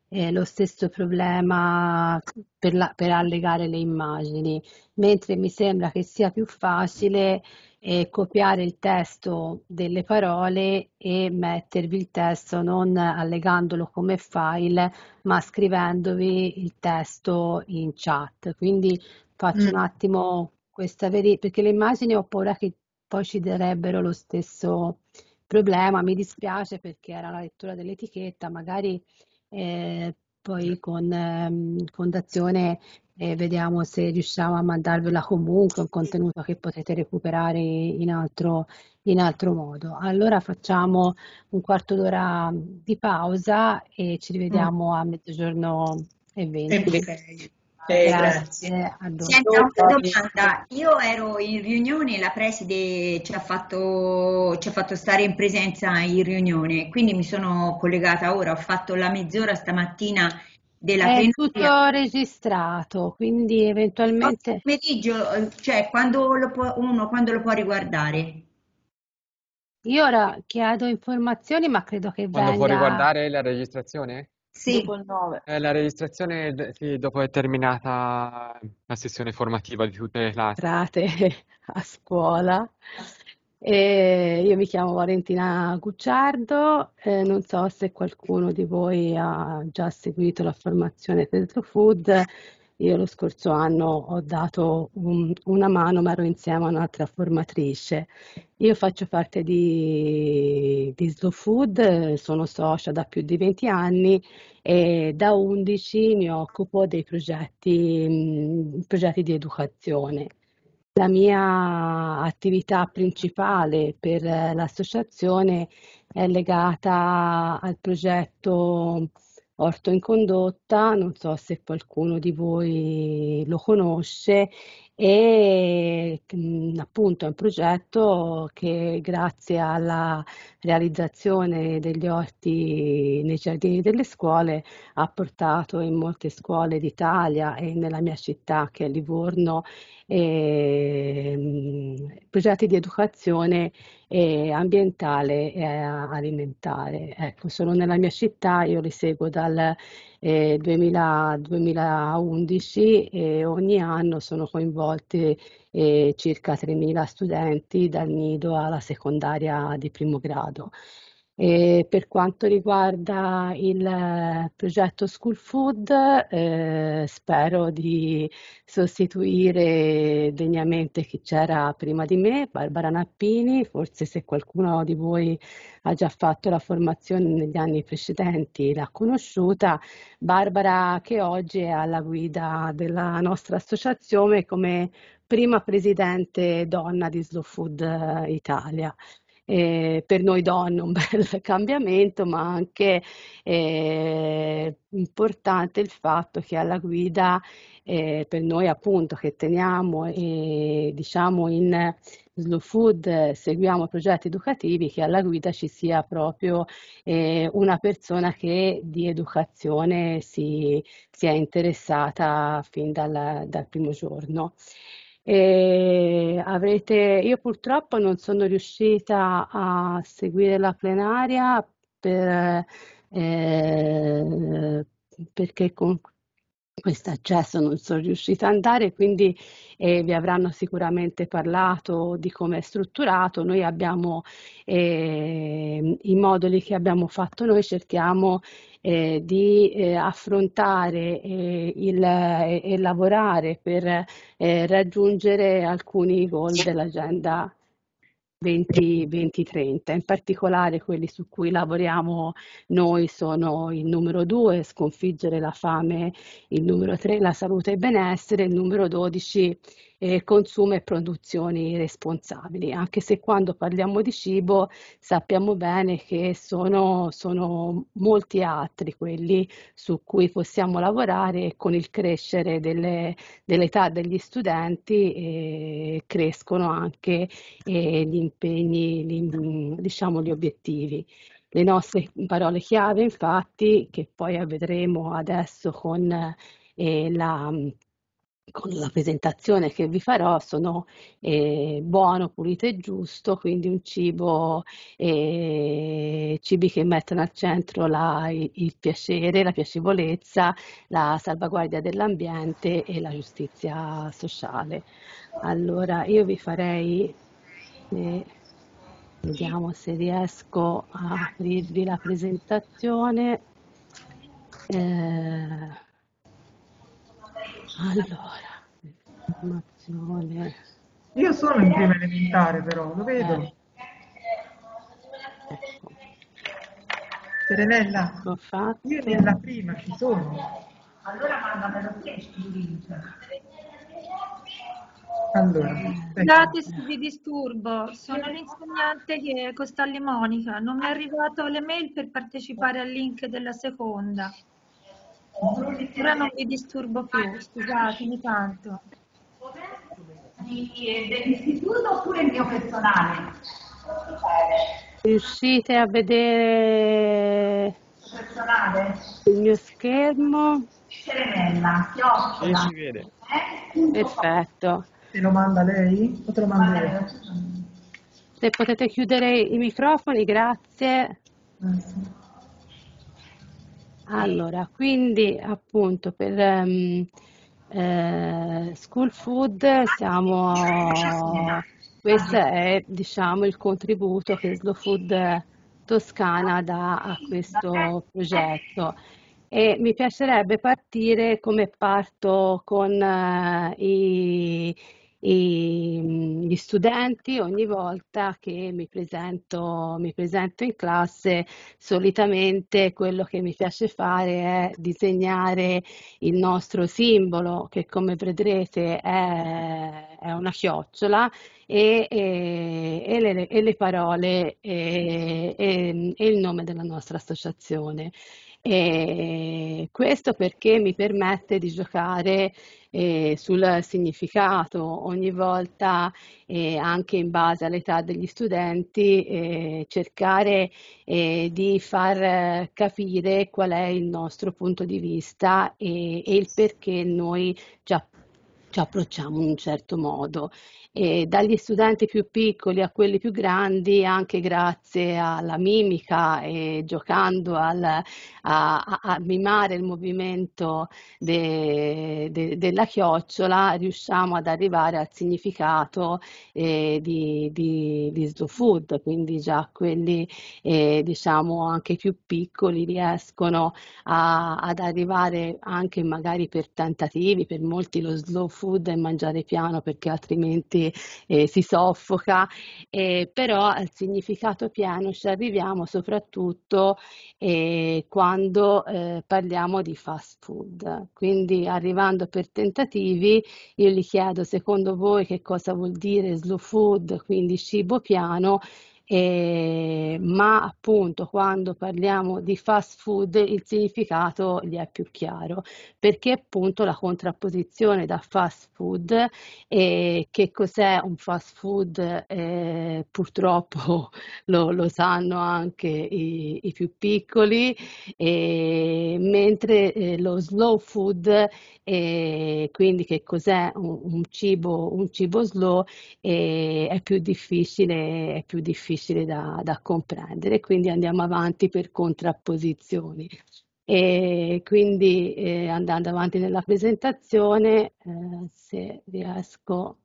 eh, lo stesso problema per, la- per allegare le immagini, mentre mi sembra che sia più facile eh, copiare il testo delle parole e mettervi il testo non allegandolo come file, ma scrivendovi il testo in chat. Quindi faccio un Mm. attimo questa verifica, perché le immagini ho paura che poi ci darebbero lo stesso problema. Mi dispiace perché era la lettura dell'etichetta, magari eh, poi con ehm, Fondazione eh, vediamo se riusciamo a mandarvela comunque, un contenuto che potete recuperare in altro, in altro modo. Allora facciamo un quarto d'ora di pausa e ci Mm. rivediamo a mezzogiorno e E 20. ok. Eh, grazie. Grazie. Senta, una domanda. Io ero in riunione, la preside ci ha fatto, ci ha fatto stare in presenza in riunione, quindi mi sono collegata ora, ho fatto la mezz'ora stamattina della È plenaria. tutto registrato, quindi eventualmente... Pomeriggio, cioè quando lo può, uno quando lo può riguardare? Io ora chiedo informazioni, ma credo che Quando può venga... riguardare la registrazione? Sì. Dopo il 9. Eh, la registrazione, d- sì, dopo è terminata la sessione formativa di tutte le classi. entrate a scuola. E io mi chiamo Valentina Gucciardo, eh, non so se qualcuno di voi ha già seguito la formazione Petro Food. Io lo scorso anno ho dato un- una mano, ma ero insieme a un'altra formatrice. Io faccio parte di, di Slow Food, sono socia da più di 20 anni e da 11 mi occupo dei progetti, progetti di educazione. La mia attività principale per eh, l'associazione è legata al progetto Orto in Condotta, non so se qualcuno di voi lo conosce, e mm, appunto è un progetto che grazie alla realizzazione degli orti nei giardini delle scuole ha portato in molte scuole d'Italia e nella mia città che è Livorno ehm, progetti di educazione eh, ambientale e alimentare. Ecco, sono nella mia città, io li seguo dal eh, 2000 2011 e ogni anno sono coinvolti eh, circa 3.000 studenti dal nido alla secondaria di primo grado. E per quanto riguarda il eh, progetto School Food, eh, spero di sostituire degnamente chi c'era prima di me, Barbara Nappini, forse se qualcuno di voi ha già fatto la formazione negli anni precedenti l'ha conosciuta, Barbara che oggi è alla guida della nostra associazione come prima presidente donna di Slow Food eh, Italia. Eh, per noi donne un bel cambiamento, ma anche eh, importante il fatto che alla guida eh, per noi appunto che teniamo e diciamo in Slow Food eh, seguiamo progetti educativi, che alla guida ci sia proprio eh, una persona che di educazione si, si è interessata fin dal, dal primo giorno. E avrete, io purtroppo non sono riuscita a seguire la plenaria per, eh, perché con questo accesso non sono riuscita ad andare, quindi eh, vi avranno sicuramente parlato di come è strutturato. Noi abbiamo eh, i moduli che abbiamo fatto noi, cerchiamo eh, di eh, affrontare eh, il, e, lavorare per eh, raggiungere alcuni goal dell'agenda 20-30. In particolare quelli su cui lavoriamo noi sono il numero 2, sconfiggere la fame, il numero 3, la salute e benessere, il numero 12, eh, consumo e produzioni responsabili, anche se quando parliamo di cibo sappiamo bene che sono, sono molti altri quelli su cui possiamo lavorare e con il crescere delle, dell'età degli studenti eh, crescono anche eh, gli impegni, gli, diciamo gli obiettivi. Le nostre parole chiave, infatti, che poi vedremo adesso con eh, la con la presentazione che vi farò sono eh, buono, pulito e giusto, quindi un cibo, eh, cibi che mettono al centro la, il, il, piacere, la piacevolezza, la salvaguardia dell'ambiente e la giustizia sociale. Allora io vi farei, eh, vediamo se riesco a aprirvi la presentazione. Allora, informazione. Io sono in prima elementare però, lo vedo. Eh. Ecco. Serenella, io nella prima ci sono. Allora mandamelo te il link. Allora, Scusate se vi disturbo, sono l'insegnante che Costalli Monica, non mi è arrivato l'email per partecipare al link della seconda. Ora non vi disturbo più, scusatemi tanto. Dell'istituto oppure il mio personale? Riuscite a vedere Personale? il mio schermo? Serenella, Sì, chiocciola. si vede. Perfetto. te lo manda lei o te lo mando io? Se potete chiudere i microfoni, grazie. Sì. Allora, quindi appunto per ehm, eh, School Food siamo, questo è diciamo il contributo che Slow Food Toscana dà a questo progetto. E mi piacerebbe partire come parto con eh, i, i- gli studenti ogni volta che mi presento, mi presento in classe. Solitamente quello che mi piace fare è disegnare il nostro simbolo, che come vedrete è, è una chiocciola, e, e- e le, e le parole e, e- e il nome della nostra associazione. E questo perché mi permette di giocare eh, sul significato ogni volta, eh, anche in base all'età degli studenti, eh, cercare di far capire qual è il nostro punto di vista e, e il perché noi ci, app- ci approcciamo in un certo modo. E dagli studenti più piccoli a quelli più grandi, anche grazie alla mimica e giocando al, a, a- a mimare il movimento de- de- della chiocciola, riusciamo ad arrivare al significato eh, di, di, di slow food, quindi già quelli eh, diciamo anche più piccoli riescono ad arrivare anche magari per tentativi, per molti lo slow food è mangiare piano perché altrimenti eh, si soffoca, eh, però al significato pieno ci arriviamo soprattutto eh, quando eh, parliamo di fast food. Quindi arrivando per tentativi, io gli chiedo secondo voi che cosa vuol dire slow food, quindi cibo piano, eh, ma appunto quando parliamo di fast food il significato gli è più chiaro, perché appunto la contrapposizione da fast food e che cos'è un fast food eh, purtroppo lo, lo sanno anche i, i più piccoli, eh, mentre eh, lo slow food, eh, quindi che cos'è un, un cibo, un cibo slow, eh, è più difficile, è più difficile da, da comprendere, quindi andiamo avanti per contrapposizioni. E quindi eh, andando avanti nella presentazione, eh, se riesco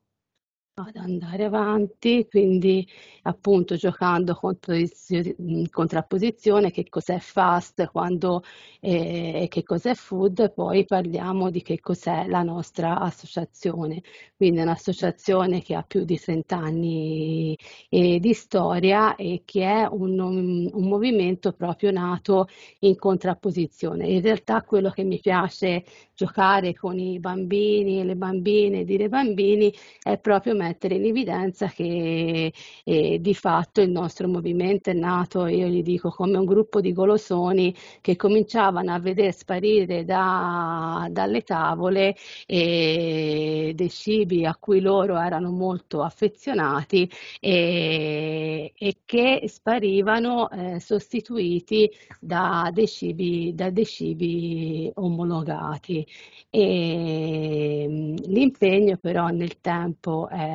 ad andare avanti, quindi appunto giocando contrappozizio- in contrapposizione che cos'è fast quando, eh, e che cos'è food, poi parliamo di che cos'è la nostra associazione, quindi un'associazione che ha più di 30 anni eh, di storia e che è un- un movimento proprio nato in contrapposizione. In realtà quello che mi piace giocare con i bambini e le bambine, dire bambini, è proprio mettere in evidenza che eh, di fatto il nostro movimento è nato, io gli dico, come un gruppo di golosoni che cominciavano a vedere sparire da, dalle tavole eh, dei cibi a cui loro erano molto affezionati e, e che sparivano eh, sostituiti da dei cibi, da dei cibi omologati. E, mm, l'impegno però nel tempo è,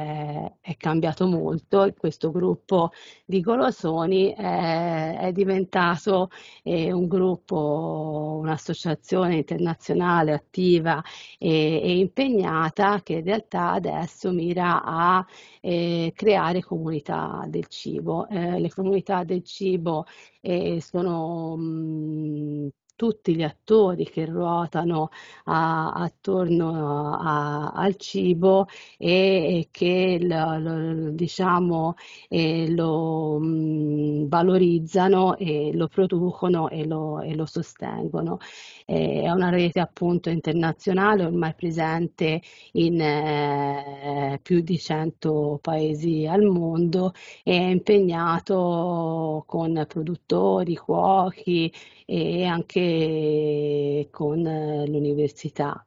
è, cambiato molto, questo gruppo di golosoni è, è diventato eh, un gruppo, un'associazione internazionale attiva e, e, impegnata che in realtà adesso mira a eh, creare comunità del cibo. Eh, le comunità del cibo eh, sono mh, tutti gli attori che ruotano a, attorno a, al cibo e, e che lo, lo, diciamo, eh, lo mh, valorizzano e lo producono e lo, e lo sostengono. Eh, è una rete appunto internazionale ormai presente in eh, più di 100 paesi al mondo e è impegnato con produttori, cuochi e anche con eh, l'università.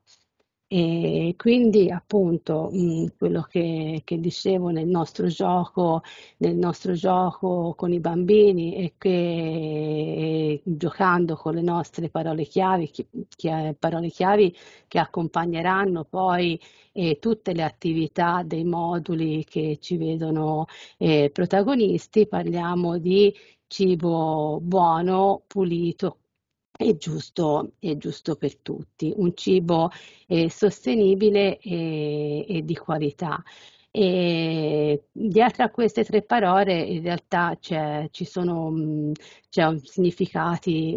E quindi appunto mh, quello che, che, dicevo nel nostro gioco, nel nostro gioco con i bambini e che giocando con le nostre parole chiavi, che, che, parole chiavi che accompagneranno poi eh, tutte le attività dei moduli che ci vedono eh, protagonisti, parliamo di cibo buono, pulito, è giusto, è giusto per tutti, un cibo eh, sostenibile e, e di qualità. E dietro a queste tre parole in realtà ci sono, mm, c'è un,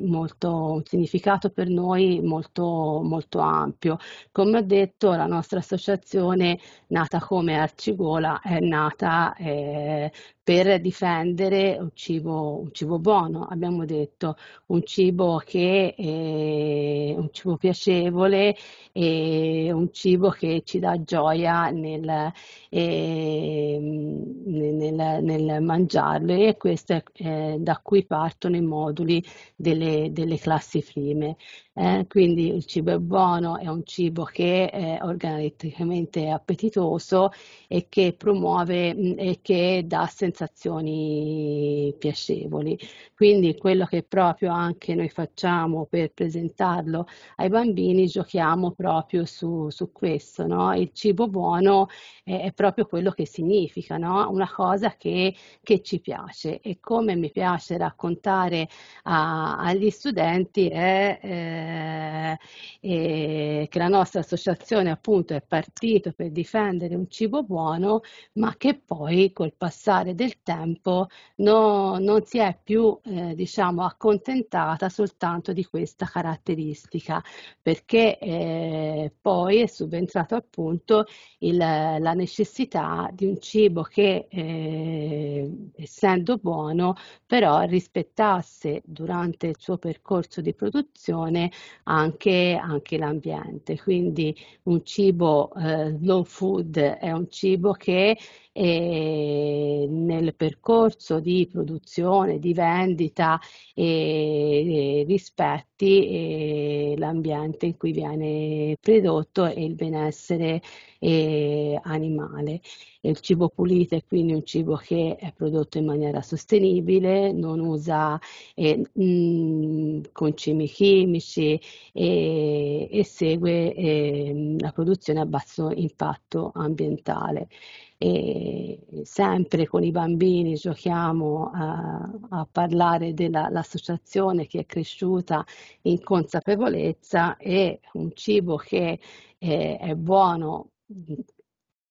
molto, un significato per noi molto, molto ampio. Come ho detto, la nostra associazione, nata come Arcigola, è nata eh, per difendere un cibo, un cibo, buono, abbiamo detto, un cibo che è un cibo piacevole e un cibo che ci dà gioia nel, eh, nel, nel mangiarlo e questo è eh, da cui partono i moduli delle, delle classi prime. Eh, quindi il cibo è buono, è un cibo che è organicamente appetitoso e che promuove mh, e che dà sensazioni piacevoli. Quindi quello che proprio anche noi facciamo per presentarlo ai bambini, giochiamo proprio su, su questo. No? Il cibo buono è, è, proprio quello che significa, no? una cosa che, che, ci piace e come mi piace raccontare a, agli studenti è... Eh, eh, che la nostra associazione appunto è partito per difendere un cibo buono, ma che poi col passare del tempo no, non si è più eh, diciamo accontentata soltanto di questa caratteristica, perché eh, poi è subentrato appunto il, la necessità di un cibo che eh, essendo buono però rispettasse durante il suo percorso di produzione anche, anche l'ambiente. Quindi un cibo eh, slow food è un cibo che eh, nel percorso di produzione, di vendita eh, rispetti l'ambiente in cui viene prodotto e il benessere animale. Il cibo pulito è quindi un cibo che è prodotto in maniera sostenibile, non usa mh, mm, concimi chimici e, e segue la produzione a basso impatto ambientale. E sempre con i bambini giochiamo a, a parlare dell'associazione che è cresciuta in consapevolezza e un cibo che è, è buono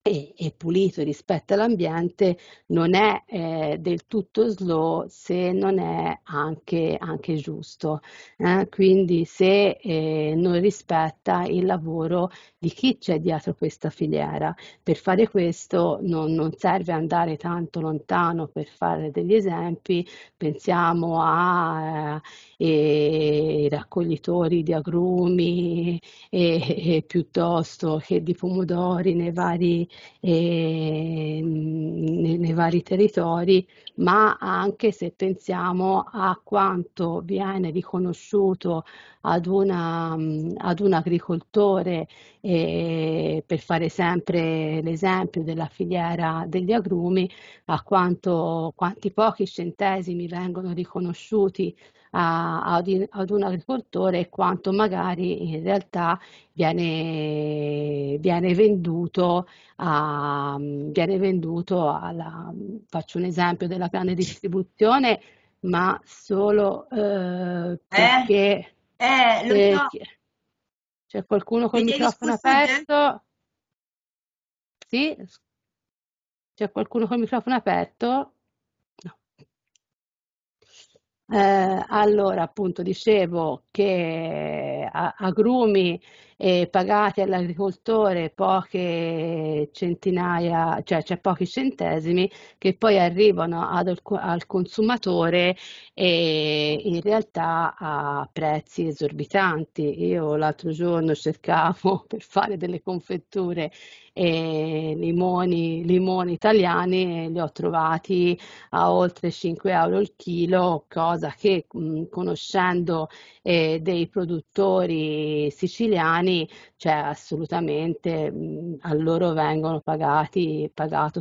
e, e pulito rispetto all'ambiente non è eh, del tutto slow se non è anche, anche giusto. Eh? Quindi se eh, non rispetta il lavoro di chi c'è dietro questa filiera. Per fare questo non, non serve andare tanto lontano per fare degli esempi, pensiamo ai eh, raccoglitori di agrumi e, e piuttosto che di pomodori nei vari eh, nei, nei, vari territori, ma anche se pensiamo a quanto viene riconosciuto ad, una, ad un agricoltore, eh, per fare sempre l'esempio della filiera degli agrumi, a quanto, quanti pochi centesimi vengono riconosciuti a, ad, un agricoltore e quanto magari in realtà viene, viene venduto, a, viene venduto alla, faccio un esempio della grande distribuzione, ma solo eh, perché... Eh, eh, eh, so. C'è qualcuno col Vedevi microfono aperto? Sì? C'è qualcuno col microfono aperto? Eh, allora, appunto, dicevo che agrumi eh, pagati all'agricoltore poche centinaia, cioè, cioè pochi centesimi, che poi arrivano ad- al consumatore e in realtà a prezzi esorbitanti. Io l'altro giorno cercavo per fare delle confetture e limoni, limoni italiani e li ho trovati a oltre 5 euro il chilo, cosa che mh, conoscendo eh, dei produttori siciliani, cioè assolutamente mh, a loro vengono pagati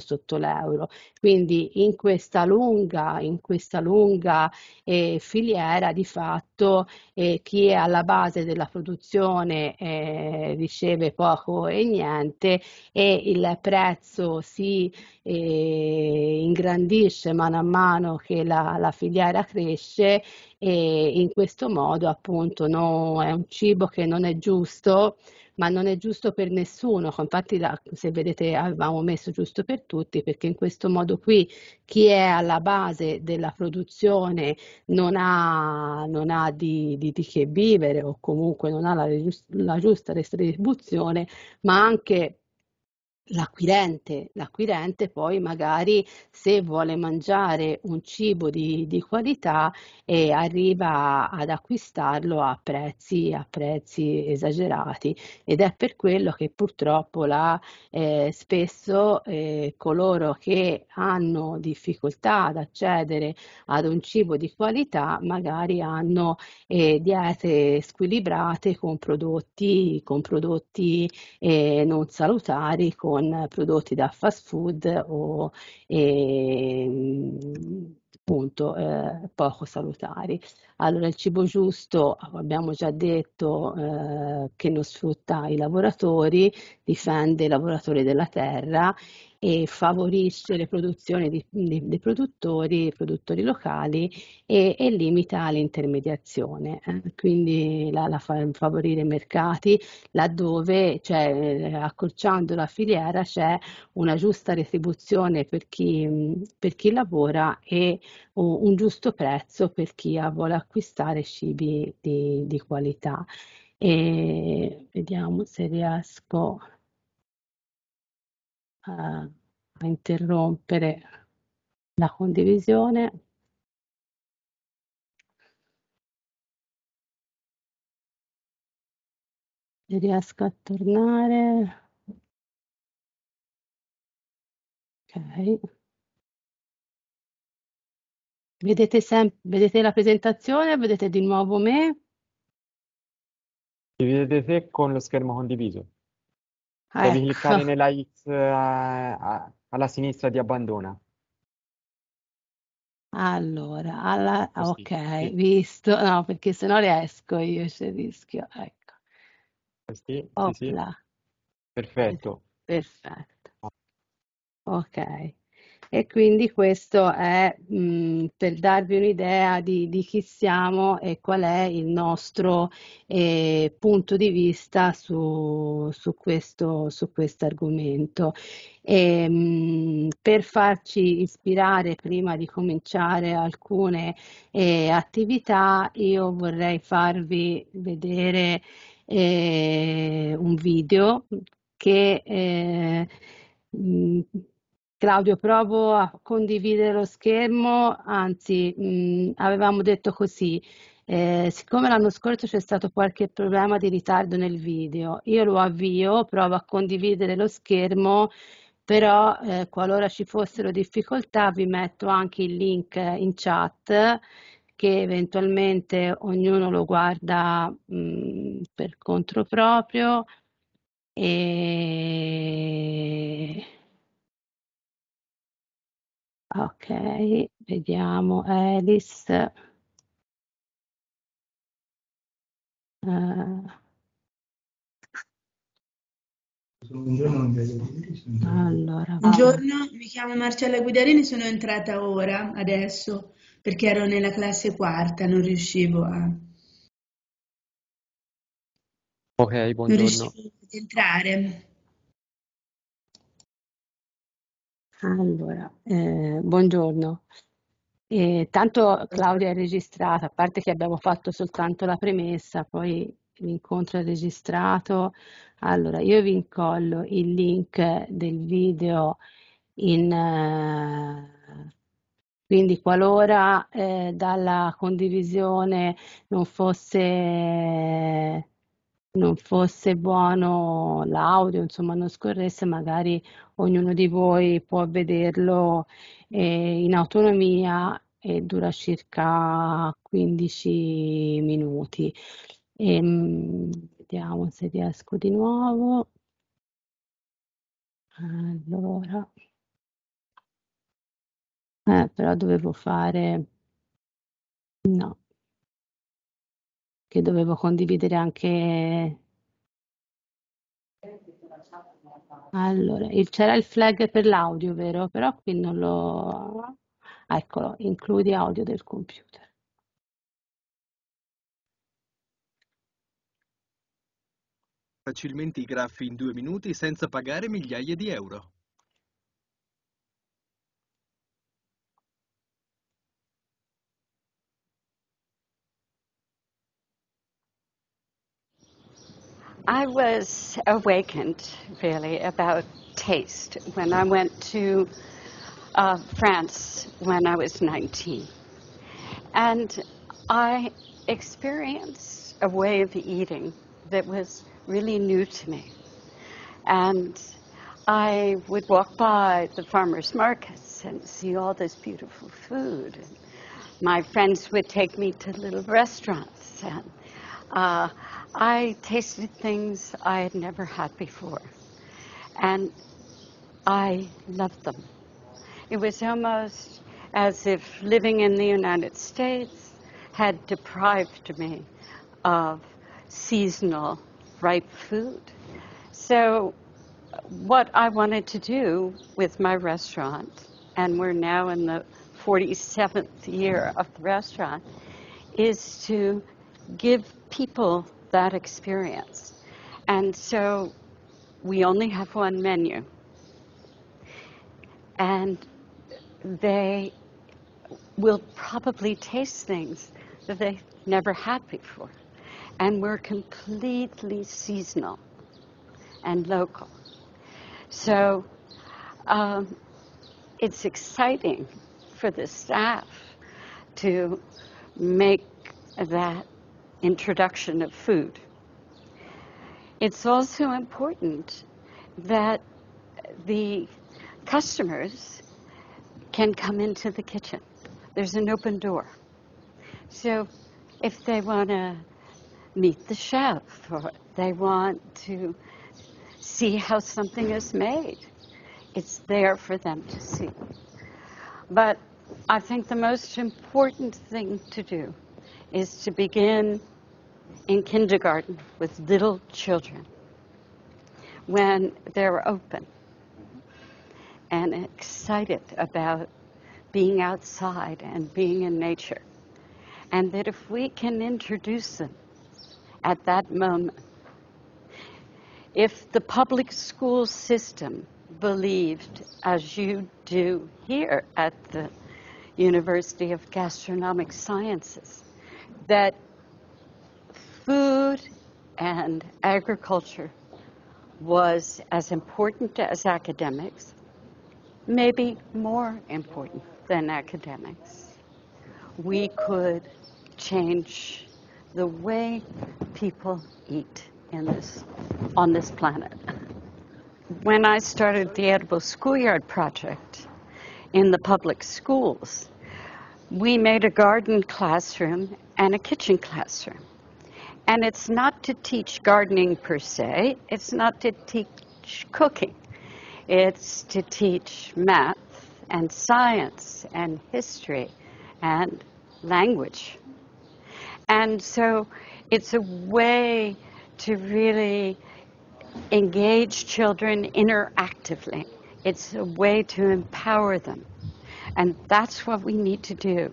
sotto l'euro. Quindi in questa lunga, in questa lunga eh, filiera di fatto eh, chi è alla base della produzione eh, riceve poco e niente e il prezzo si eh, ingrandisce mano a mano che la, la filiera cresce e in questo modo appunto no, è un cibo che non è giusto ma non è giusto per nessuno, infatti la, se vedete avevamo messo giusto per tutti perché in questo modo qui chi è alla base della produzione non ha, non ha di, di, di, che vivere o comunque non ha la, la giusta distribuzione, ma anche L'acquirente, l'acquirente poi magari se vuole mangiare un cibo di, di qualità eh, arriva ad acquistarlo a prezzi, a prezzi esagerati. Ed è per quello che purtroppo la, eh, spesso eh, coloro che hanno difficoltà ad accedere ad un cibo di qualità magari hanno eh, diete squilibrate con prodotti, con prodotti eh, non salutari, con con prodotti da fast food o eh, appunto eh, poco salutari. Allora il cibo giusto, abbiamo già detto eh, che non sfrutta i lavoratori, difende i lavoratori della terra e favorisce le produzioni di, di, di produttori, produttori locali e, e limita l'intermediazione. Eh? Quindi la, la fa, favorire i mercati laddove, cioè, accorciando la filiera, c'è una giusta retribuzione per chi, per chi lavora e un giusto prezzo per chi vuole acquistare cibi di, di qualità. E vediamo se riesco a, interrompere la condivisione. Se riesco a tornare. Ok. Vedete, sem- vedete la presentazione? Vedete di nuovo me? Si vede te con lo schermo condiviso. Ah, Devi cliccare ecco. nella X eh, a- alla sinistra di abbandona. Allora, alla- Così, ok, sì. visto, no, perché se no riesco io, c'è il rischio, ecco, Sì, sì, sì. opla, Perfetto. perfetto, ok. E quindi questo è mh, per darvi un'idea di, di chi siamo e qual è il nostro eh, punto di vista su, su questo argomento. E, mh, per farci ispirare prima di cominciare alcune eh, attività, io vorrei farvi vedere eh, un video che eh, mh, Claudio, provo a condividere lo schermo, anzi, mh, avevamo detto così, eh, siccome l'anno scorso c'è stato qualche problema di ritardo nel video, io lo avvio, provo a condividere lo schermo, però eh, qualora ci fossero difficoltà vi metto anche il link in chat che eventualmente ognuno lo guarda mh, per conto proprio. E Ok, vediamo Alice. Eh, allora, vado. Buongiorno, mi chiamo Marcella Guidarini, sono entrata ora, adesso, perché ero nella classe quarta, non riuscivo a, Ok, non buongiorno. riuscivo ad entrare. Allora, eh, buongiorno. E tanto Claudia è registrata, a parte che abbiamo fatto soltanto la premessa, poi l'incontro è registrato. Allora, io vi incollo il link del video in, eh, quindi qualora eh, dalla condivisione non fosse, non fosse buono l'audio, insomma non scorresse, magari ognuno di voi può vederlo eh, in autonomia e dura circa 15 minuti. Ehm, vediamo se riesco di nuovo. Allora, eh, però dovevo fare, no, che dovevo condividere anche Allora, c'era il flag per l'audio, vero? Però qui non lo... Eccolo, includi audio del computer. Facilmente i graffi in due minuti senza pagare migliaia di euro. I was awakened really about taste when I went to uh, France when I was 19. And I experienced a way of eating that was really new to me. And I would walk by the farmers markets and see all this beautiful food. And my friends would take me to little restaurants and uh, I tasted things I had never had before. And I loved them. It was almost as if living in the United States had deprived me of seasonal ripe food. So, what I wanted to do with my restaurant, and we're now in the 47th year of the restaurant, is to give people that experience. And so we only have one menu. And they will probably taste things that they've never had before. And we're completely seasonal and local. So um, it's exciting for the staff to make that introduction of food. It's also important that the customers can come into the kitchen. There's an open door. So if they want to meet the chef or they want to see how something is made, it's there for them to see. But I think the most important thing to do is to begin in kindergarten with little children when they're open. and excited about being outside and being in nature. And that if we can introduce them at that moment, if the public school system believed, as you do here at the University of Gastronomic Sciences, that food and agriculture was as important as academics, maybe more important than academics. We could change the way people eat in this, on this planet. When I started the Edible Schoolyard Project in the public schools, we made a garden classroom and a kitchen classroom. And it's not to teach gardening per se, it's not to teach cooking. It's to teach math and science and history and language. And so it's a way to really engage children interactively. It's a way to empower them. And that's what we need to do.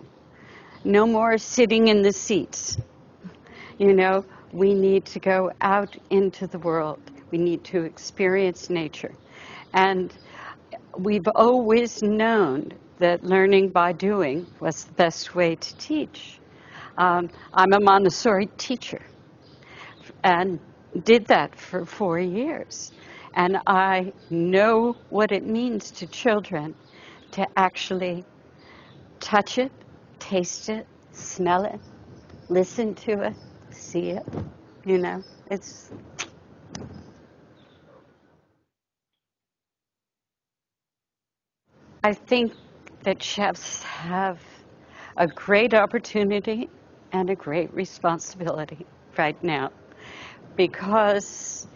No more sitting in the seats. You know, we need to go out into the world. We need to experience nature. And we've always known that learning by doing was the best way to teach. Um, I'm a Montessori teacher and did that for four years. And I know what it means to children to actually touch it, taste it, smell it, listen to it, see it. You know, it's. I think that chefs have a great opportunity and a great responsibility right now because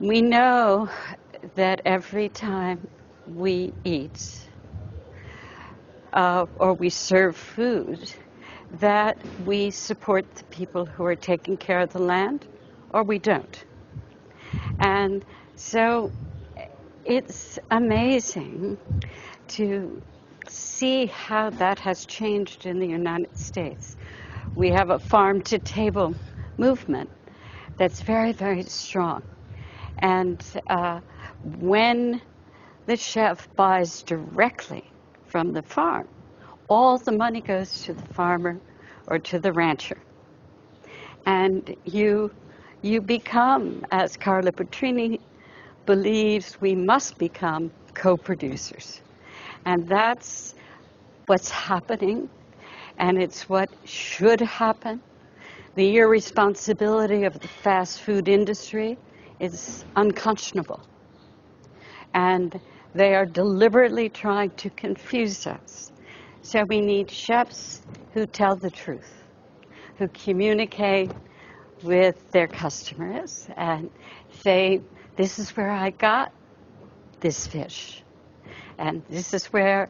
we know that every time we eat uh, or we serve food, that we support the people who are taking care of the land or we don't. And so it's amazing to see how that has changed in the United States. We have a farm to table movement that's very, very strong. And uh, when the chef buys directly from the farm, all the money goes to the farmer or to the rancher. And you, you become, as Carla Petrini believes, we must become co producers. And that's what's happening, and it's what should happen. The irresponsibility of the fast food industry is unconscionable. And they are deliberately trying to confuse us. So we need chefs who tell the truth, who communicate with their customers and say, This is where I got this fish, and this is where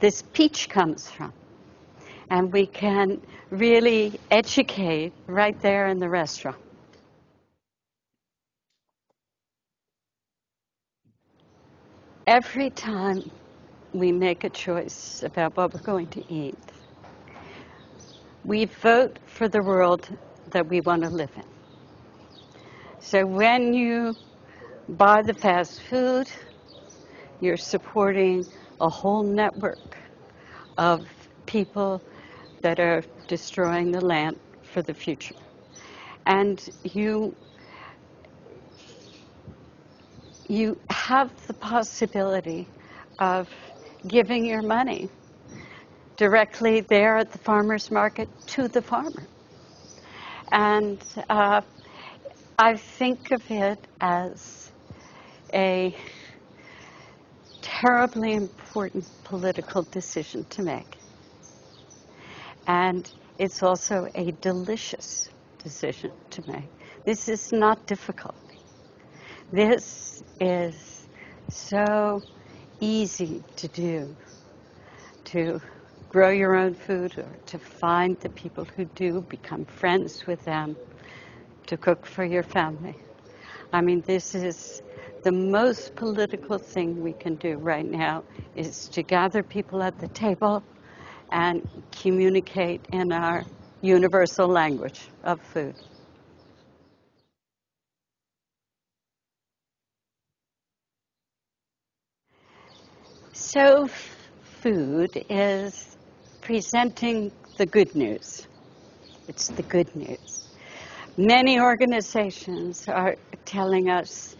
this peach comes from. And we can really educate right there in the restaurant. Every time we make a choice about what we're going to eat, we vote for the world that we want to live in. So when you buy the fast food, you're supporting a whole network of people that are destroying the land for the future. And you you have the possibility of giving your money directly there at the farmer's market to the farmer. And uh, I think of it as a terribly important political decision to make. And it's also a delicious decision to make. This is not difficult. This is so easy to do to grow your own food or to find the people who do, become friends with them, to cook for your family. I mean, this is the most political thing we can do right now is to gather people at the table and communicate in our universal language of food. So, food is presenting the good news. It's the good news. Many organizations are telling us,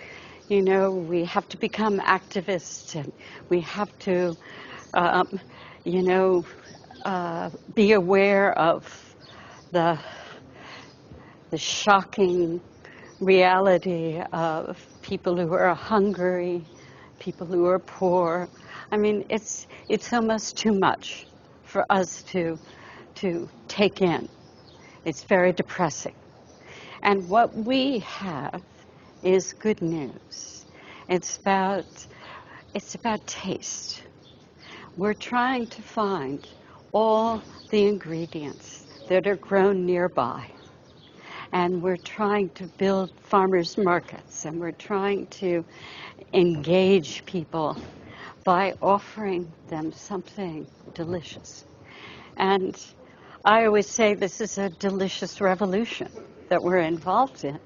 you know, we have to become activists and we have to, um, you know, uh, be aware of the, the shocking reality of people who are hungry, people who are poor. I mean, it's, it's almost too much for us to, to take in. It's very depressing. And what we have is good news. It's about, it's about taste. We're trying to find all the ingredients that are grown nearby. And we're trying to build farmers markets and we're trying to engage people by offering them something delicious. And I always say this is a delicious revolution that we're involved in.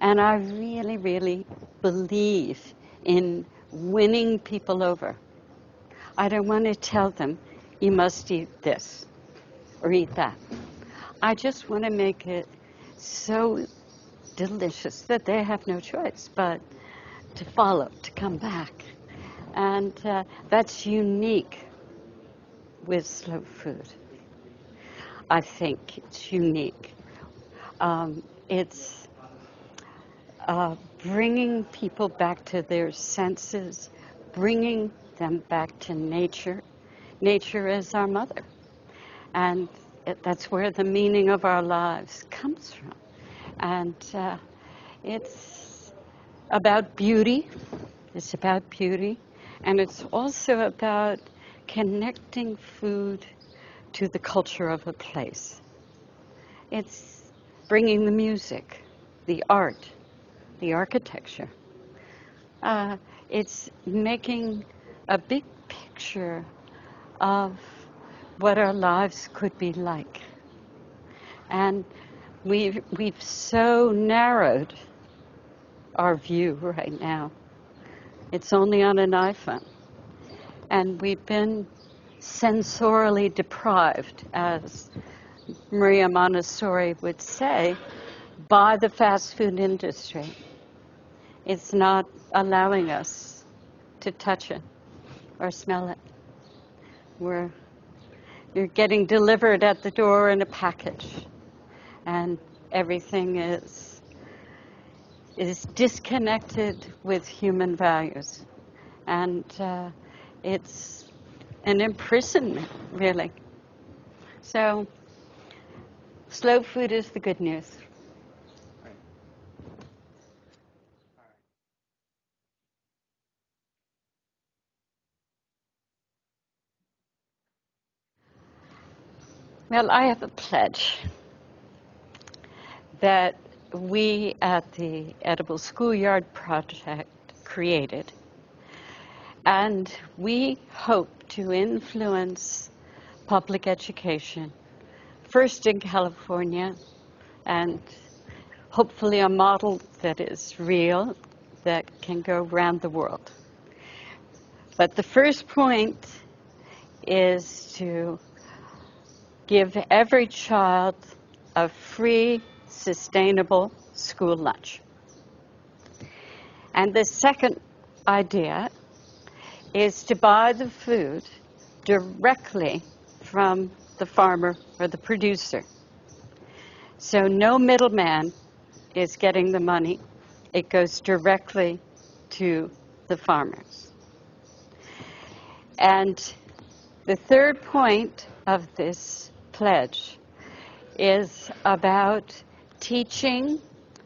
And I really, really believe in winning people over. I don't want to tell them, you must eat this or eat that. I just want to make it so delicious that they have no choice but to follow, to come back. And uh, that's unique with slow food. I think it's unique. Um, it's uh, bringing people back to their senses, bringing them back to nature. Nature is our mother. And it, that's where the meaning of our lives comes from. And uh, it's about beauty. It's about beauty. And it's also about connecting food to the culture of a place. It's bringing the music, the art, the architecture. Uh, it's making a big picture of what our lives could be like. And we've, we've so narrowed our view right now. It's only on an iPhone. And we've been sensorily deprived, as Maria Montessori would say, by the fast food industry. It's not allowing us to touch it or smell it. We're you're getting delivered at the door in a package, and everything is is disconnected with human values, and uh, it's an imprisonment, really. So, slow food is the good news. Well, I have a pledge that we at the Edible Schoolyard Project created. And we hope to influence public education, first in California, and hopefully a model that is real, that can go around the world. But the first point is to give every child a free, sustainable school lunch. And the second idea is to buy the food directly from the farmer or the producer. So no middleman is getting the money, it goes directly to the farmers. And the third point of this pledge is about teaching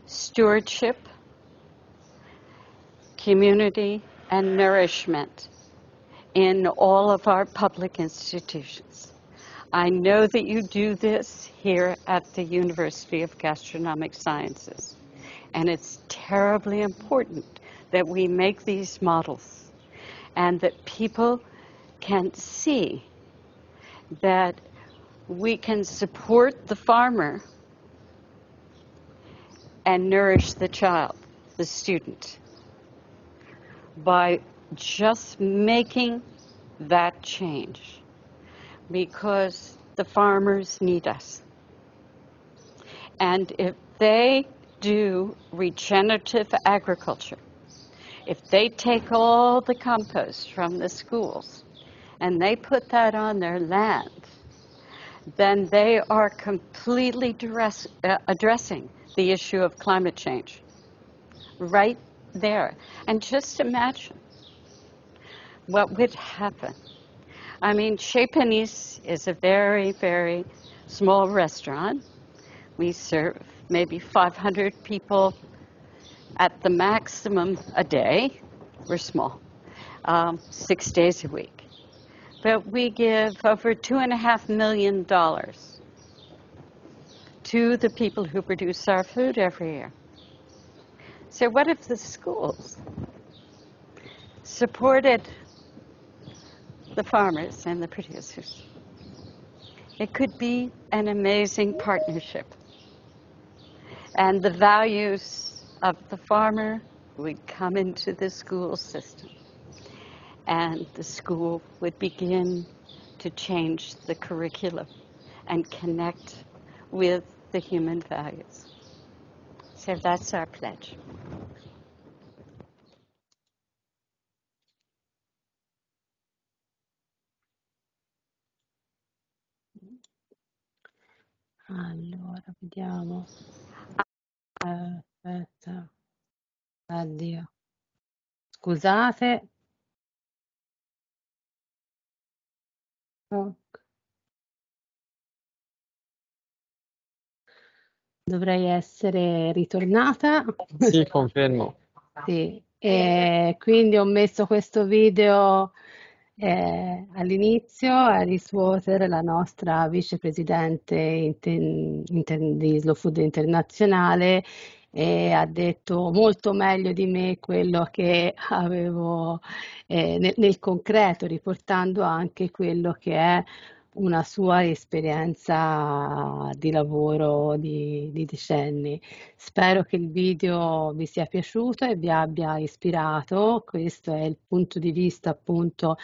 stewardship, community, and nourishment in all of our public institutions. I know that you do this here at the University of Gastronomic Sciences, and it's terribly important that we make these models and that people can see that we can support the farmer and nourish the child, the student, by just making that change because the farmers need us. And if they do regenerative agriculture, if they take all the compost from the schools and they put that on their land, then they are completely uh, addressing the issue of climate change right there. And just imagine what would happen. I mean, Chez Panisse is a very, very small restaurant. We serve maybe 500 people at the maximum a day. We're small, um, six days a week. But we give over two and a half million dollars to the people who produce our food every year. So, what if the schools supported the farmers and the producers? It could be an amazing partnership. And the values of the farmer would come into the school system. And the school would begin to change the curriculum and connect with the human values. So that's our pledge. Allora, vediamo. Aspetta. Addio. Scusate. Ok. Dovrei essere ritornata. Sì, confermo. Sì, e quindi ho messo questo video eh, all'inizio a riscuotere la nostra vicepresidente inter- inter- di Slow Food Internazionale e ha detto molto meglio di me quello che avevo eh, nel, nel concreto, riportando anche quello che è una sua esperienza di lavoro di, di, decenni. Spero che il video vi sia piaciuto e vi abbia ispirato. Questo è il punto di vista appunto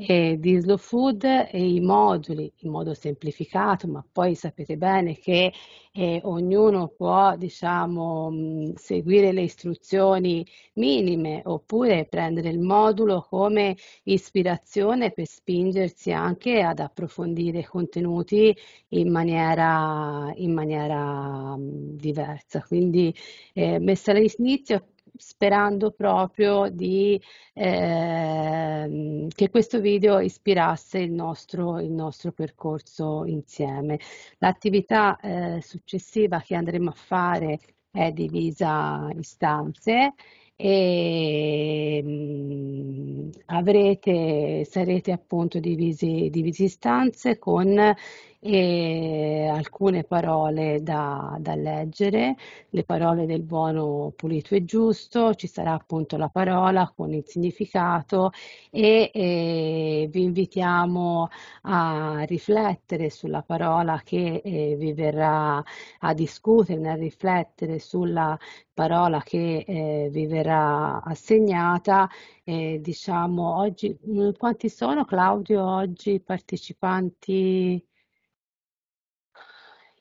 eh, di Slow Food e i moduli in modo semplificato, ma poi sapete bene che eh, ognuno può diciamo seguire le istruzioni minime oppure prendere il modulo come ispirazione per spingersi anche ad approfondire contenuti in maniera, in maniera diversa. Quindi eh, messa all'inizio sperando proprio di, eh, che questo video ispirasse il nostro, il nostro percorso insieme. L'attività eh, successiva che andremo a fare è divisa in stanze e mh, avrete, sarete appunto divisi, divisi in stanze con e alcune parole da, da, leggere, le parole del buono, pulito e giusto, ci sarà appunto la parola con il significato e, e vi invitiamo a riflettere sulla parola che eh, vi verrà a discutere, a riflettere sulla parola che eh, vi verrà assegnata. Eh, diciamo oggi, quanti sono Claudio oggi partecipanti?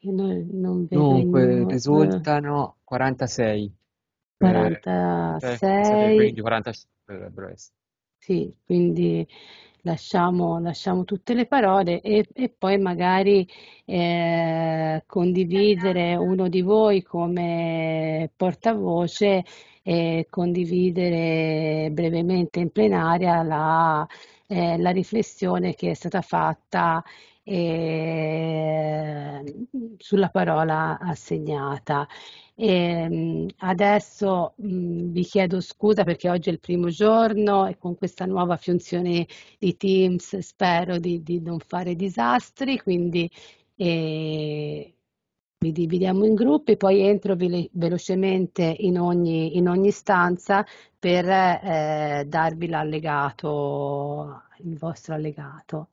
Io non, non vedo il Dunque, risultano 46. Eh, eh, 46. quindi 40 dovrebbero essere. Sì, quindi lasciamo, lasciamo tutte le parole e, e poi magari eh, condividere uno di voi come portavoce e condividere brevemente in plenaria la, eh, la riflessione che è stata fatta eh, sulla parola assegnata. E, adesso mh, vi chiedo scusa perché oggi è il primo giorno e con questa nuova funzione di Teams spero di, di non fare disastri, quindi eh, Vi dividiamo in gruppi, poi entro velocemente in ogni, in ogni stanza per eh, darvi l'allegato, il vostro allegato.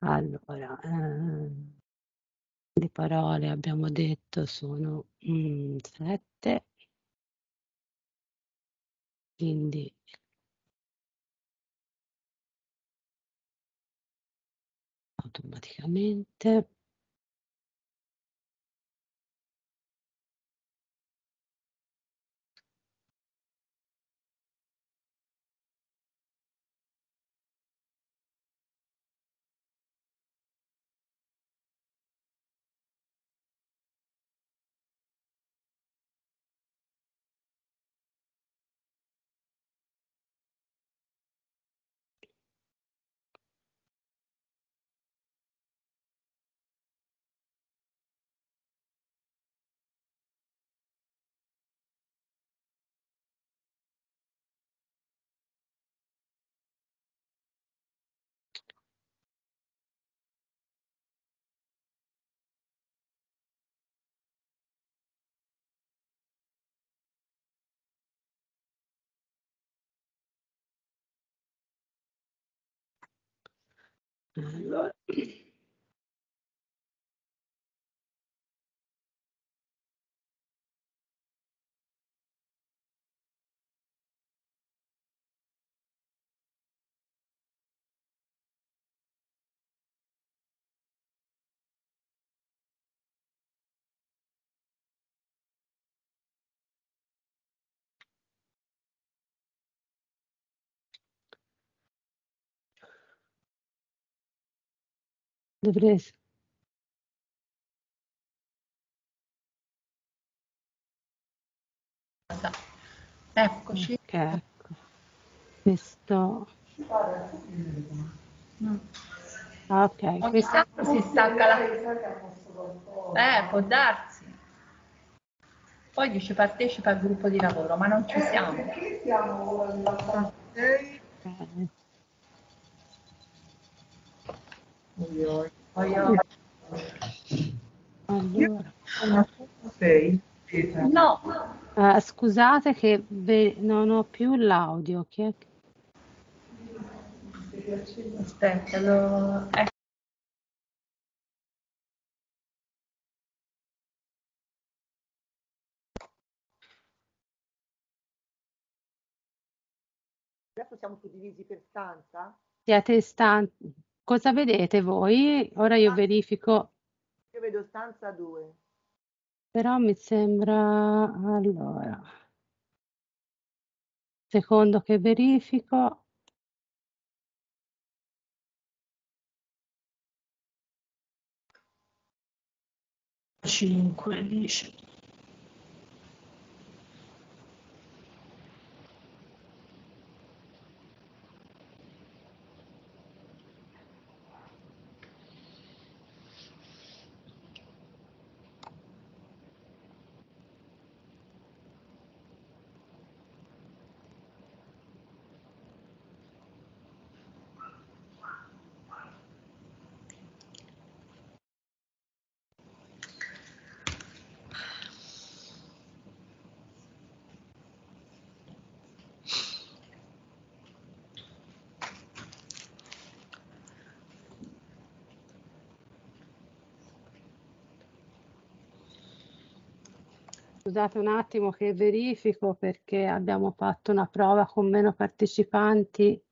Allora, eh, le parole abbiamo detto sono mm, sette, quindi automaticamente. I Blood. Dovresti. Eccoci. Ok, ecco. Questo. Ah, ok, Ogni questo. tanto si stacca la... Eh, può darsi. Poi dice partecipa al gruppo di lavoro, ma non ci siamo. Allora. No, Eh, scusate che ve- non ho più l'audio. Chi è che- aspetta, lo... ecco. Adesso siamo suddivisi per stanza? Siete stanti? Cosa vedete voi? Ora io verifico, Io vedo stanza 2. però mi sembra... Allora. Secondo che verifico. Cinque, dice. Scusate un attimo che verifico perché abbiamo fatto una prova con meno partecipanti.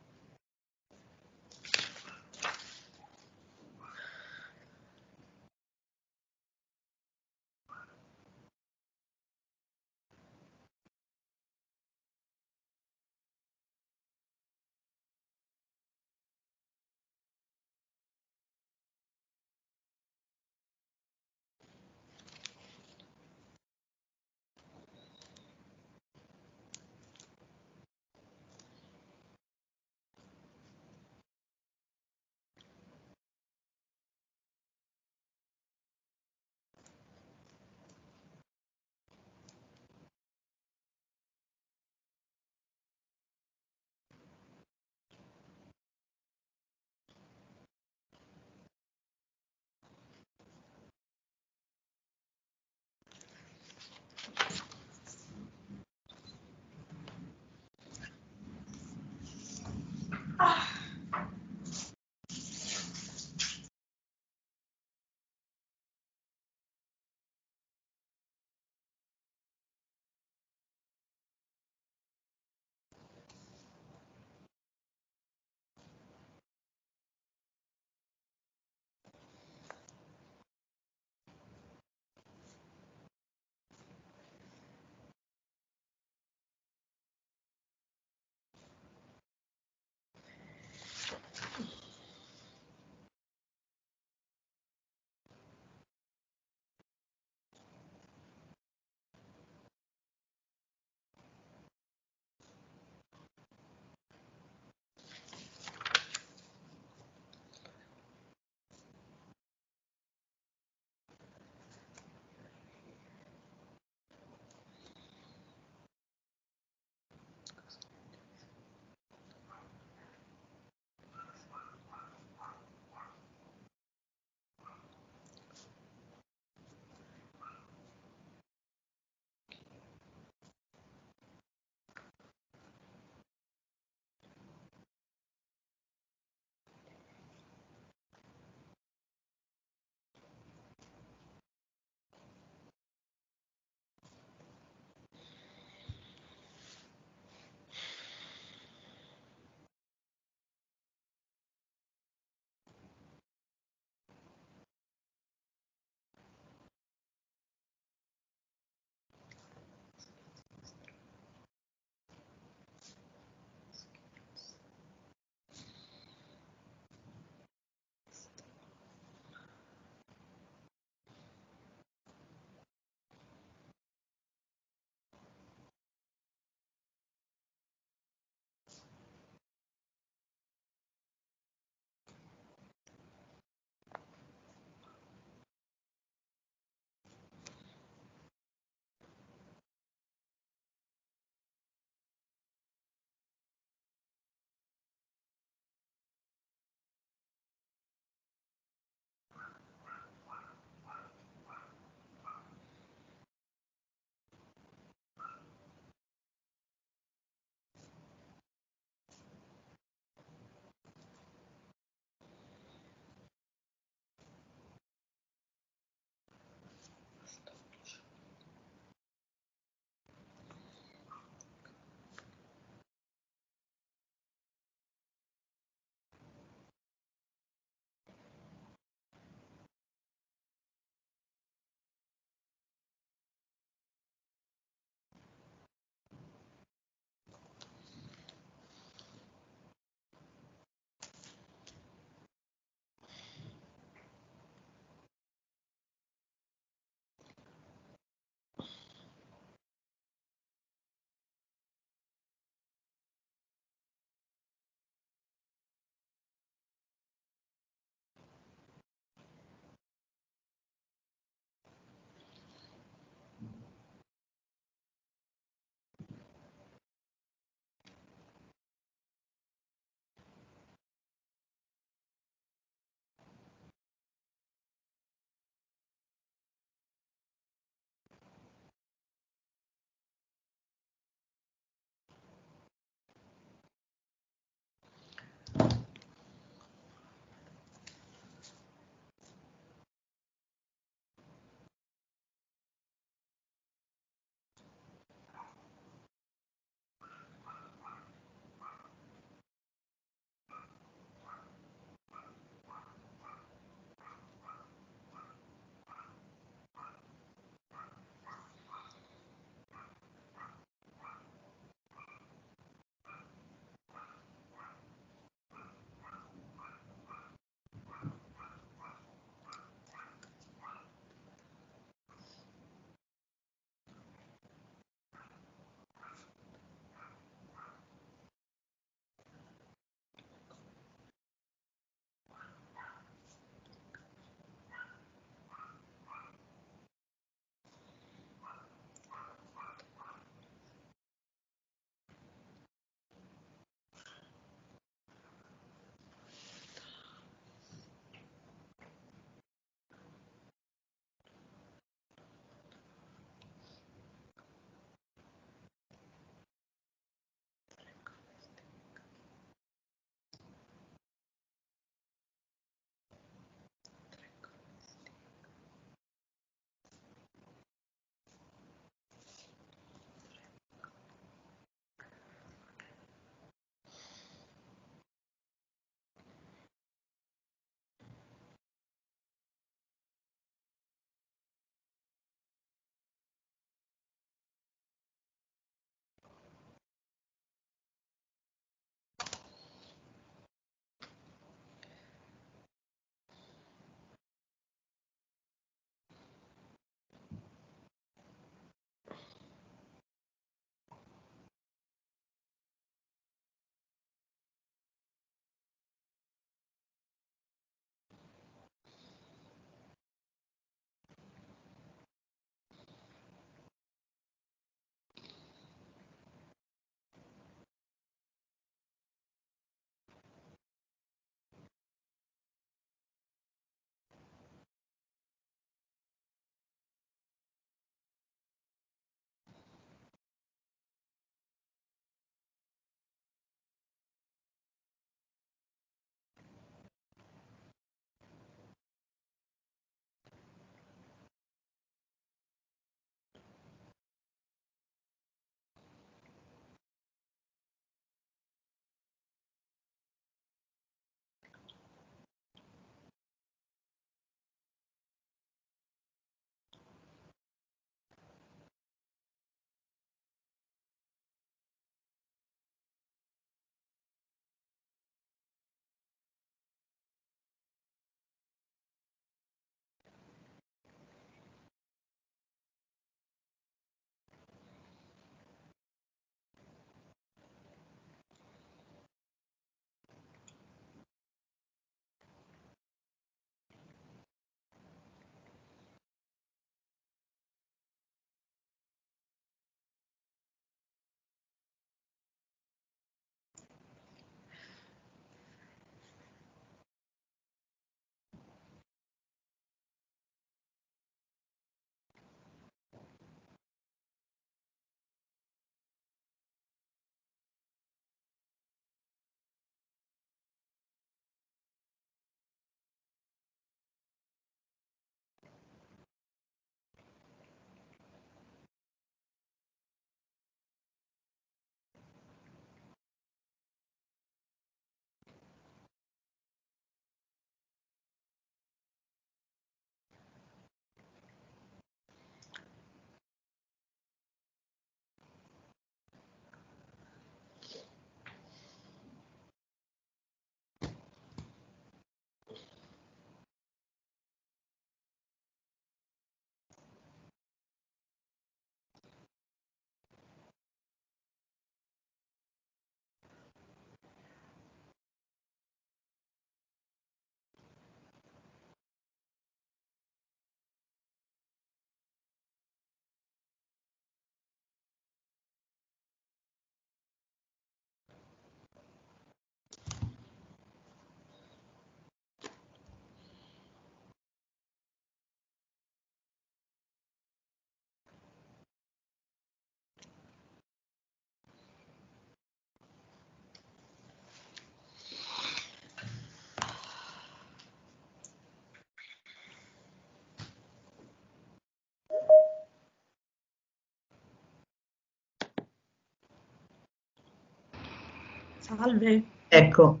Salve. Ecco,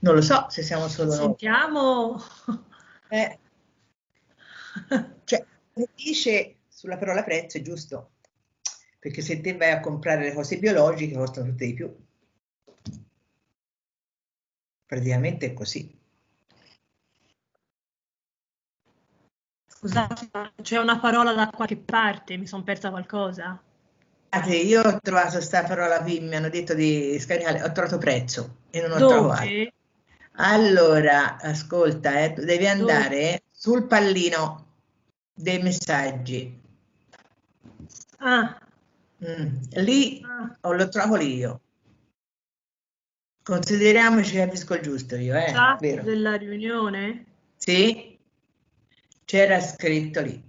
non lo so se siamo solo noi. Sentiamo. Eh. Cioè, dice sulla parola prezzo è giusto, perché se te vai a comprare le cose biologiche costano tutte di più. Praticamente è così. Scusate, c'è una parola da qualche parte, mi sono persa qualcosa. Guardate, Io ho trovato questa parola qui, mi hanno detto di scaricare, ho trovato prezzo e non ho trovato. Dove? Allora, ascolta, eh, devi andare sul pallino dei messaggi. Ah, Mm, Lì ah, o lo trovo lì io. Consideriamoci capisco il giusto io, eh, vero? della riunione? Sì, c'era scritto lì.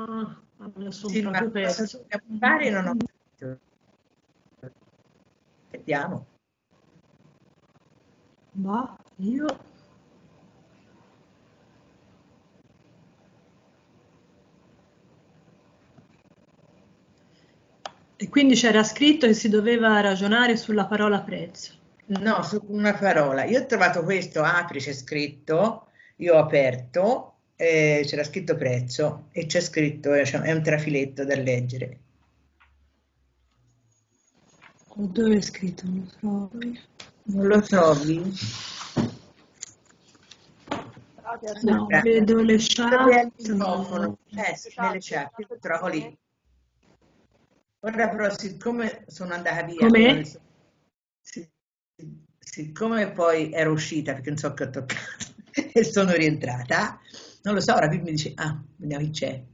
Ah, sono Sì, proprio perso. Non ho. Vediamo. Ma io... E quindi c'era scritto che si doveva ragionare sulla parola prezzo. No, su una parola. Io ho trovato questo, apri, c'è scritto, io ho aperto, eh, c'era scritto prezzo e c'è scritto, cioè, è un trafiletto da leggere. Dove è scritto? Non lo trovo. Non lo trovi? No, Guarda, vedo le dove è chat. il microfono? Eh, sì, nelle chat, io lo trovo lì. Ora però, siccome sono andata via, sì, siccome poi ero uscita perché non so che ho toccato e sono rientrata, non lo so, qui mi dice, ah, vediamo chi c'è.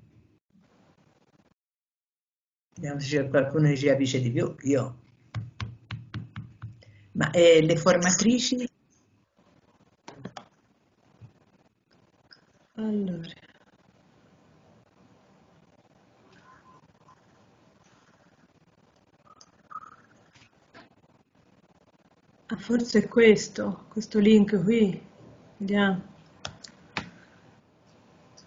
Vediamo se c'è qualcuno che ci capisce di più. Io. Ma eh, le formatrici? Allora. Ah, forse è questo, questo link qui. Vediamo.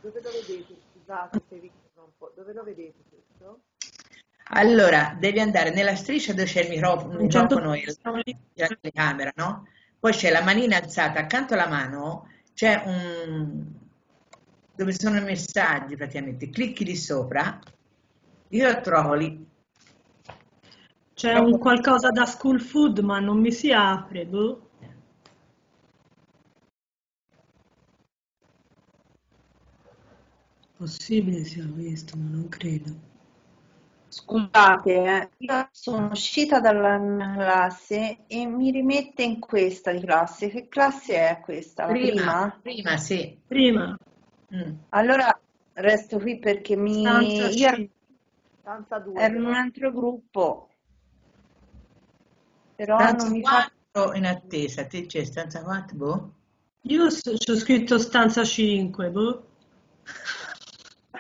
Dove lo vedete? Scusate se vi chiedo un po'. Dove lo vedete questo? Allora, devi andare nella striscia dove c'è il microfono, microfono e la telecamera, no? Poi c'è la manina alzata, accanto alla mano c'è un... dove sono i messaggi praticamente, clicchi lì sopra, io lo trovo lì, C'è un qualcosa da school food, ma non mi si apre. boh. Possibile sia questo, ma non credo. Scusate, eh, io sono uscita dalla mia classe e mi rimette in questa di classe. Che classe è questa? La prima, prima? prima sì. Prima. Mm. Allora resto qui perché mi... Stanza io ero, C. Stanza 2. ero in un altro gruppo, però Stanza non mi fa... 4 in attesa, te c'è stanza 4, boh? Io so- c'ho scritto stanza 5, boh.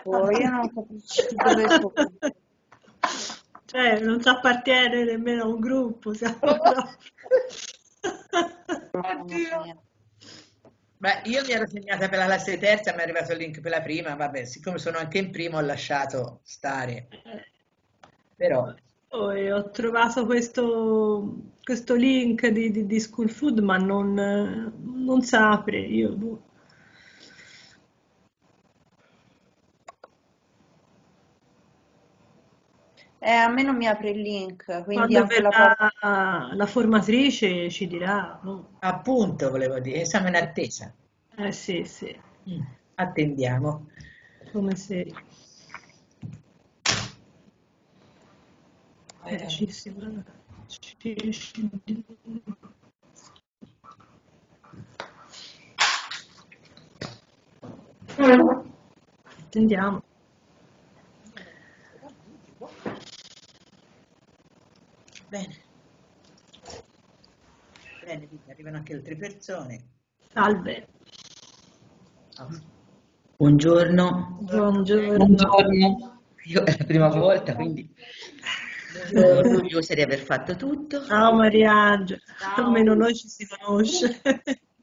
Oh, io non capisco dove sono. Cioè, non si appartiene nemmeno a un gruppo. Siamo mia. Beh, io mi ero segnata per la classe terza, mi è arrivato il link per la prima, vabbè, siccome sono anche in prima ho lasciato stare, però Oh, ho trovato questo, questo link di, di, di School Food, ma non, non si apre. Io, Eh, a me non mi apre il link, quindi anche la parte... la formatrice ci dirà. boh. appunto volevo dire, siamo in attesa, Eh sì, sì, Mm, attendiamo. come se... Eh, ci si- ci- ci- Attendiamo. Bene. Bene, arrivano anche altre persone. Salve. Buongiorno. Buongiorno. Buongiorno. Io è la prima volta, quindi sono orgogliosa di aver fatto tutto. Ciao Mariangela, almeno noi ci si conosce.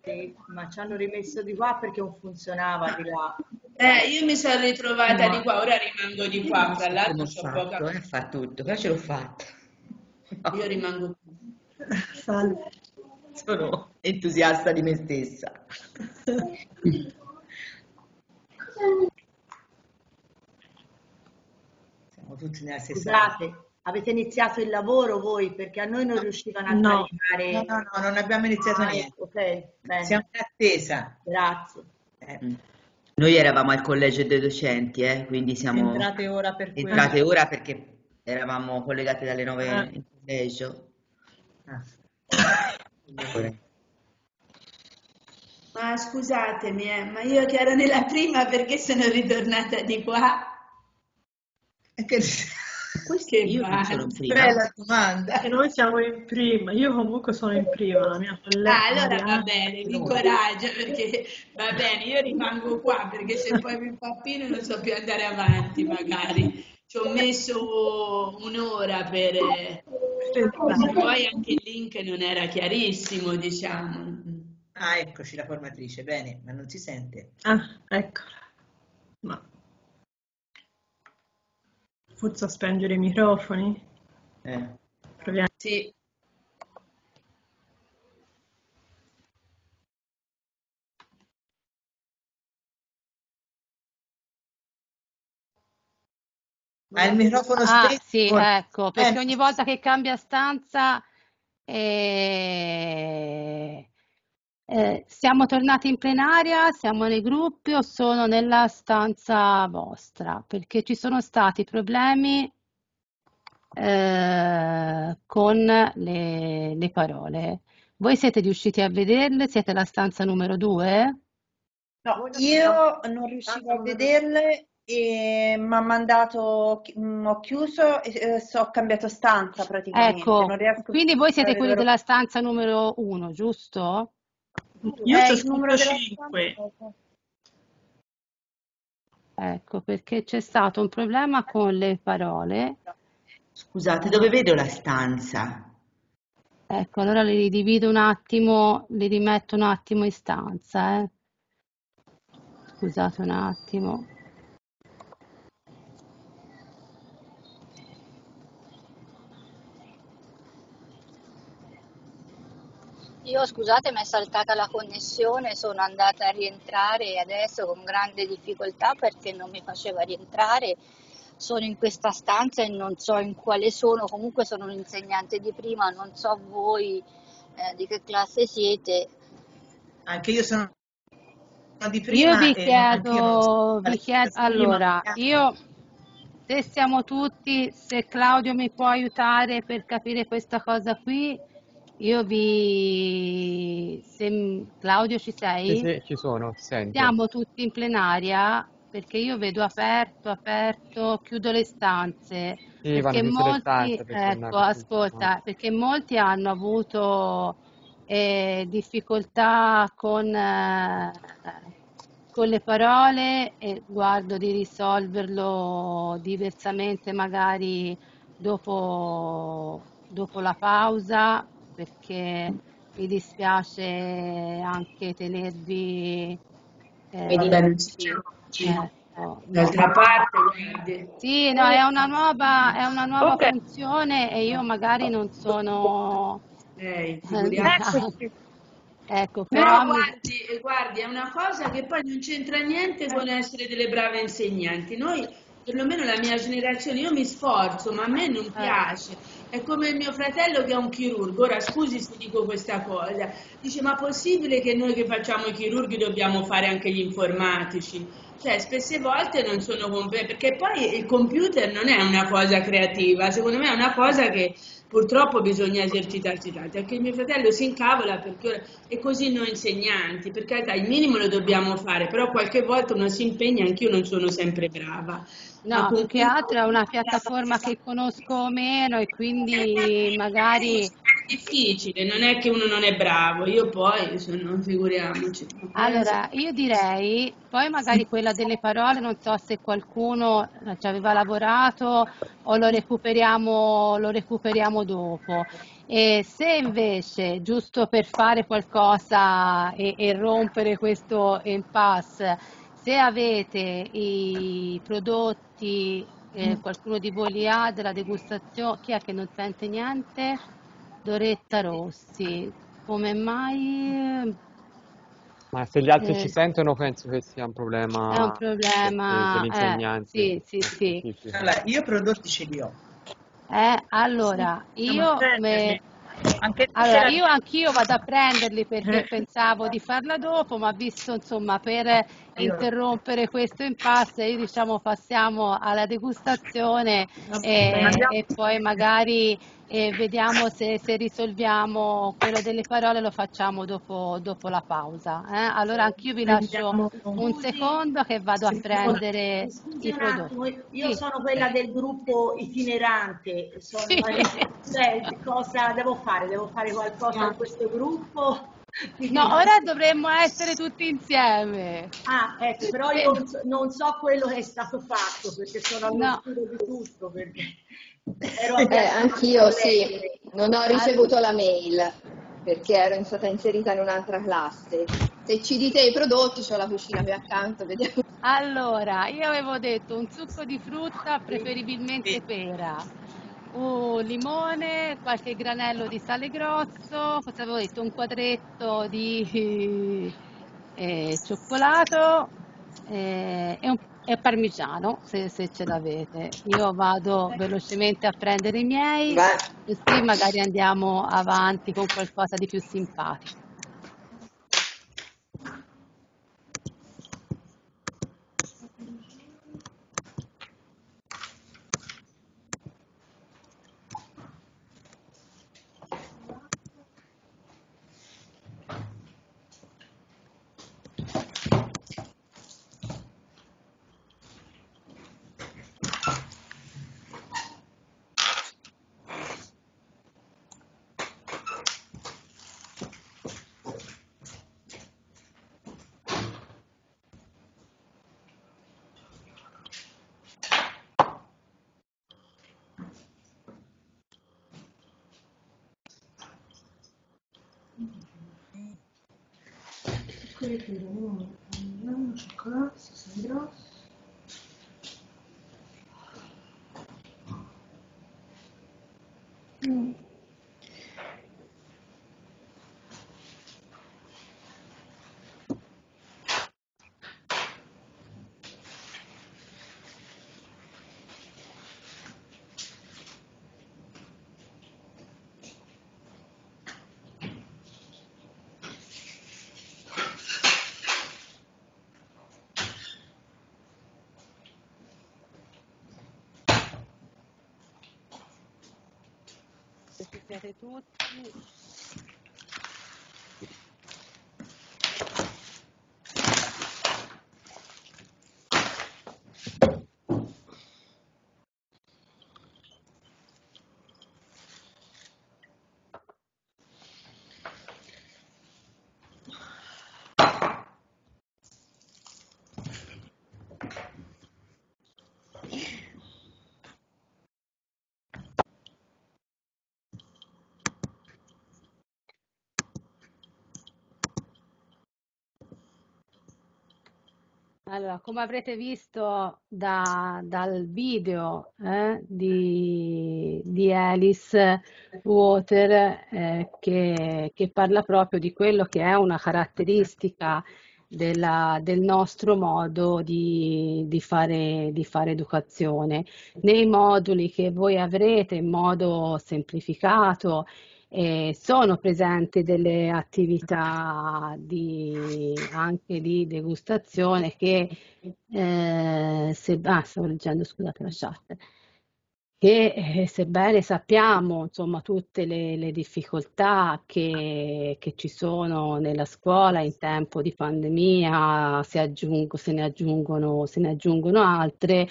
Sì, ma ci hanno rimesso di qua perché non funzionava di là. Eh, io mi sono ritrovata No. di qua, ora rimango di qua, tra l'altro ho poca... eh, fa tutto, però ce l'ho fatta. Io rimango qui. Salve. Sono entusiasta di me stessa. Siamo tutti nella stessa... Scusate, avete iniziato il lavoro voi perché a noi non riuscivano a No. No, no, no, non abbiamo iniziato Ah, niente. Ok, bene. Siamo in attesa. Grazie. Eh, Noi eravamo al collegio dei docenti, eh, quindi siamo Entrate ora per entrate ora perché eravamo collegate dalle 9 Eh. in collegio. ah. Ma scusatemi, eh, ma io che ero nella prima perché sono ritornata di qua? Che- Che Io non sono prima. Bella domanda. E noi siamo in prima, io comunque sono in prima, la mia collega. Ah, allora va bene, vi incoraggio perché va bene, io rimango qua perché se poi mi pappino non so più andare avanti magari. Ci ho messo un'ora per... Poi anche il link non era chiarissimo, diciamo. Ah, eccoci la formatrice, bene, ma non si sente. Ah, eccola. Ma forse a spengere i microfoni? Eh. Proviamo. Sì. Ha il microfono Ah, spento? sì, ecco, perché Eh, ogni volta che cambia stanza eh, eh, siamo tornati in plenaria, siamo nei gruppi o sono nella stanza vostra? Perché ci sono stati problemi eh, con le, le parole. Voi siete riusciti a vederle? Siete alla stanza numero due? No, io non riuscivo a vederle e mi ha mandato, mm, ho chiuso e eh, ho cambiato stanza praticamente. Ecco, non riesco quindi voi siete quelli vedere- della stanza numero uno, giusto? Io Eh, il numero scritto della 5. stanza. Ecco, perché c'è stato un problema con le parole. Scusate, dove vedo la stanza? Ecco, allora le ridivido un attimo, le rimetto un attimo in stanza, eh. Scusate un attimo. Io scusate, mi è saltata la connessione, sono andata a rientrare adesso con grande difficoltà perché non mi faceva rientrare. Sono in questa stanza e non so in quale sono, comunque sono un insegnante di prima, non so voi eh, di che classe siete. Anche io sono di Io prima vi non so chiedo, vi chiedo, allora, io, se siamo tutti, se Claudio mi può aiutare per capire questa cosa qui, io vi, se, Claudio ci Sì, sei? sì, ci sono, sento. Siamo tutti in plenaria perché io vedo aperto, aperto, chiudo le stanze. Sì, vanno Perché molti, stanze per ecco, ascolta, perché molti hanno avuto eh, difficoltà con, eh, con le parole e guardo di risolverlo diversamente magari dopo, dopo la pausa perché mi dispiace anche tenervi eh, bene, ecco. D'altra parte. Sì, no, è una nuova, è una nuova Ok. funzione e io magari non sono... Eh, eh, figuriamoci. Ecco, Però però guardi, eh, guardi, è una cosa che poi non c'entra niente con essere delle brave insegnanti. Noi, perlomeno la mia generazione, io mi sforzo, ma a me non piace. È come mio fratello che è un chirurgo. Ora, scusi se dico questa cosa. Dice, ma possibile che noi che facciamo i chirurghi dobbiamo fare anche gli informatici? Cioè, spesse volte non sono competenti, perché poi il computer non è una cosa creativa, secondo me è una cosa che purtroppo bisogna esercitarsi tanto. Anche mio fratello si incavola perché e così noi insegnanti, per carità, il minimo lo dobbiamo fare, però qualche volta uno si impegna, anch'io non sono sempre brava. No, più che altro è una piattaforma che conosco meno e quindi magari... È difficile, non è che uno non è bravo, io poi sono, figuriamoci. Allora, io direi, poi magari quella delle parole, non so se qualcuno ci aveva lavorato o lo recuperiamo, lo recuperiamo dopo. E se invece, giusto per fare qualcosa e, e rompere questo impasse, se avete i prodotti eh, qualcuno di voi li ha della degustazione? Chi è che non sente niente? Doretta Rossi. Come mai? Ma se gli altri Eh, ci sentono, penso che sia un è un problema problema, eh, insegnanti sì, sì, sì. specifico. Allora, io prodotti ce li ho. Eh, allora, io, me- Anche allora, io anch'io vado a prenderli perché pensavo di farla dopo, ma visto insomma per interrompere questo impasse, io diciamo passiamo alla degustazione e, Andiamo- e poi magari eh, vediamo se, se risolviamo quello delle parole, lo facciamo dopo, dopo la pausa. eh. Allora anch'io vi lascio un secondo che vado a prendere Scusi i prodotti. attimo, io Sì. sono quella del gruppo itinerante, sono cioè, cosa devo fare? Devo fare qualcosa in questo gruppo? No, ora dovremmo essere tutti insieme. Ah, ecco, però io non so, non so quello che è stato fatto perché sono No. all'oscuro di tutto. Perché ero Eh, anch'io sì, non ho ricevuto la mail perché ero stata inserita in un'altra classe. Se ci dite i prodotti, c'ho la cucina qui accanto, vediamo. Allora, io avevo detto un succo di frutta, preferibilmente pera, un limone, qualche granello di sale grosso, cosa avevo detto? Un quadretto di eh, cioccolato eh, e, un, e parmigiano, se, se ce l'avete. Io vado velocemente a prendere i miei, così magari andiamo avanti con qualcosa di più simpatico. Quelli che erano un cioccolato, sale grosso. Mm. Se ci siete tutti. Allora, come avrete visto da- dal video eh, di, di Alice Water, eh, che, che parla proprio di quello che è una caratteristica della- del nostro modo di, di fare, di fare educazione. Nei moduli che voi avrete in modo semplificato, eh, sono presenti delle attività di, anche di degustazione che, eh, se, ah, stavo leggendo, scusate la chat, che eh, sebbene sappiamo insomma tutte le, le difficoltà che, che ci sono nella scuola in tempo di pandemia, si aggiungo- se ne aggiungono, se ne aggiungono altre,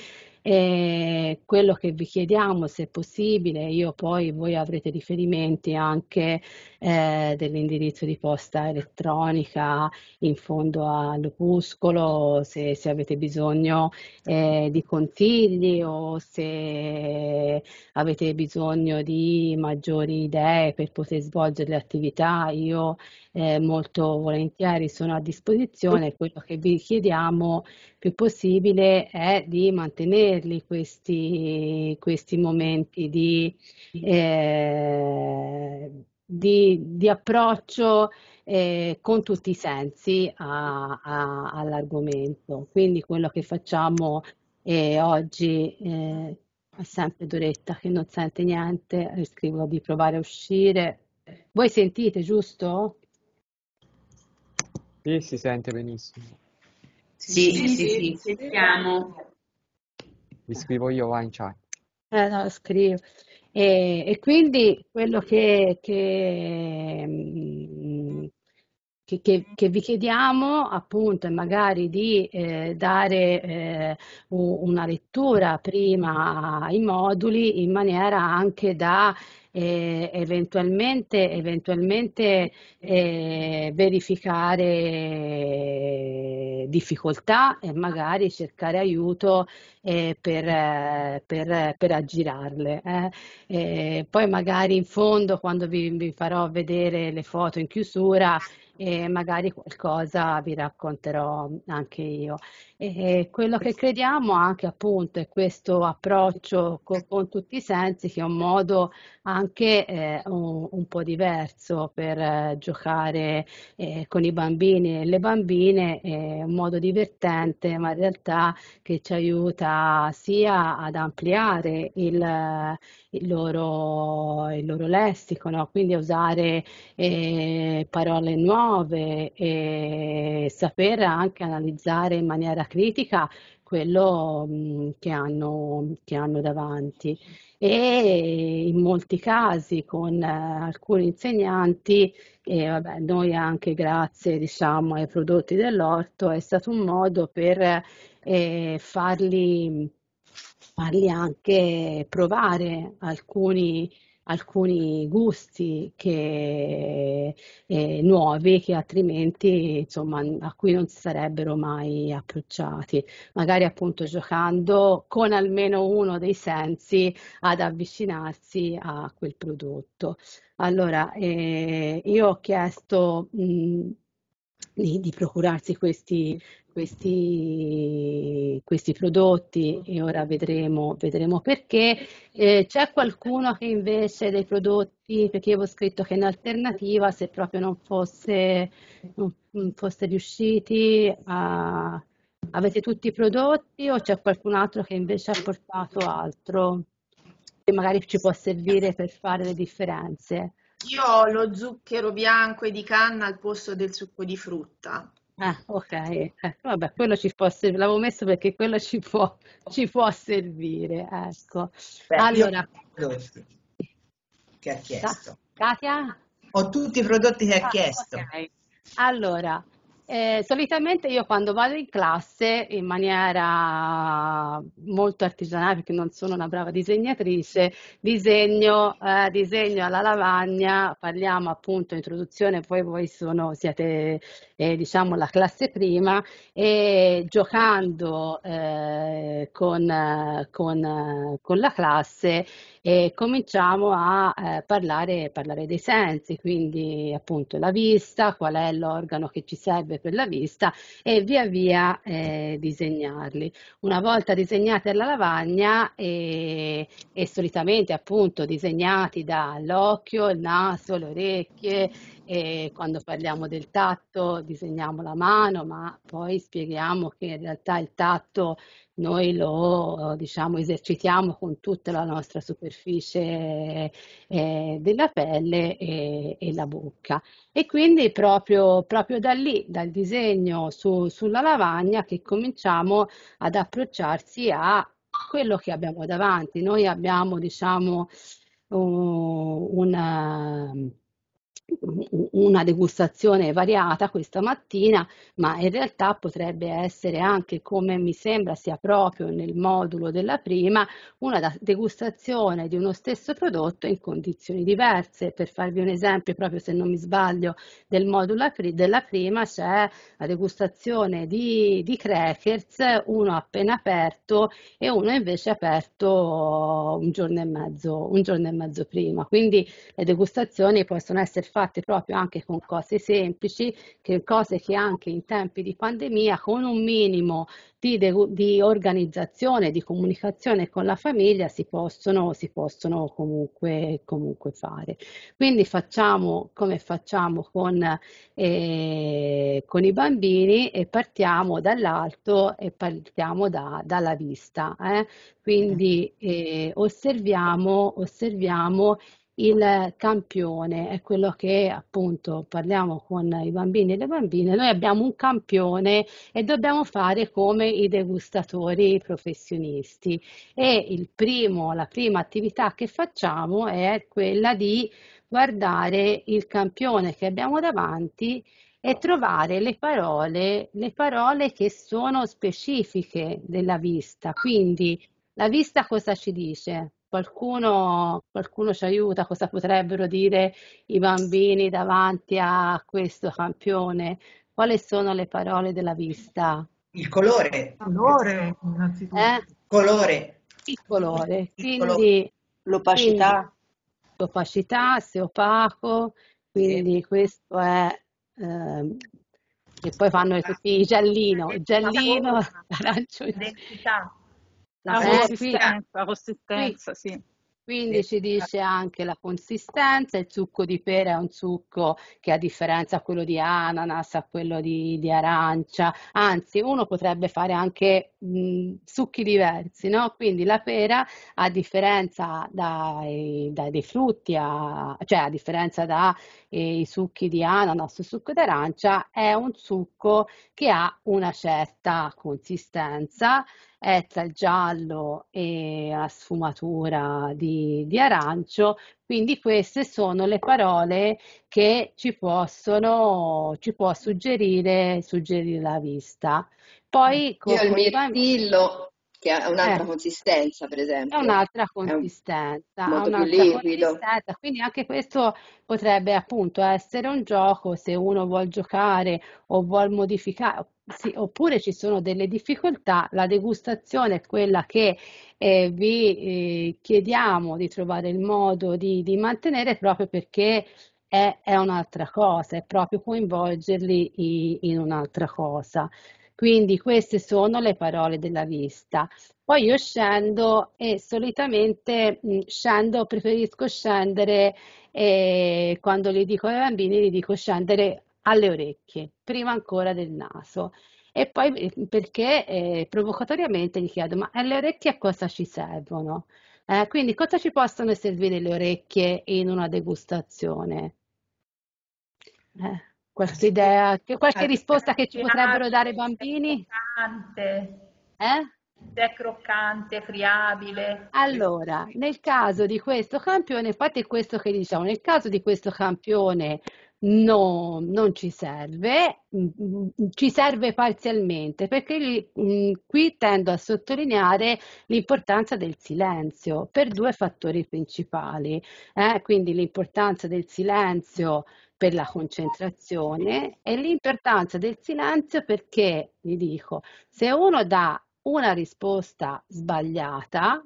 e quello che vi chiediamo, se possibile, io poi voi avrete riferimenti anche eh, dell'indirizzo di posta elettronica in fondo all'opuscolo, se, se avete bisogno eh, di consigli o se avete bisogno di maggiori idee per poter svolgere le attività, io eh, molto volentieri sono a disposizione. Quello che vi chiediamo più possibile è di mantenerli questi, questi momenti di, eh, di, di approccio eh, con tutti i sensi a, a, all'argomento. Quindi quello che facciamo eh, oggi eh, è sempre Doretta che non sente niente, scrivo di provare a uscire. Voi sentite, giusto? Sì, si sente benissimo. Sì, sì, sì, sì, sentiamo. Vi scrivo io, va in chat. Eh, no, scrivo. E, e quindi quello che, che, che, che, che vi chiediamo appunto è magari di eh, dare eh, una lettura prima ai moduli in maniera anche da eh, eventualmente, eventualmente eh, verificare difficoltà e magari cercare aiuto eh, per, per, per, aggirarle. Eh. poi magari in fondo quando vi, vi farò vedere le foto in chiusura e magari qualcosa vi racconterò anche io. E quello che crediamo anche appunto è questo approccio con, con tutti i sensi che è un modo anche eh, un, un, po' diverso per eh, giocare eh, con i bambini e le bambine, è un modo divertente ma in realtà che ci aiuta sia ad ampliare il, il, loro, il loro lessico, no? quindi a usare eh, parole nuove e saper anche analizzare in maniera critica quello mh, che, hanno, che hanno davanti. E in molti casi con eh, alcuni insegnanti e vabbè, noi anche grazie diciamo, ai prodotti dell'orto è stato un modo per eh, farli, farli anche provare alcuni alcuni gusti che, eh, nuovi che altrimenti insomma, a cui non si sarebbero mai approcciati, magari appunto giocando con almeno uno dei sensi ad avvicinarsi a quel prodotto. Allora, eh, io ho chiesto mh, di, di, procurarsi questi, questi, questi prodotti e ora vedremo, vedremo perché. Eh, c'è qualcuno che invece dei prodotti, perché avevo scritto che in alternativa, se proprio non fosse, non fosse riusciti a... Avete tutti i prodotti o c'è qualcun altro che invece ha portato altro che magari ci può servire per fare le differenze? Io ho lo zucchero bianco e di canna al posto del succo di frutta. Ah, ok, eh, vabbè, quello ci può servire, l'avevo messo perché quello ci può, ci può servire, ecco. Beh, allora, che ha chiesto. Katia? Ho tutti i prodotti che ha ah, chiesto. Okay. Allora, eh, solitamente io quando vado in classe in maniera molto artigianale, perché non sono una brava disegnatrice, disegno, eh, disegno alla lavagna, parliamo appunto introduzione, poi voi sono, siete eh, diciamo la classe prima e giocando eh, con, con, con la classe cominciamo a eh, parlare, parlare, dei sensi, quindi appunto la vista, qual è l'organo che ci serve per la vista e via via eh, disegnarli. Una volta disegnati alla lavagna e, e solitamente appunto disegnati dall'occhio, il naso, le orecchie, e quando parliamo del tatto disegniamo la mano, ma poi spieghiamo che in realtà il tatto noi lo diciamo, esercitiamo con tutta la nostra superficie eh, della pelle e, e, la bocca. E quindi proprio, proprio da lì, dal disegno su, sulla lavagna, che cominciamo ad approcciarsi a quello che abbiamo davanti. Noi abbiamo diciamo, una una degustazione variata questa mattina, ma in realtà potrebbe essere anche, come mi sembra sia proprio nel modulo della prima, una degustazione di uno stesso prodotto in condizioni diverse. Per farvi un esempio, proprio se non mi sbaglio, del modulo della prima c'è la degustazione di, di crackers, uno appena aperto e uno invece aperto un giorno e mezzo, un giorno e mezzo prima. Quindi le degustazioni possono essere fatte proprio anche con cose semplici, che cose che anche in tempi di pandemia con un minimo di, di organizzazione, di comunicazione con la famiglia si possono, si possono comunque, comunque fare. Quindi facciamo come facciamo con, eh, con i bambini e partiamo dall'alto e partiamo da, dalla vista. Eh? Quindi eh, osserviamo, osserviamo il campione è quello che appunto parliamo con i bambini e le bambine, noi abbiamo un campione e dobbiamo fare come i degustatori professionisti e primo, la prima attività che facciamo è quella di guardare il campione che abbiamo davanti e trovare le parole, le parole che sono specifiche della vista. Quindi la vista cosa ci dice? Qualcuno, qualcuno ci aiuta? Cosa potrebbero dire i bambini davanti a questo campione? Quali sono le parole della vista? Il colore. Colore, innanzitutto. Eh? Colore. Il colore. Quindi l'opacità. L'opacità, se opaco, quindi sì. questo è eh, e poi fanno tutti i giallino, giallino, arancione. La Eh, consistenza, qui- la consistenza, sì. Quindi ci dice anche la consistenza, il succo di pera è un succo che a differenza a quello di ananas, a quello di, di arancia, anzi uno potrebbe fare anche mh, succhi diversi, no? Quindi la pera a differenza dai, dai- dei frutti, a- cioè a differenza dai succhi di ananas o succo d'arancia, è un succo che ha una certa consistenza è tra il giallo e la sfumatura di, di arancio, quindi queste sono le parole che ci possono, ci può suggerire, suggerire la vista. Poi Io il mirtillo che ha un'altra Eh. consistenza, per è esempio. un'altra È un- consistenza, ha molto più un'altra liquido. consistenza, quindi anche questo potrebbe appunto essere un gioco se uno vuol giocare o vuol modificare, sì, oppure ci sono delle difficoltà, la degustazione è quella che eh, vi eh, chiediamo di trovare il modo di, di mantenere proprio perché è, è un'altra cosa, è proprio coinvolgerli i- in un'altra cosa. Quindi queste sono le parole della vista. Poi io scendo e solitamente scendo, preferisco scendere eh, quando li dico ai bambini, li dico scendere alle orecchie, prima ancora del naso. E poi perché eh, provocatoriamente gli chiedo, ma alle orecchie a cosa ci servono? Eh, quindi cosa ci possono servire le orecchie in una degustazione? Eh, qualche idea, che- qualche risposta che ci potrebbero dare i bambini? Croccante, Eh? è croccante, friabile. Allora, nel caso di questo campione, infatti è questo che diciamo, nel caso di questo campione no, non ci serve, mm, mm, ci serve parzialmente, perché mm, qui tendo a sottolineare l'importanza del silenzio per due fattori principali, eh, Quindi l'importanza del silenzio per la concentrazione e l'importanza del silenzio perché, vi dico, se uno dà una risposta sbagliata,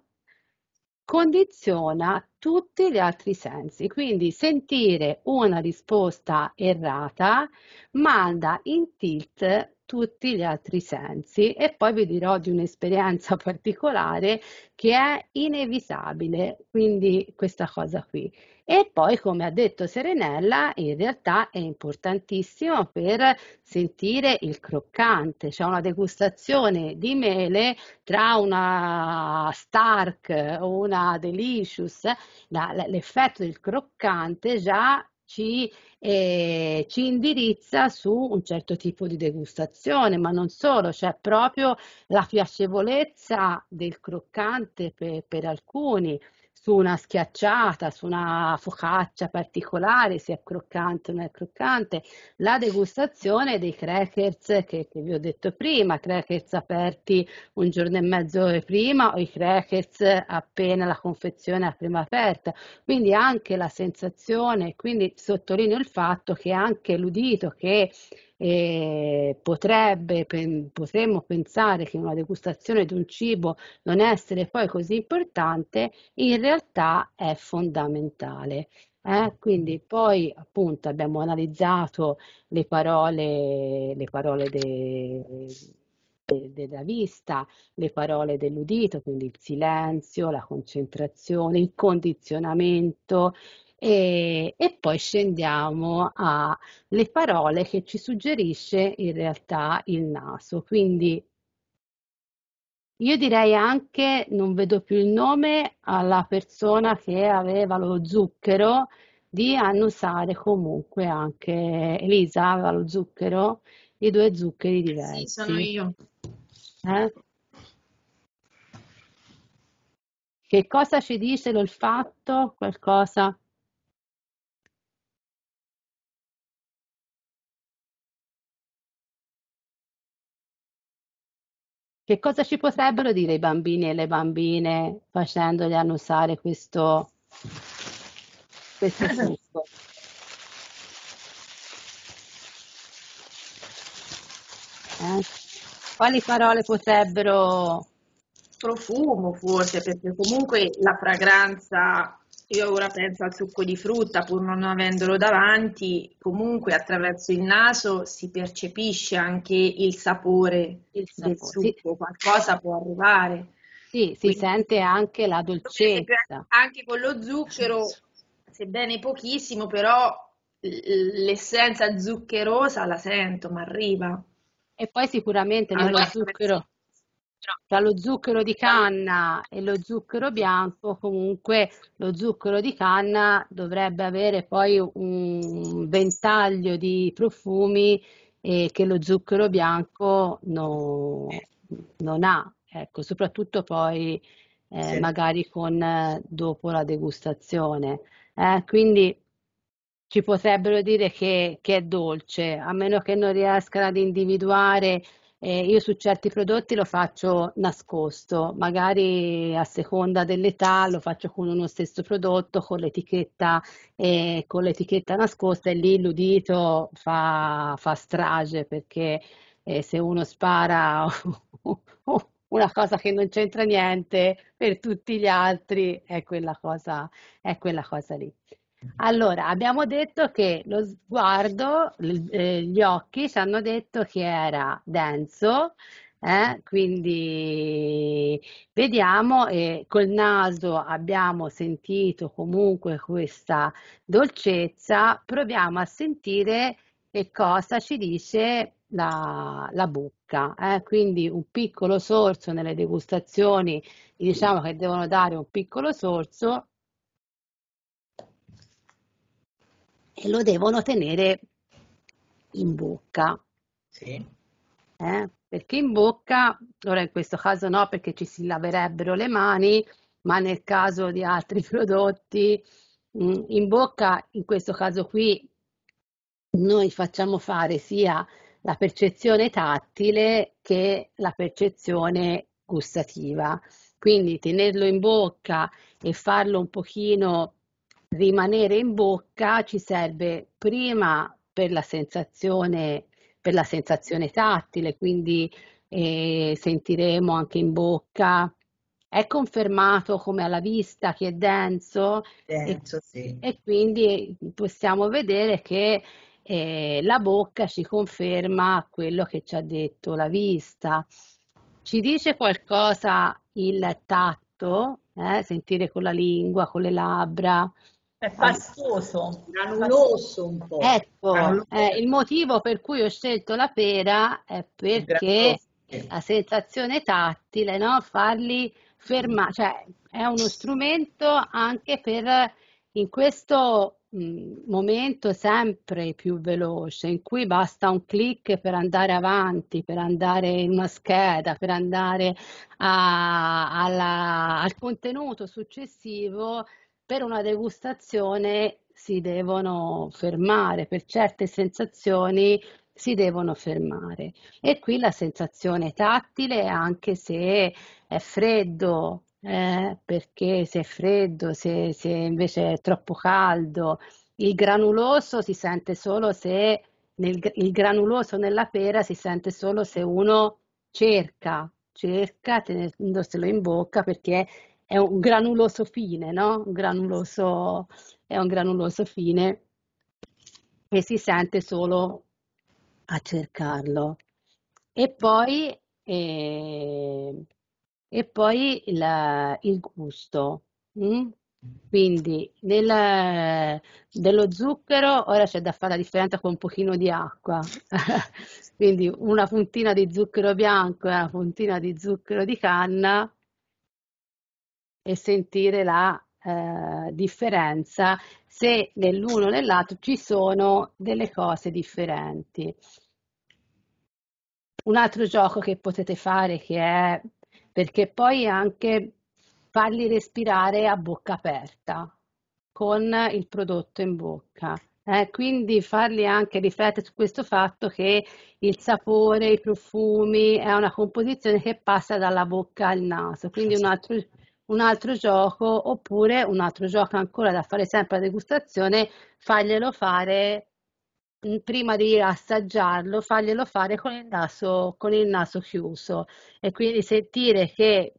condiziona tutti gli altri sensi. Quindi sentire una risposta errata manda in tilt tutti gli altri sensi e poi vi dirò di un'esperienza particolare che è inevitabile, quindi questa cosa qui. E poi, come ha detto Serenella, in realtà è importantissimo per sentire il croccante, c'è una degustazione di mele tra una Stark o una Delicious, la- la- l'effetto del croccante già ci, eh, ci indirizza su un certo tipo di degustazione, ma non solo, c'è proprio la piacevolezza del croccante per, per alcuni su una schiacciata, su una focaccia particolare, se è croccante o non è croccante, la degustazione dei crackers che, che vi ho detto prima, crackers aperti un giorno e mezzo prima o i crackers appena la confezione è prima aperta. Quindi anche la sensazione, quindi sottolineo il fatto che anche l'udito che eh, potrebbe, potremmo pensare che una degustazione di un cibo non essere poi così importante, in realtà è fondamentale. Eh? Quindi poi appunto abbiamo analizzato le parole, le parole de, de, della vista, le parole dell'udito, quindi il silenzio, la concentrazione, il condizionamento, e, e poi scendiamo alle parole che ci suggerisce in realtà il naso. Quindi io direi anche, non vedo più il nome, alla persona che aveva lo zucchero di annusare comunque anche Elisa aveva lo zucchero, i due zuccheri diversi. Sì, sono io. Eh? Che cosa ci dice l'olfatto? Qualcosa? Che cosa ci potrebbero dire i bambini e le bambine facendogli annusare questo, questo succo? Eh? Quali parole potrebbero... Profumo forse, perché comunque la fragranza io ora penso al succo di frutta, pur non avendolo davanti, comunque attraverso il naso si percepisce anche il sapore, il sapore. del succo, sì. qualcosa può arrivare. Sì, si Quindi, sente anche la dolcezza. Anche con lo zucchero, sebbene pochissimo, però l'essenza zuccherosa la sento, ma arriva. E poi sicuramente nello zucchero tra lo zucchero di canna e lo zucchero bianco, comunque lo zucchero di canna dovrebbe avere poi un ventaglio di profumi eh, che lo zucchero bianco no, non ha, ecco, soprattutto poi eh, sì. magari con dopo la degustazione. Eh, quindi ci potrebbero dire che, che, è dolce, a meno che non riescano ad individuare eh, io su certi prodotti lo faccio nascosto, magari a seconda dell'età lo faccio con uno stesso prodotto, con l'etichetta, eh, con l'etichetta nascosta e lì l'udito fa, fa strage perché eh, se uno spara una cosa che non c'entra niente per tutti gli altri è quella cosa, è quella cosa lì. Allora, abbiamo detto che lo sguardo, eh, gli occhi ci hanno detto che era denso, eh? quindi vediamo, e col naso abbiamo sentito comunque questa dolcezza, proviamo a sentire che cosa ci dice la, la bocca. Eh? Quindi un piccolo sorso nelle degustazioni, diciamo che devono dare un piccolo sorso e lo devono tenere in bocca. Sì. Eh? Perché in bocca, ora in questo caso no perché ci si laverebbero le mani, ma nel caso di altri prodotti, mm, in bocca, in questo caso qui, noi facciamo fare sia la percezione tattile che la percezione gustativa. Quindi tenerlo in bocca e farlo un pochino rimanere in bocca ci serve prima per la sensazione, per la sensazione tattile, quindi eh, sentiremo anche in bocca. È confermato come alla vista che è denso, denso e, sì. e quindi possiamo vedere che eh, la bocca ci conferma quello che ci ha detto la vista. Ci dice qualcosa il tatto, eh, sentire con la lingua, con le labbra, è pastoso. Granuloso un po'. Ecco, eh, il motivo per cui ho scelto la pera è perché la sensazione tattile, no? Farli fermare, cioè è uno strumento anche per in questo mh, momento sempre più veloce in cui basta un clic per andare avanti, per andare in una scheda, per andare a, alla, al contenuto successivo, per una degustazione si devono fermare, per certe sensazioni si devono fermare. E qui la sensazione tattile, anche se è freddo, eh, perché se è freddo, se, se invece è troppo caldo, il granuloso si sente solo se nel, il granuloso nella pera si sente solo se uno cerca, cerca tenendoselo in bocca perché è un granuloso fine, no? Un granuloso, è un granuloso fine e si sente solo a cercarlo. E poi, eh, e poi il, il gusto. Mm? Quindi nel, dello zucchero ora c'è da fare la differenza con un pochino di acqua, quindi una puntina di zucchero bianco e una puntina di zucchero di canna e sentire la eh, differenza se nell'uno o nell'altro ci sono delle cose differenti. Un altro gioco che potete fare che è perché poi anche farli respirare a bocca aperta con il prodotto in bocca. Eh, quindi farli anche riflettere su questo fatto che il sapore, i profumi è una composizione che passa dalla bocca al naso, quindi un altro, un altro gioco oppure un altro gioco ancora da fare sempre a degustazione, farglielo fare mm, prima di assaggiarlo, farglielo fare con il naso, con il naso chiuso. E quindi sentire che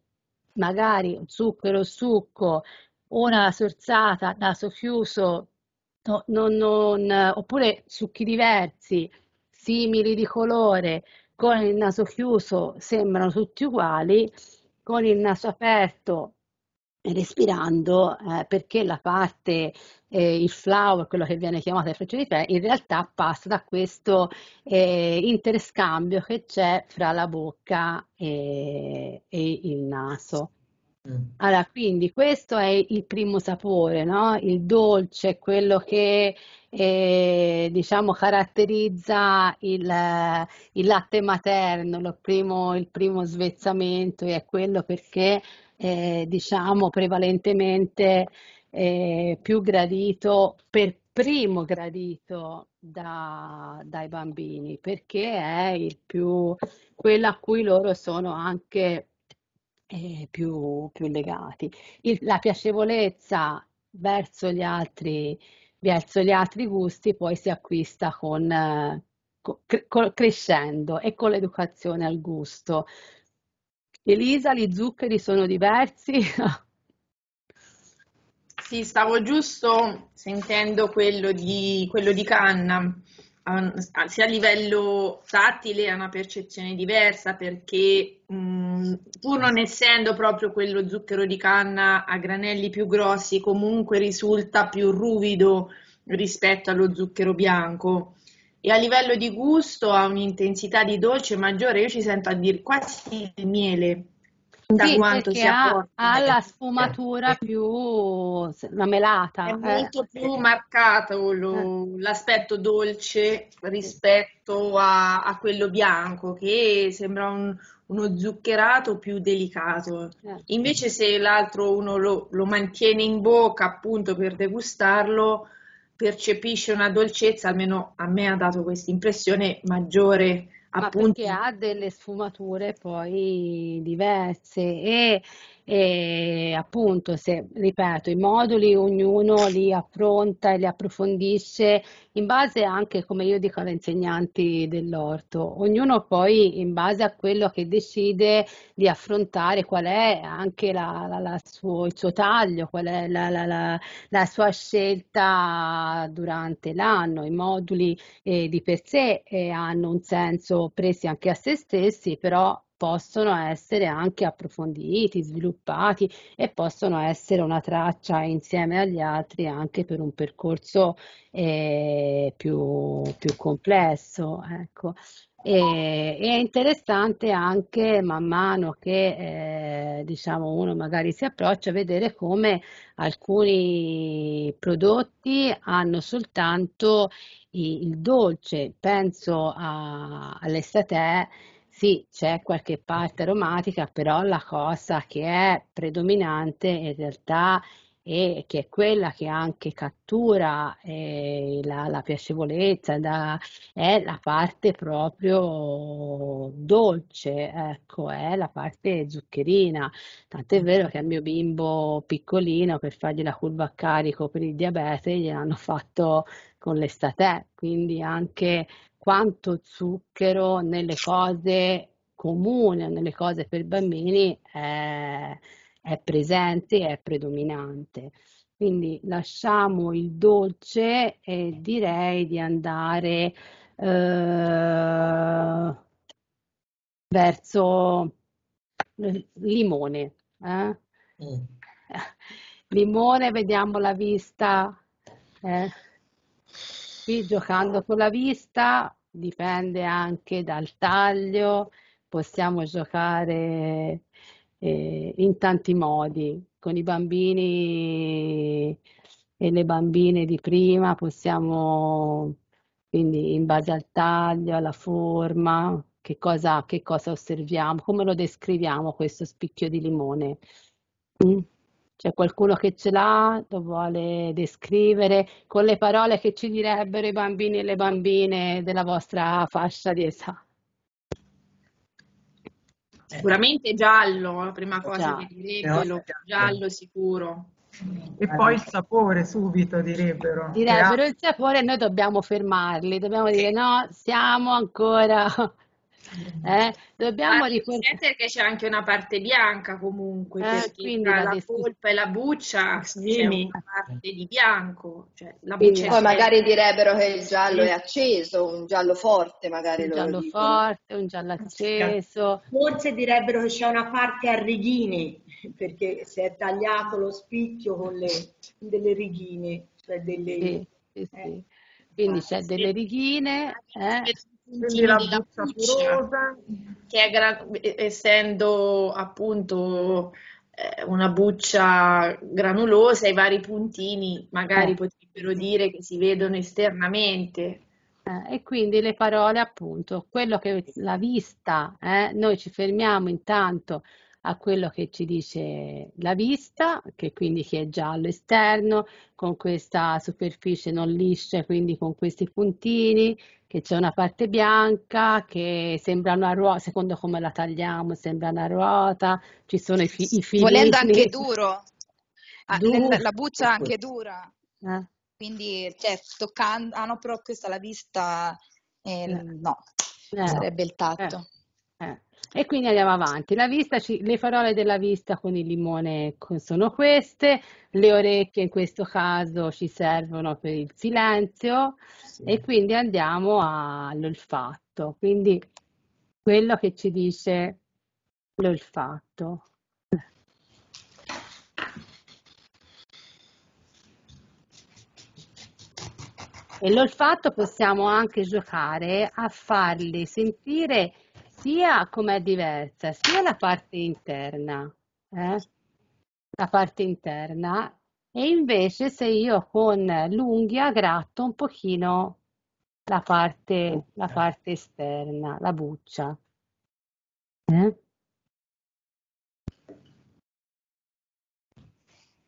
magari zucchero, succo, una sorsata, naso chiuso, no, non, non, oppure succhi diversi, simili di colore, con il naso chiuso sembrano tutti uguali, con il naso aperto respirando eh, perché la parte, eh, il flower, quello che viene chiamato il frecce di tè, in realtà passa da questo eh, interscambio che c'è fra la bocca e, e il naso. Mm. Allora, quindi questo è il primo sapore, no? Il dolce, quello che eh, diciamo caratterizza il, il latte materno, il primo, il primo svezzamento è quello perché eh, diciamo prevalentemente eh, più gradito, per primo gradito da, dai bambini, perché è il più, quello a cui loro sono anche eh, più, più, legati. Il, la piacevolezza verso gli altri, verso gli altri gusti poi si acquista con, eh, con, crescendo e con l'educazione al gusto. Elisa, gli zuccheri sono diversi? sì, stavo giusto sentendo quello di, quello di canna, sia a livello tattile ha una percezione diversa perché mh, pur non essendo proprio quello zucchero di canna a granelli più grossi, comunque risulta più ruvido rispetto allo zucchero bianco e a livello di gusto ha un'intensità di dolce maggiore, io ci sento a dire quasi il miele da sì, quanto sia ha, forte. ha la sfumatura più la melata. È eh. molto più marcato lo, Eh. l'aspetto dolce rispetto a, a quello bianco, che sembra un- uno zuccherato più delicato. Eh. Invece se l'altro uno lo, lo mantiene in bocca appunto per degustarlo, percepisce una dolcezza, almeno a me ha dato questa impressione maggiore Ma appunto. perché ha delle sfumature poi diverse e, e appunto se, ripeto, i moduli ognuno li affronta e li approfondisce in base anche, come io dico alle insegnanti dell'orto, ognuno poi in base a quello che decide di affrontare, qual è anche la- la- la suo- il suo taglio, qual è la, la- sua scelta durante l'anno. I moduli eh, di per sé eh, hanno un senso presi anche a se stessi, però possono essere anche approfonditi, sviluppati e possono essere una traccia insieme agli altri anche per un percorso eh, più, più complesso. Ecco. E, è interessante anche man mano che eh, diciamo uno magari si approccia a vedere come alcuni prodotti hanno soltanto il dolce, penso all'estate, sì, c'è qualche parte aromatica, però la cosa che è predominante in realtà e che è quella che anche cattura eh, la, la, piacevolezza, da, è la parte proprio dolce, ecco, è la parte zuccherina. Tant'è vero che al mio bimbo piccolino, per fargli la curva a carico per il diabete, gliel'hanno fatto con l'estate, quindi anche quanto zucchero nelle cose comuni, nelle cose per bambini è è presente e è predominante. Quindi lasciamo il dolce e direi di andare eh, verso il limone. Eh? Mm. Limone, vediamo la vista. Eh? Qui giocando con la vista dipende anche dal taglio, possiamo giocare eh, in tanti modi. Con i bambini e le bambine di prima possiamo, quindi in base al taglio, alla forma, che cosa, che cosa osserviamo, come lo descriviamo questo spicchio di limone. Mm? C'è qualcuno che ce l'ha, lo vuole descrivere con le parole che ci direbbero i bambini e le bambine della vostra fascia di età. Sicuramente giallo, la prima cosa che direbbe, lo giallo sicuro. E poi il sapore subito direbbero. Direbbero il sapore noi dobbiamo fermarli, dobbiamo dire no, siamo ancora eh? Dobbiamo ricordare che c'è anche una parte bianca comunque, eh, perché tra la, la polpa e la buccia c'è una parte di bianco. Cioè, quindi poi magari direbbero che il giallo è acceso, un giallo forte magari. Un giallo dicono. forte, un giallo acceso. Forse direbbero che c'è una parte a righine, perché si è tagliato lo spicchio con le, delle righine, cioè delle... Sì, sì, sì. Eh. Quindi c'è delle righine. Eh? Quindi la buccia furosa che è, essendo appunto eh, una buccia granulosa i vari puntini magari eh. potrebbero dire che si vedono esternamente eh, e quindi le parole appunto quello che la vista eh, noi ci fermiamo intanto a quello che ci dice la vista, che quindi che è giallo esterno, con questa superficie non liscia, quindi con questi puntini, che c'è una parte bianca che sembra una ruota, secondo come la tagliamo, sembra una ruota, ci sono i, fi- i fili. Volendo anche duro, ah, duro. la buccia anche dura, eh? quindi cioè, toccando, ah no, però questa la vista, eh, eh. no, eh. sarebbe il tatto. Eh. E quindi andiamo avanti. La vista, le parole della vista con il limone sono queste, le orecchie in questo caso ci servono per il silenzio sì. e quindi andiamo all'olfatto. Quindi quello che ci dice l'olfatto. E l'olfatto possiamo anche giocare a farli sentire sia com'è diversa, sia la parte interna, eh? la parte interna, e invece se io con l'unghia gratto un pochino la parte, la parte esterna, la buccia. Eh?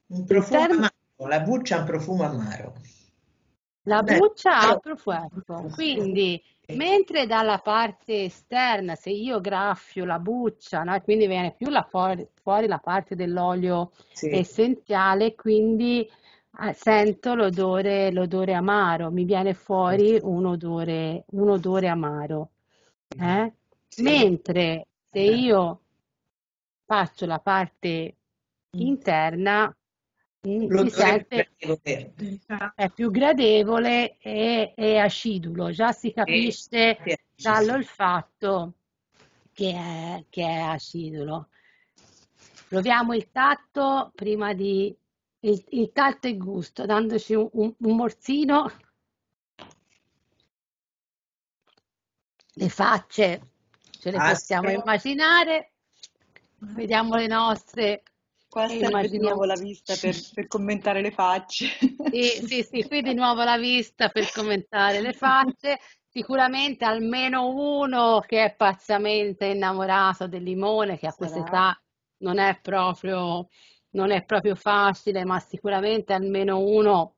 Un profumo amaro, la buccia ha un profumo amaro. La buccia ha un profumo, quindi Mentre dalla parte esterna, se io graffio la buccia, no, quindi viene più la fuori, fuori, la parte dell'olio sì. essenziale, quindi eh, sento l'odore, l'odore, amaro, mi viene fuori un odore, un odore amaro. Eh? Sì. Mentre se io faccio la parte interna, mi sente, è più gradevole. E, e, acidulo, già si capisce sì, sì, dall'olfatto che è, che è acidulo. Proviamo il tatto prima di il, il tatto e gusto, dandoci un, un, un morzino. Le facce ce le possiamo Aspetta. immaginare, vediamo le nostre Qua serve di nuovo la vista per, per commentare le facce. Sì, sì, sì, qui di nuovo la vista per commentare le facce. Sicuramente almeno uno che è pazzamente innamorato del limone, che a questa età non è proprio, non è proprio facile, ma sicuramente almeno uno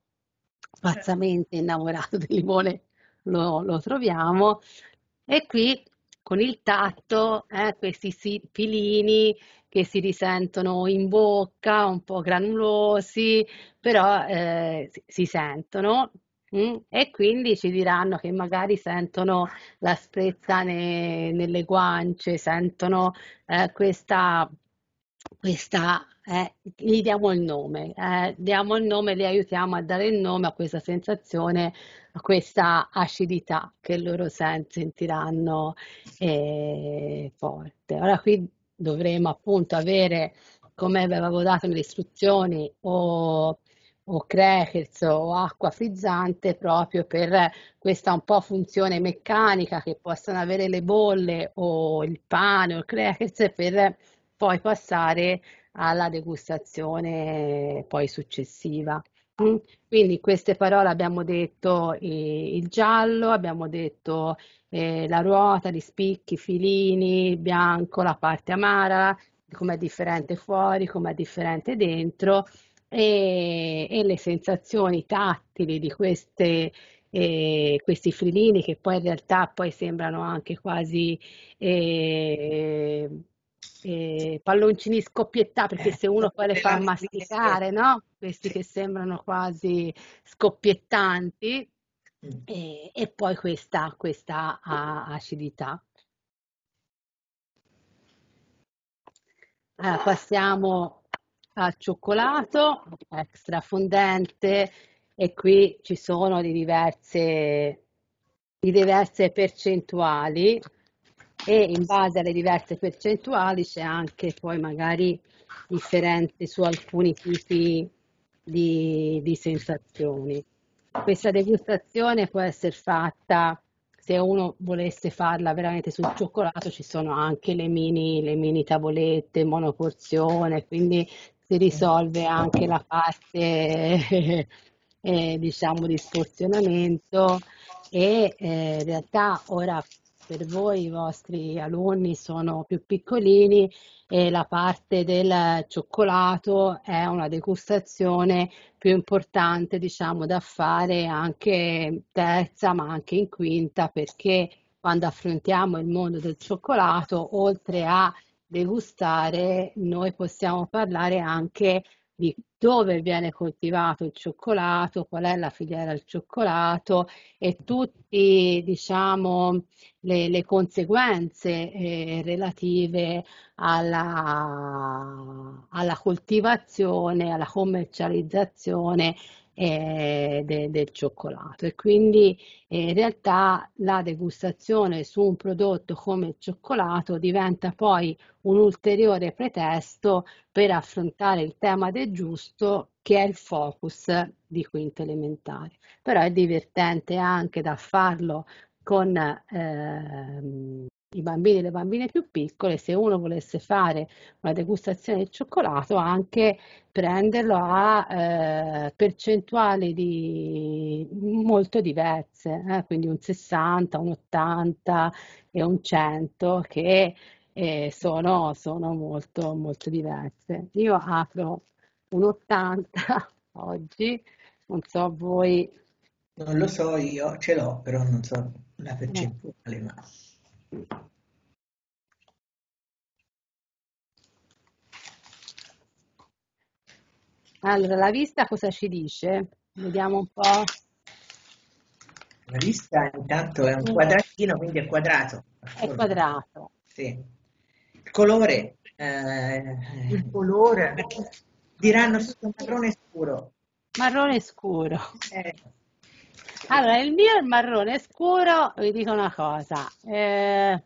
pazzamente innamorato del limone lo, lo troviamo. E qui con il tatto, eh, questi filini che si risentono in bocca, un po' granulosi, però eh, si, sentono. mm? E quindi ci diranno che magari sentono l'asprezza ne- nelle guance, sentono eh, questa questa, eh, gli diamo il nome, eh, diamo il nome, li aiutiamo a dare il nome a questa sensazione, a questa acidità che loro sen- sentiranno eh, forte. Ora qui dovremo appunto avere, come avevo dato nelle istruzioni, o, o crackers o acqua frizzante proprio per questa un po' funzione meccanica che possono avere le bolle o il pane o il crackers per poi passare alla degustazione poi successiva. Quindi queste parole abbiamo detto eh, il giallo, abbiamo detto eh, la ruota, gli spicchi, i filini, il bianco, la parte amara, com'è differente fuori, com'è differente dentro e, e le sensazioni tattili di queste, eh, questi frilini che poi in realtà poi sembrano anche quasi eh, palloncini scoppiettati, perché se uno poi le fa masticare, no? Questi che sembrano quasi scoppiettanti, e, e poi questa, questa acidità. Allora, passiamo al cioccolato extra fondente e qui ci sono di diverse, di diverse percentuali e in base alle diverse percentuali c'è anche poi magari differenze su alcuni tipi di, di sensazioni. Questa degustazione può essere fatta, se uno volesse farla veramente sul cioccolato, ci sono anche le mini, le mini tavolette, monoporzione, quindi si risolve anche la parte eh, diciamo di sporzionamento e eh, in realtà ora per voi i vostri alunni sono più piccolini e la parte del cioccolato è una degustazione più importante, diciamo, da fare anche terza, ma anche in quinta, perché quando affrontiamo il mondo del cioccolato, oltre a degustare, noi possiamo parlare anche di dove viene coltivato il cioccolato, qual è la filiera del cioccolato e tutti, diciamo, le, le conseguenze eh, relative alla, alla coltivazione, alla commercializzazione eh, de- del cioccolato e quindi eh, in realtà la degustazione su un prodotto come il cioccolato diventa poi un ulteriore pretesto per affrontare il tema del giusto che è il focus di quinto elementare. Però è divertente anche da farlo con ehm, i bambini e le bambine più piccole, se uno volesse fare una degustazione di cioccolato, anche prenderlo a eh, percentuali di, molto diverse, eh, quindi un 60, un 80 e un 100 che eh, sono, sono molto, molto diverse. Io apro un 80 oggi, non so voi. Non lo so io, ce l'ho, però non so la percentuale, ma... Allora, la vista cosa ci dice? Vediamo un po'. La vista intanto è un quadratino, quindi è quadrato. È quadrato. Sì. Il colore... eh, Il colore. diranno subito marrone scuro. Marrone scuro. Eh, Allora, il mio è il marrone scuro, vi dico una cosa, eh,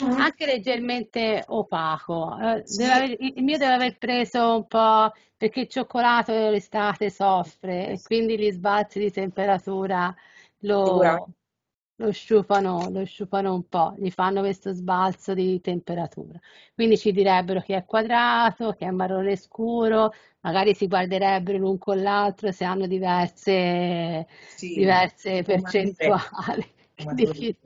anche leggermente opaco. Eh, aver- il mio deve aver preso un po' perché il cioccolato l'estate soffre e quindi gli sbalzi di temperatura lo. Lo sciupano, lo sciupano un po', gli fanno questo sbalzo di temperatura. Quindi ci direbbero che è quadrato, che è marrone scuro, magari si guarderebbero l'un con l'altro se hanno diverse, Sì, diverse percentuali di chi,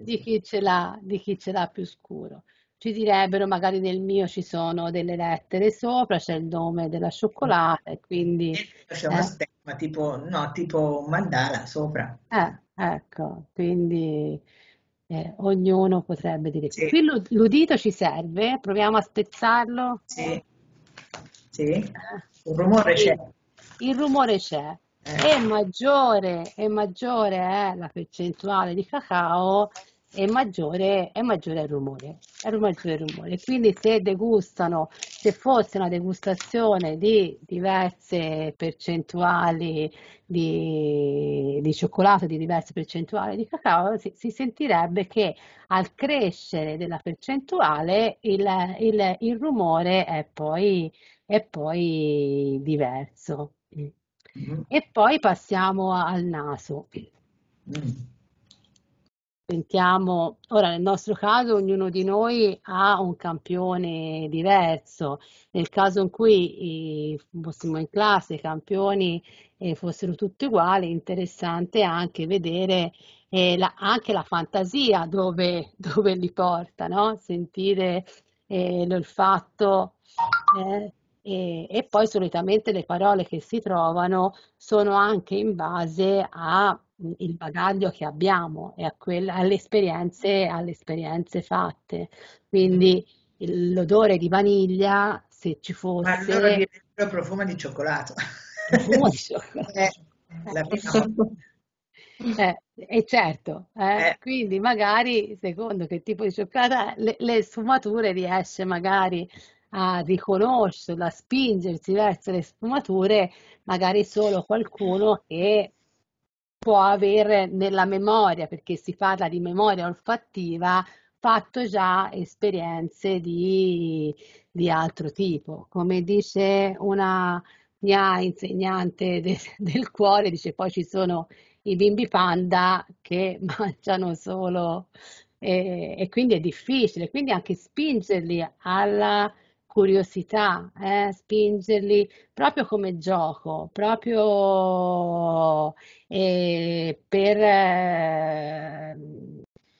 di chi ce l'ha, di chi ce l'ha più scuro. Ci direbbero, magari nel mio ci sono delle lettere sopra, c'è il nome della cioccolata e quindi... C'è una eh, stemma, tipo, no, tipo mandala sopra. eh, ecco, quindi eh, ognuno potrebbe dire. Sì. Qui l'u- l'udito ci serve, proviamo a spezzarlo. Sì, sì. Il rumore c'è. Il rumore c'è. E maggiore, e maggiore è la percentuale di cacao, e maggiore, e maggiore è il rumore. È maggiore il rumore. Quindi se degustano, se fosse una degustazione di diverse percentuali di, di cioccolato, di diverse percentuali di cacao, si, si sentirebbe che al crescere della percentuale il, il- il rumore è poi, è poi diverso. E poi passiamo al naso. Sentiamo, ora nel nostro caso ognuno di noi ha un campione diverso. Nel caso in cui fossimo in classe, i campioni eh, fossero tutti uguali, interessante anche vedere eh, la- anche la fantasia dove, dove li porta, no? Sentire eh, l'olfatto. eh, e, e poi solitamente le parole che si trovano sono anche in base al bagaglio che abbiamo e alle esperienze, alle esperienze fatte. Quindi il- l'odore di vaniglia, se ci Ma allora fosse, direbbero profumo di cioccolato. profumo di cioccolato. Eh, la prima. Eh, e certo, eh, quindi magari secondo che tipo di cioccolato le, le sfumature riesce magari a riconoscerla, a spingersi verso le sfumature, magari solo qualcuno che può avere nella memoria, perché si parla di memoria olfattiva, fatto già esperienze di, di altro tipo. Come dice una mia insegnante de- del cuore, dice poi ci sono i bimbi panda che mangiano solo e, e quindi è difficile, quindi anche spingerli alla curiosità, eh, spingerli proprio come gioco, proprio eh, per eh,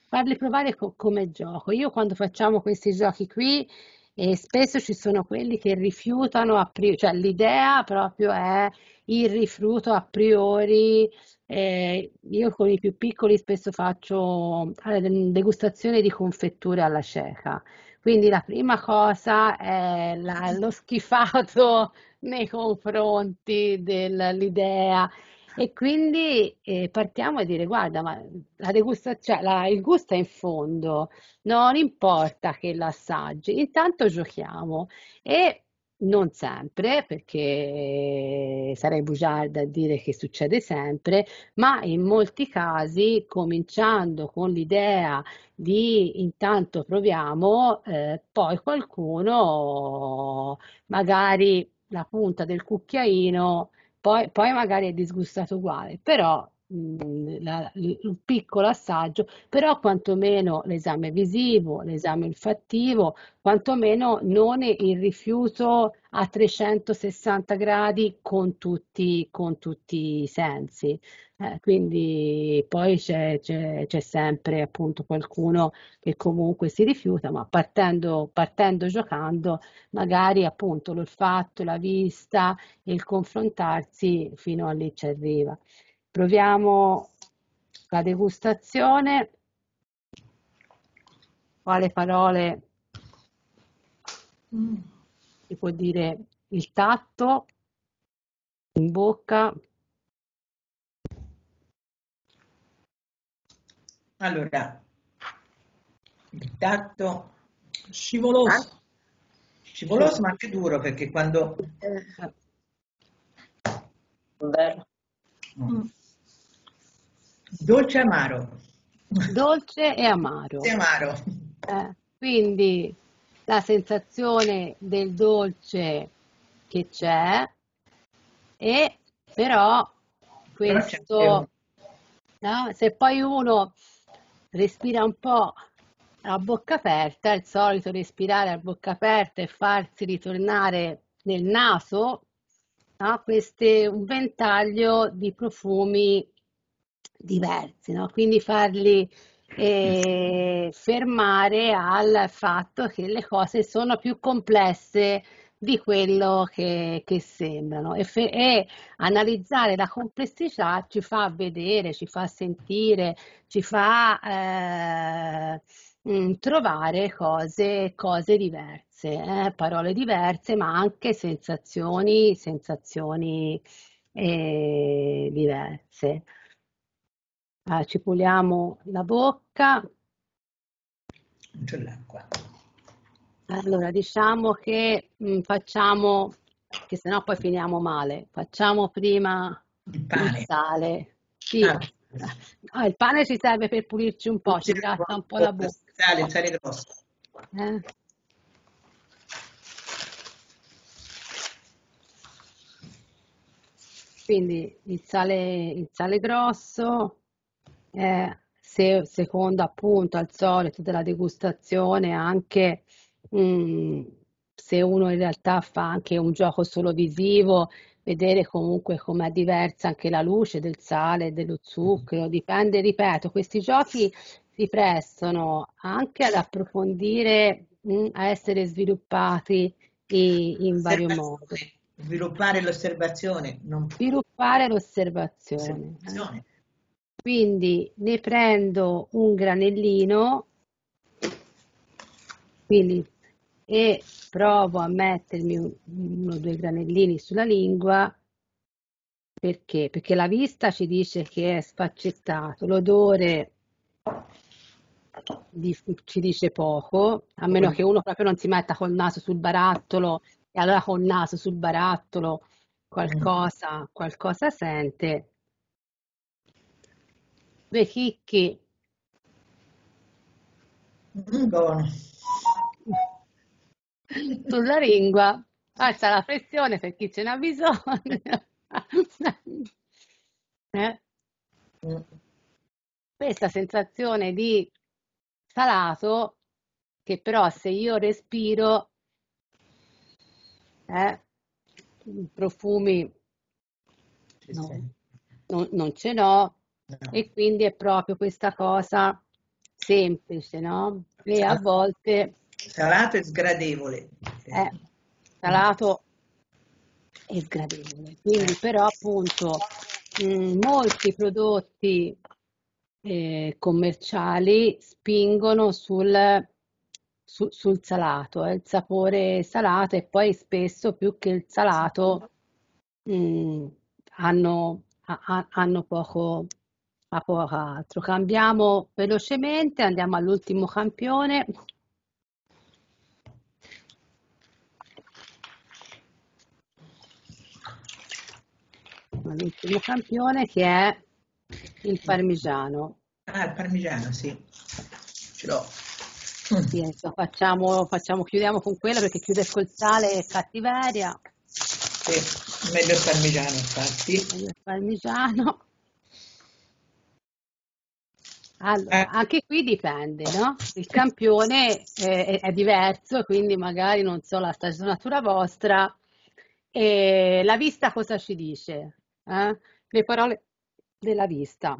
farli provare co- come gioco. Io quando facciamo questi giochi qui, eh, spesso ci sono quelli che rifiutano cioè l'idea proprio è il rifiuto a priori. Eh, io con i più piccoli spesso faccio eh, degustazione di confetture alla cieca. Quindi la prima cosa è la- lo schifato nei confronti dell'idea e quindi eh, partiamo a dire guarda, ma la degustazione, la- il gusto è in fondo, non importa che l'assaggi, intanto giochiamo e non sempre, perché sarei bugiarda a dire che succede sempre, ma in molti casi, cominciando con l'idea di intanto proviamo, eh, poi qualcuno magari la punta del cucchiaino, poi, poi magari è disgustato uguale, però mh, la- un piccolo assaggio, però quantomeno l'esame visivo, l'esame olfattivo, quantomeno non il rifiuto a 360 gradi con tutti, con tutti i sensi. Eh, quindi poi c'è sempre appunto qualcuno che comunque si rifiuta, ma partendo, partendo giocando, magari appunto l'olfatto, la vista il confrontarsi fino a lì ci arriva. Proviamo la degustazione. Quale parole si può dire? Il tatto in bocca. Allora, il tatto Scivoloso. scivoloso ma anche duro perché quando Vero. Dolce amaro, Dolce e amaro. dolce amaro, Eh, quindi la sensazione del dolce che c'è e però questo, no? Se poi uno respira un po' a bocca aperta, è il solito respirare a bocca aperta e farsi ritornare nel naso no? Queste, un ventaglio di profumi diversi, no? quindi farli eh, fermare al fatto che le cose sono più complesse di quello che, che sembrano e, e, analizzare la complessità ci fa vedere, ci fa sentire, ci fa eh, mh, trovare cose, cose diverse, eh, parole diverse, ma anche sensazioni, sensazioni eh, diverse. Ah, ci puliamo la bocca. C'è l'acqua. Allora, diciamo che mh, facciamo, che sennò poi finiamo male, facciamo prima il, pane. il sale. Sì. Ah. Ah, il pane ci serve per pulirci un po', ci gratta un po' la bocca. Sale, il sale grosso. Eh? Quindi il sale, il sale grosso, eh, se, secondo appunto al solito della degustazione, anche mh, mm, se uno in realtà fa anche un gioco solo visivo, vedere comunque com'è diversa anche la luce del sale, dello zucchero, dipende, ripeto, questi giochi si prestano anche ad approfondire, mh, a essere sviluppati in, in vario modo. Sviluppare l'osservazione. Non... Sviluppare l'osservazione. Eh. Quindi ne prendo un granellino quindi, e provo a mettermi un, uno o due granellini sulla lingua perché? Perché la vista ci dice che è sfaccettato, l'odore ci dice poco, a meno che uno proprio non si metta col naso sul barattolo e allora col naso sul barattolo qualcosa, qualcosa sente. Due chicchi. Buono. Sulla lingua, alza la pressione per chi ce n'ha bisogno. eh? Questa sensazione di salato che però se io respiro eh, profumi no, non, non, ce no. E quindi è proprio questa cosa semplice, no? E a volte... Salato e sgradevole. Eh, salato e sgradevole. Quindi però appunto mh, molti prodotti eh, commerciali spingono sul, su, sul salato, eh, il sapore salato e poi spesso più che il salato mh, hanno, ha, hanno poco, a poco altro. Cambiamo velocemente, andiamo all'ultimo campione. L'ultimo campione che è il parmigiano. Ah, il parmigiano, sì, ce l'ho. Sì, adesso facciamo, facciamo, chiudiamo con quello perché chiude col sale e cattiveria. Sì, meglio il parmigiano infatti. Meglio il parmigiano. Allora, eh. anche qui dipende, no? Il campione è, è, diverso, quindi magari non so la stagionatura vostra. E la vista cosa ci dice? Eh? Le parole della vista.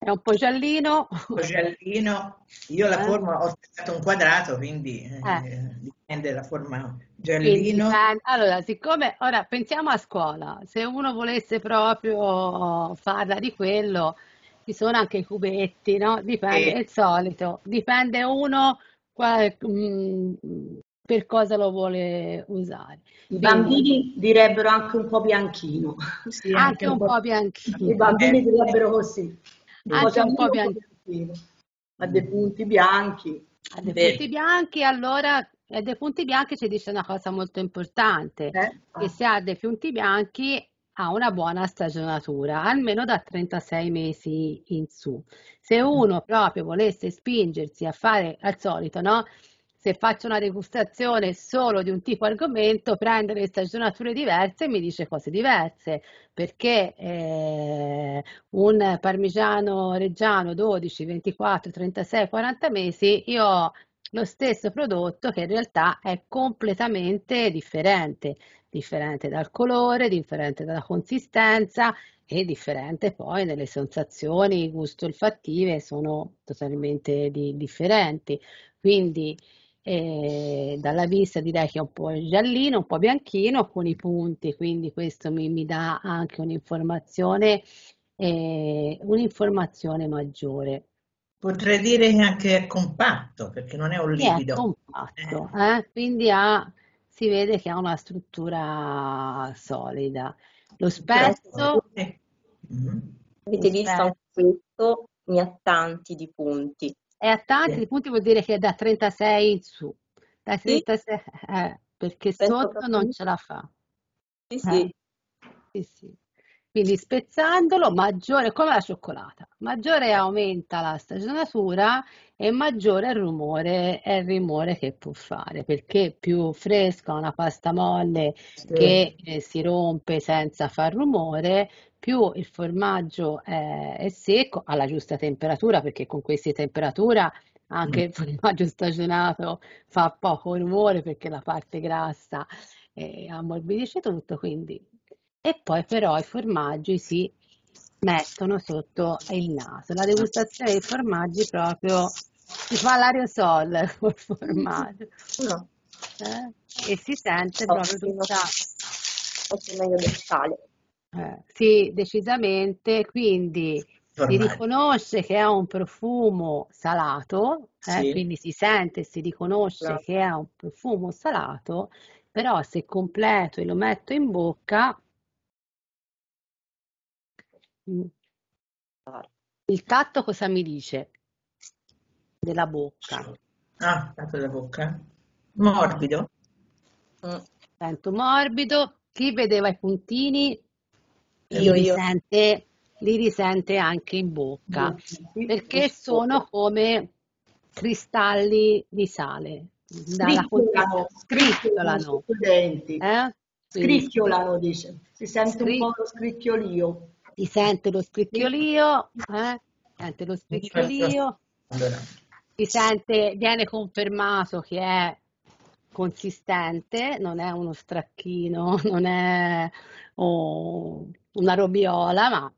È un po' giallino. Un po' giallino. Io la eh? forma ho fatto un quadrato, quindi eh. eh. dipende dalla forma giallino. Quindi, allora, siccome ora pensiamo a scuola, se uno volesse proprio farla di quello, ci sono anche i cubetti, no? Dipende, è il solito, dipende uno qual, mh, mm, per cosa lo vuole usare. I bambini direbbero anche un po' bianchino. Sì, anche, anche, un, po', po bianchino. I bambini direbbero così. Anche un po' bianchino. Ha dei punti bianchi. Ha dei Beh. punti bianchi, allora e dei punti bianchi ci dice una cosa molto importante, eh? che se ha dei punti bianchi ha una buona stagionatura, almeno da 36 mesi in su. Se uno proprio volesse spingersi a fare al solito, no? se faccio una degustazione solo di un tipo argomento, prende le stagionature diverse e mi dice cose diverse, perché eh, un parmigiano reggiano 12, 24, 36, 40 mesi, io ho lo stesso prodotto che in realtà è completamente differente, differente dal colore, differente dalla consistenza e differente poi nelle sensazioni gusto-olfattive sono totalmente di, differenti. Quindi eh, dalla vista direi che è un po' giallino, un po' bianchino con i punti, quindi questo mi, mi dà anche un'informazione, eh, un'informazione maggiore. Potrei dire che anche è compatto, perché non è un Sì, è liquido. compatto, eh, Quindi ha, si vede che ha una struttura solida. Lo spesso, Avete visto anche questo? Ne ha tanti di punti. è a tanti punti vuol dire che è da 36 in su, Sì. 36, eh, perché Penso sotto non di ce la fa. Sì, Eh, sì. sì, sì. Quindi spezzandolo, maggiore, come la cioccolata, maggiore aumenta la stagionatura e maggiore è il rumore, è il rumore che può fare, perché più fresca una pasta molle che eh, si rompe senza far rumore, più il formaggio è, è secco alla giusta temperatura, perché con queste temperature anche il formaggio stagionato fa poco rumore perché la parte grassa eh, ammorbidisce tutto, quindi e poi però i formaggi si mettono sotto il naso. La degustazione dei formaggi proprio si fa l'aerosol col formaggio eh, e si sente proprio tutta... Forse meglio del sale. eh, sì, decisamente, quindi si Formaggio. riconosce che ha un profumo salato, eh, Sì. quindi si sente e si riconosce Bravo. che ha un profumo salato, però se completo e lo metto in bocca, il tatto cosa mi dice della bocca? Ah, dato la bocca. Morbido. Sento morbido, chi vedeva i puntini li Io, io. risente, li risente anche in bocca, perché sono come cristalli di sale, Scricchiolano, scricchiolano. Eh? Scricchiolano, dice. Si sente un Scri- po' lo scricchiolio. Si sente lo scricchiolio, eh? Sente lo scricchiolio, Allora, si sente, viene confermato che è consistente, non è uno stracchino, non è oh, una robiola, ma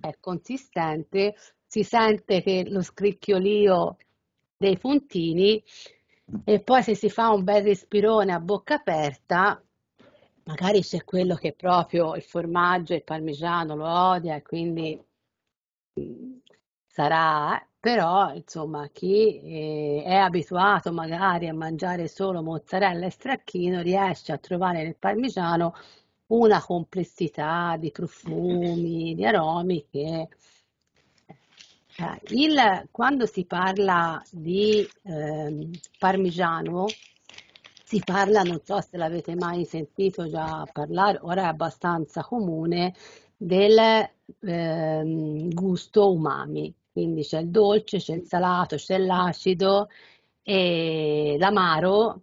è consistente. Si sente che lo scricchiolio dei puntini e poi se si fa un bel respirone a bocca aperta, magari c'è quello che proprio il formaggio il parmigiano lo odia e quindi mm, sarà, però insomma chi eh, è abituato magari a mangiare solo mozzarella e stracchino riesce a trovare nel parmigiano una complessità di profumi, di aromi che eh, il- quando si parla di ehm, parmigiano si parla, non so se l'avete mai sentito già parlare, ora è abbastanza comune, del ehm, gusto umami. Quindi c'è il dolce, c'è il salato, c'è l'acido e l'amaro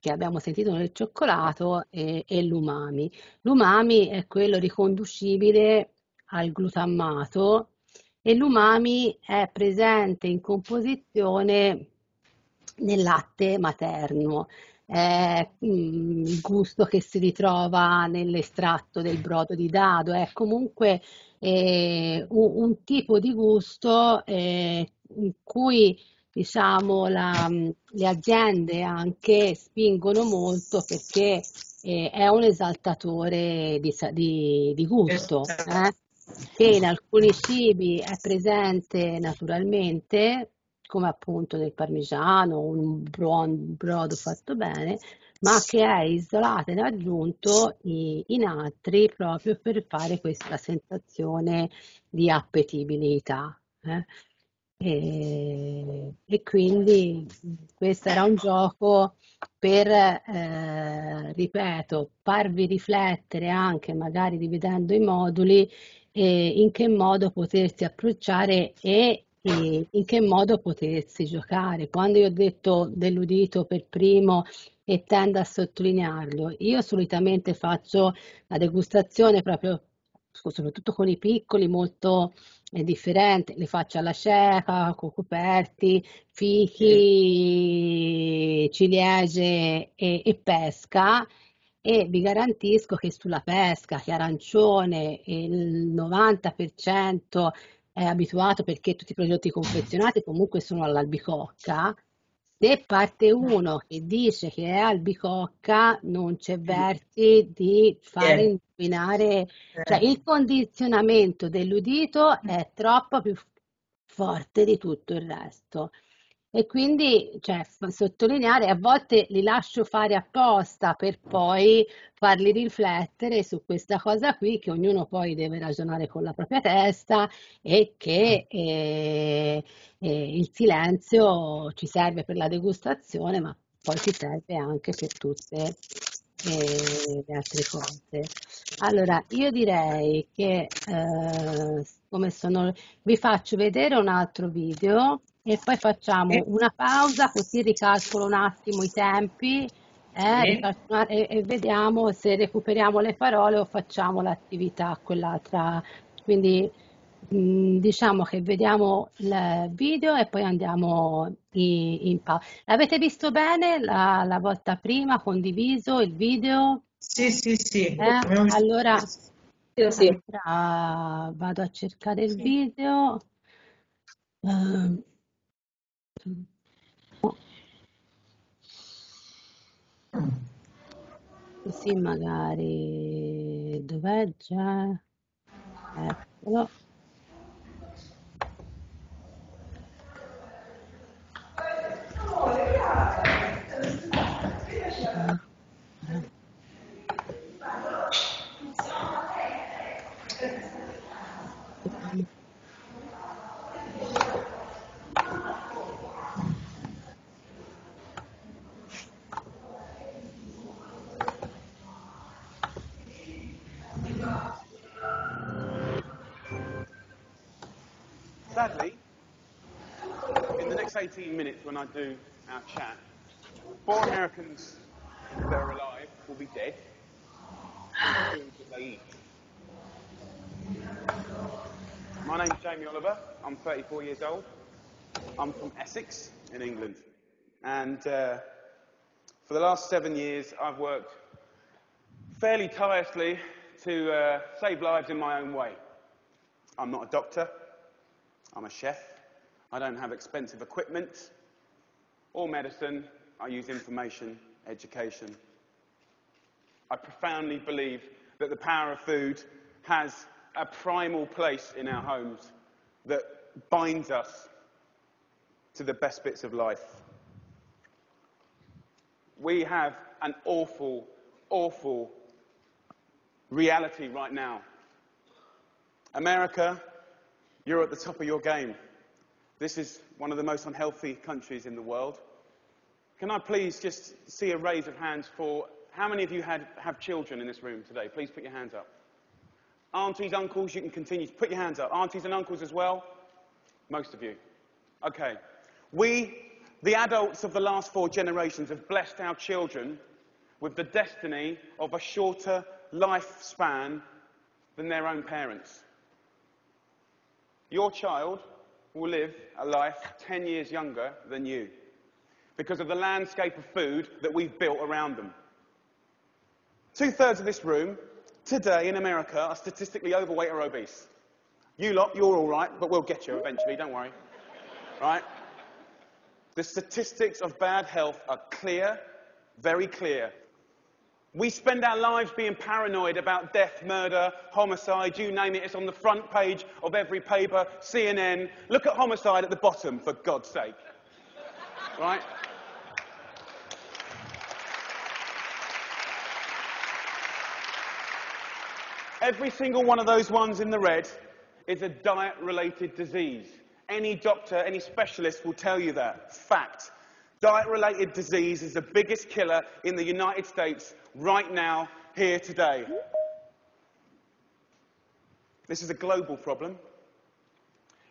che abbiamo sentito nel cioccolato e, e l'umami. L'umami è quello riconducibile al glutammato e l'umami è presente in composizione nel latte materno. Mm, il gusto che si ritrova nell'estratto del brodo di dado, è comunque eh, un, un tipo di gusto eh, in cui diciamo la- le aziende anche spingono molto perché eh, è un esaltatore di, di- di gusto, eh, che in alcuni cibi è presente naturalmente, come appunto nel parmigiano, un buon brodo fatto bene, ma che è isolato ed aggiunto in altri proprio per fare questa sensazione di appetibilità. eh. E, e quindi questo era un gioco per, eh, ripeto, farvi riflettere anche magari dividendo i moduli eh, in che modo potersi approcciare e e in che modo potersi giocare. Quando io ho detto dell'udito per primo e tendo a sottolinearlo, io solitamente faccio la degustazione proprio, soprattutto con i piccoli, molto differente, li faccio alla cieca, con coperti, fichi, ciliegie e, e pesca. E vi garantisco che sulla pesca, che arancione, il 90% è abituato perché tutti i prodotti confezionati comunque sono all'albicocca, se parte uno che dice che è albicocca, non c'è versi di fare Eh. indovinare, cioè Eh. il condizionamento dell'udito è troppo più forte di tutto il resto. E quindi, cioè, sottolineare, a volte li lascio fare apposta per poi farli riflettere su questa cosa qui, che ognuno poi deve ragionare con la propria testa e che eh, eh, il silenzio ci serve per la degustazione, ma poi ci serve anche per tutte eh, le altre cose. Allora, io direi che eh, come sono, vi faccio vedere un altro video e poi facciamo Sì. una pausa così ricalcolo un attimo i tempi eh, una- e, e vediamo se recuperiamo le parole o facciamo l'attività quell'altra. Quindi mh, diciamo che vediamo il video e poi andiamo in, in pausa. L'avete visto bene la, la volta prima, condiviso il video? Sì, sì, sì. Eh, allora, Sì, sì. allora vado a cercare il video. Ehm, così magari dov'è già? Eccolo. 18 minutes when I do our chat, four Americans that are alive will be dead. My name's Jamie Oliver. I'm 34 years old. I'm from Essex in England. And uh, for the last seven years, I've worked fairly tirelessly to uh, save lives in my own way. I'm not a doctor. I'm a chef. I don't have expensive equipment or medicine. I use information, education. I profoundly believe that the power of food has a primal place in our homes that binds us to the best bits of life. We have an awful, awful reality right now. America you're at the top of your game. This is one of the most unhealthy countries in the world. Can I please just see a raise of hands for how many of you had, have children in this room today? Please put your hands up. Aunties, uncles, you can continue. To put your hands up. Aunties and uncles as well? Most of you. Okay. We, the adults of the last four generations, have blessed our children with the destiny of a shorter lifespan than their own parents. Your child will live a life 10 years younger than you because of the landscape of food that we've built around them. Two thirds of this room today in America are statistically overweight or obese. You lot, you're all right, but we'll get you eventually, don't worry. Right? The statistics of bad health are clear, very clear. We spend our lives being paranoid about death, murder, homicide, you name it. It's on the front page of every paper, CNN. Look at homicide at the bottom, for God's sake. Right? Every single one of those ones in the red is a diet related disease. Any doctor, any specialist will tell you that. Fact. Diet related disease is the biggest killer in the United States right now, here today. This is a global problem.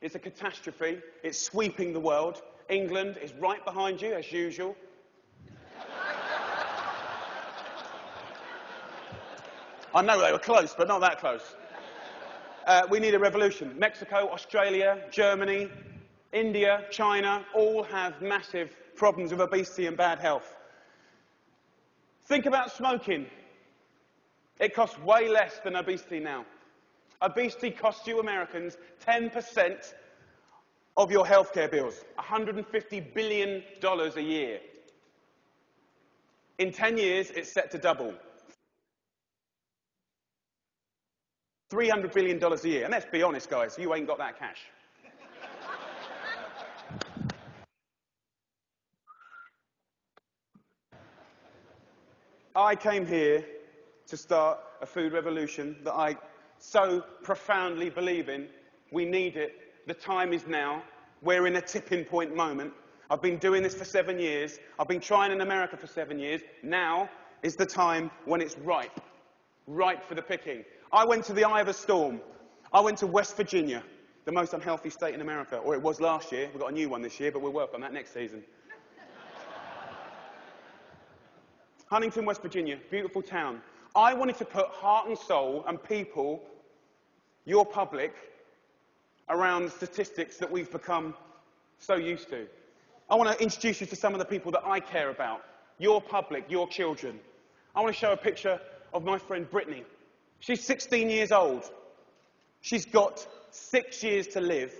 It's a catastrophe. It's sweeping the world. England is right behind you, as usual. I know they were close, but not that close. Uh, we need a revolution. Mexico, Australia, Germany, India, China all have massive problems with obesity and bad health. Think about smoking. It costs way less than obesity now. Obesity costs you Americans 10% of your healthcare bills, $150 billion a year. In 10 years, it's set to double. $300 billion a year. And let's be honest, guys, you ain't got that cash. I came here to start a food revolution that I so profoundly believe in. We need it. The time is now. We're in a tipping point moment. I've been doing this for seven years. I've been trying in America for seven years. Now is the time when it's ripe. Ripe for the picking. I went to the eye of a storm. I went to West Virginia, the most unhealthy state in America, or it was last year. We've got a new one this year, but we'll work on that next season. Huntington, West Virginia, beautiful town. I wanted to put heart and soul and people, your public, around statistics that we've become so used to. I want to introduce you to some of the people that I care about, your public, your children. I want to show a picture of my friend Brittany. She's 16 years old. She's got six years to live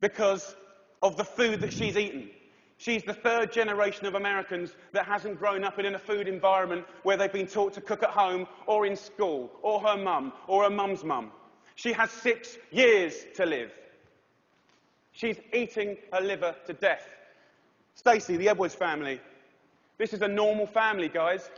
because of the food that she's eaten. She's the third generation of Americans that hasn't grown up in a food environment where they've been taught to cook at home or in school or her mum or her mum's mum. She has six years to live. She's eating her liver to death. Stacey, the Edwards family. This is a normal family, guys.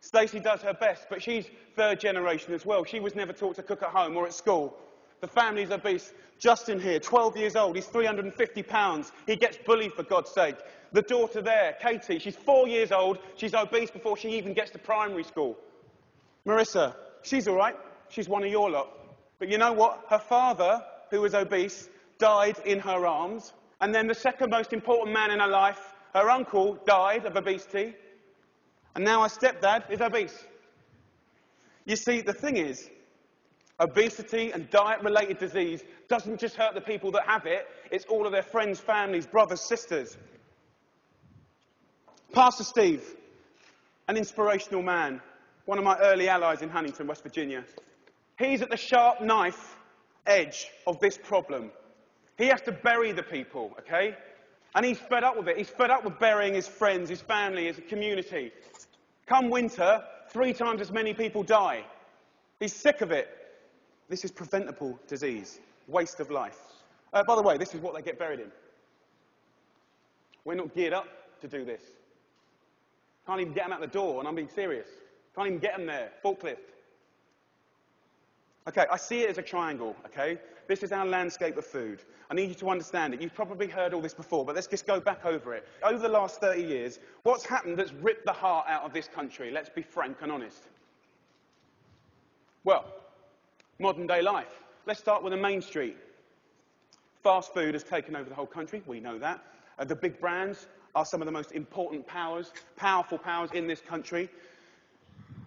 Stacey does her best, but she's third generation as well. She was never taught to cook at home or at school. The family's obese. Justin here, 12 years old, he's 350 pounds. He gets bullied for God's sake. The daughter there, Katie, she's four years old. She's obese before she even gets to primary school. Marissa, she's all right. She's one of your lot. But you know what? Her father, who was obese, died in her arms. And then the second most important man in her life, her uncle, died of obesity. And now her stepdad is obese. You see, the thing is, Obesity and diet-related disease doesn't just hurt the people that have it, it's all of their friends, families, brothers, sisters. Pastor Steve, an inspirational man, one of my early allies in Huntington, West Virginia. He's at the sharp knife edge of this problem. He has to bury the people, okay? And he's fed up with it. He's fed up with burying his friends, his family, his community. Come winter, three times as many people die. He's sick of it. This is preventable disease, waste of life. Uh, by the way, this is what they get buried in. We're not geared up to do this. Can't even get them out the door, and I'm being serious. Can't even get them there. Forklift. Okay, I see it as a triangle, okay? This is our landscape of food. I need you to understand it. You've probably heard all this before, but let's just go back over it. Over the last 30 years, what's happened that's ripped the heart out of this country? Let's be frank and honest. Well, modern day life. Let's start with the main street. Fast food has taken over the whole country, we know that. Uh, the big brands are some of the most important powers, powerful powers in this country.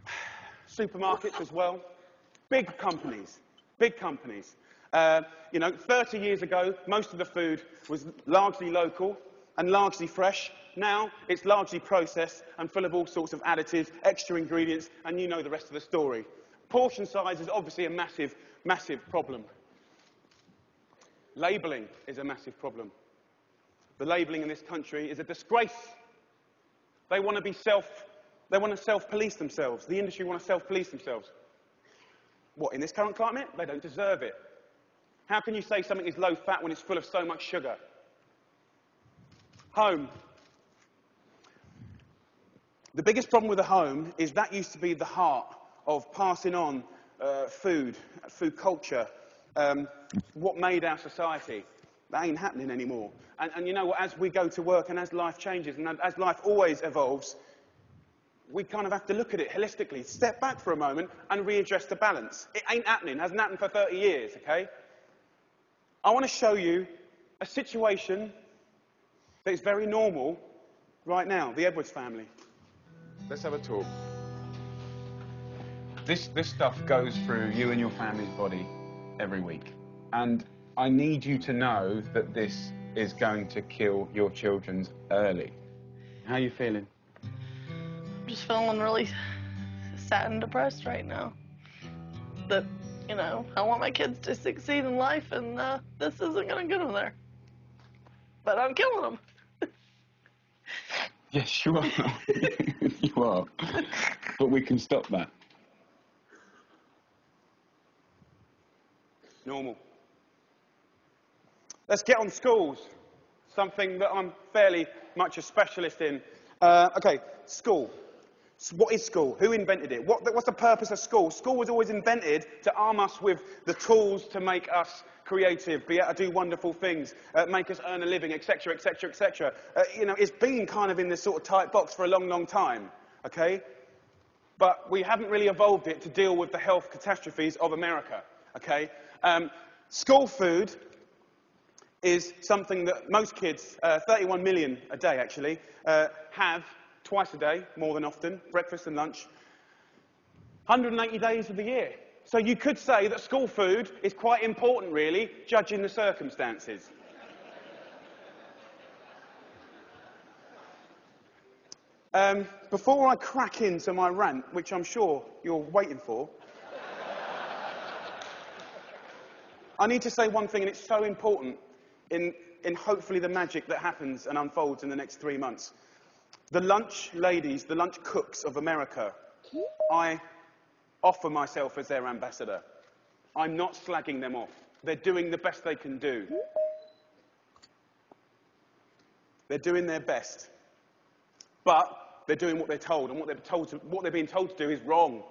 Supermarkets as well. Big companies, big companies. Uh, you know, 30 years ago, most of the food was largely local and largely fresh. Now, it's largely processed and full of all sorts of additives, extra ingredients, and you know the rest of the story. Portion size is obviously a massive, massive problem. Labelling is a massive problem. The labelling in this country is a disgrace. They want to be self, they want to self-police themselves. The industry want to self-police themselves. What, in this current climate? They don't deserve it. How can you say something is low fat when it's full of so much sugar? Home. The biggest problem with the home is that used to be the heart of passing on uh, food, food culture, um, what made our society. That ain't happening anymore. And, and you know what, as we go to work and as life changes and as life always evolves, we kind of have to look at it holistically, step back for a moment and readdress the balance. It ain't happening, hasn't happened for 30 years, okay? I want to show you a situation that is very normal right now, the Edwards family. Let's have a talk. This, this stuff goes through you and your family's body every week. And I need you to know that this is going to kill your children's early. How are you feeling? I'm just feeling really sad and depressed right now. That, you know, I want my kids to succeed in life, and uh, this isn't going to get them there. But I'm killing them. Yes, you are. you are. But we can stop that. Normal. Let's get on schools. Something that I'm fairly much a specialist in. Uh, okay, school. S- What is school? Who invented it? What, what's the purpose of school? School was always invented to arm us with the tools to make us creative, be able to do wonderful things, uh, make us earn a living, etc., etc., etc. You know, it's been kind of in this sort of tight box for a long, long time. Okay, but we haven't really evolved it to deal with the health catastrophes of America. Okay, um, school food is something that most kids, uh, 31 million a day actually, uh, have twice a day, more than often, breakfast and lunch, 180 days of the year. So you could say that school food is quite important, really, judging the circumstances. Um, before I crack into my rant, which I'm sure you're waiting for, I need to say one thing, and it's so important in, in hopefully the magic that happens and unfolds in the next three months. The lunch ladies, the lunch cooks of America, I offer myself as their ambassador. I'm not slagging them off. They're doing the best they can do. They're doing their best. But they're doing what they're told, and what they're, told to, what they're being told to do is wrong.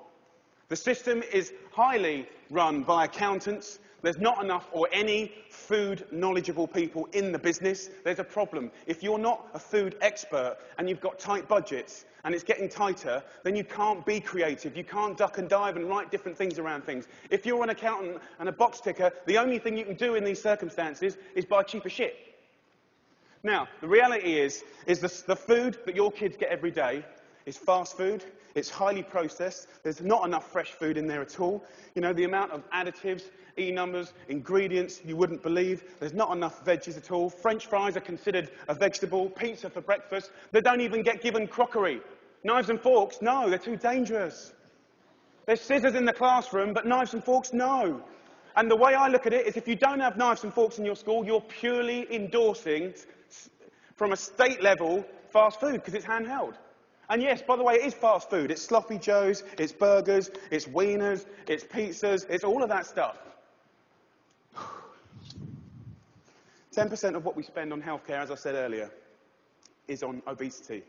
The system is highly run by accountants. There's not enough or any food knowledgeable people in the business. There's a problem. If you're not a food expert and you've got tight budgets and it's getting tighter, then you can't be creative. You can't duck and dive and write different things around things. If you're an accountant and a box ticker, the only thing you can do in these circumstances is buy cheaper shit. Now, the reality is, is the, the food that your kids get every day is fast food. It's highly processed. There's not enough fresh food in there at all. You know, the amount of additives, E numbers, ingredients you wouldn't believe. There's not enough veggies at all. French fries are considered a vegetable. Pizza for breakfast. They don't even get given crockery. Knives and forks, no, they're too dangerous. There's scissors in the classroom, but knives and forks, no. And the way I look at it is if you don't have knives and forks in your school, you're purely endorsing, from a state level, fast food because it's handheld. And yes, by the way, it is fast food. It's sloppy joes, it's burgers, it's wieners, it's pizzas, it's all of that stuff. 10% of what we spend on healthcare, as I said earlier, is on obesity,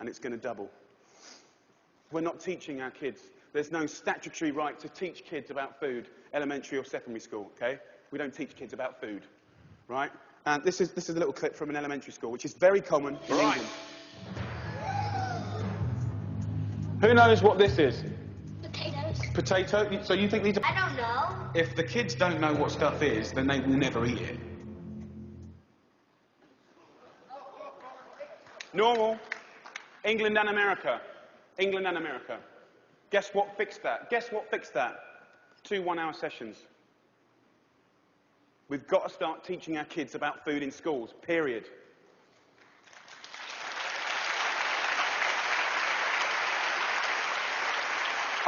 and it's going to double. We're not teaching our kids. There's no statutory right to teach kids about food, elementary or secondary school, okay? We don't teach kids about food, right? And this is, this is a little clip from an elementary school, which is very common in Right. England. Who knows what this is? Potatoes. Potato? So you think these are... I don't know. If the kids don't know what stuff is, then they will never eat it. Normal. England and America. England and America. Guess what fixed that? Guess what fixed that? Two one hour sessions. We've got to start teaching our kids about food in schools, period.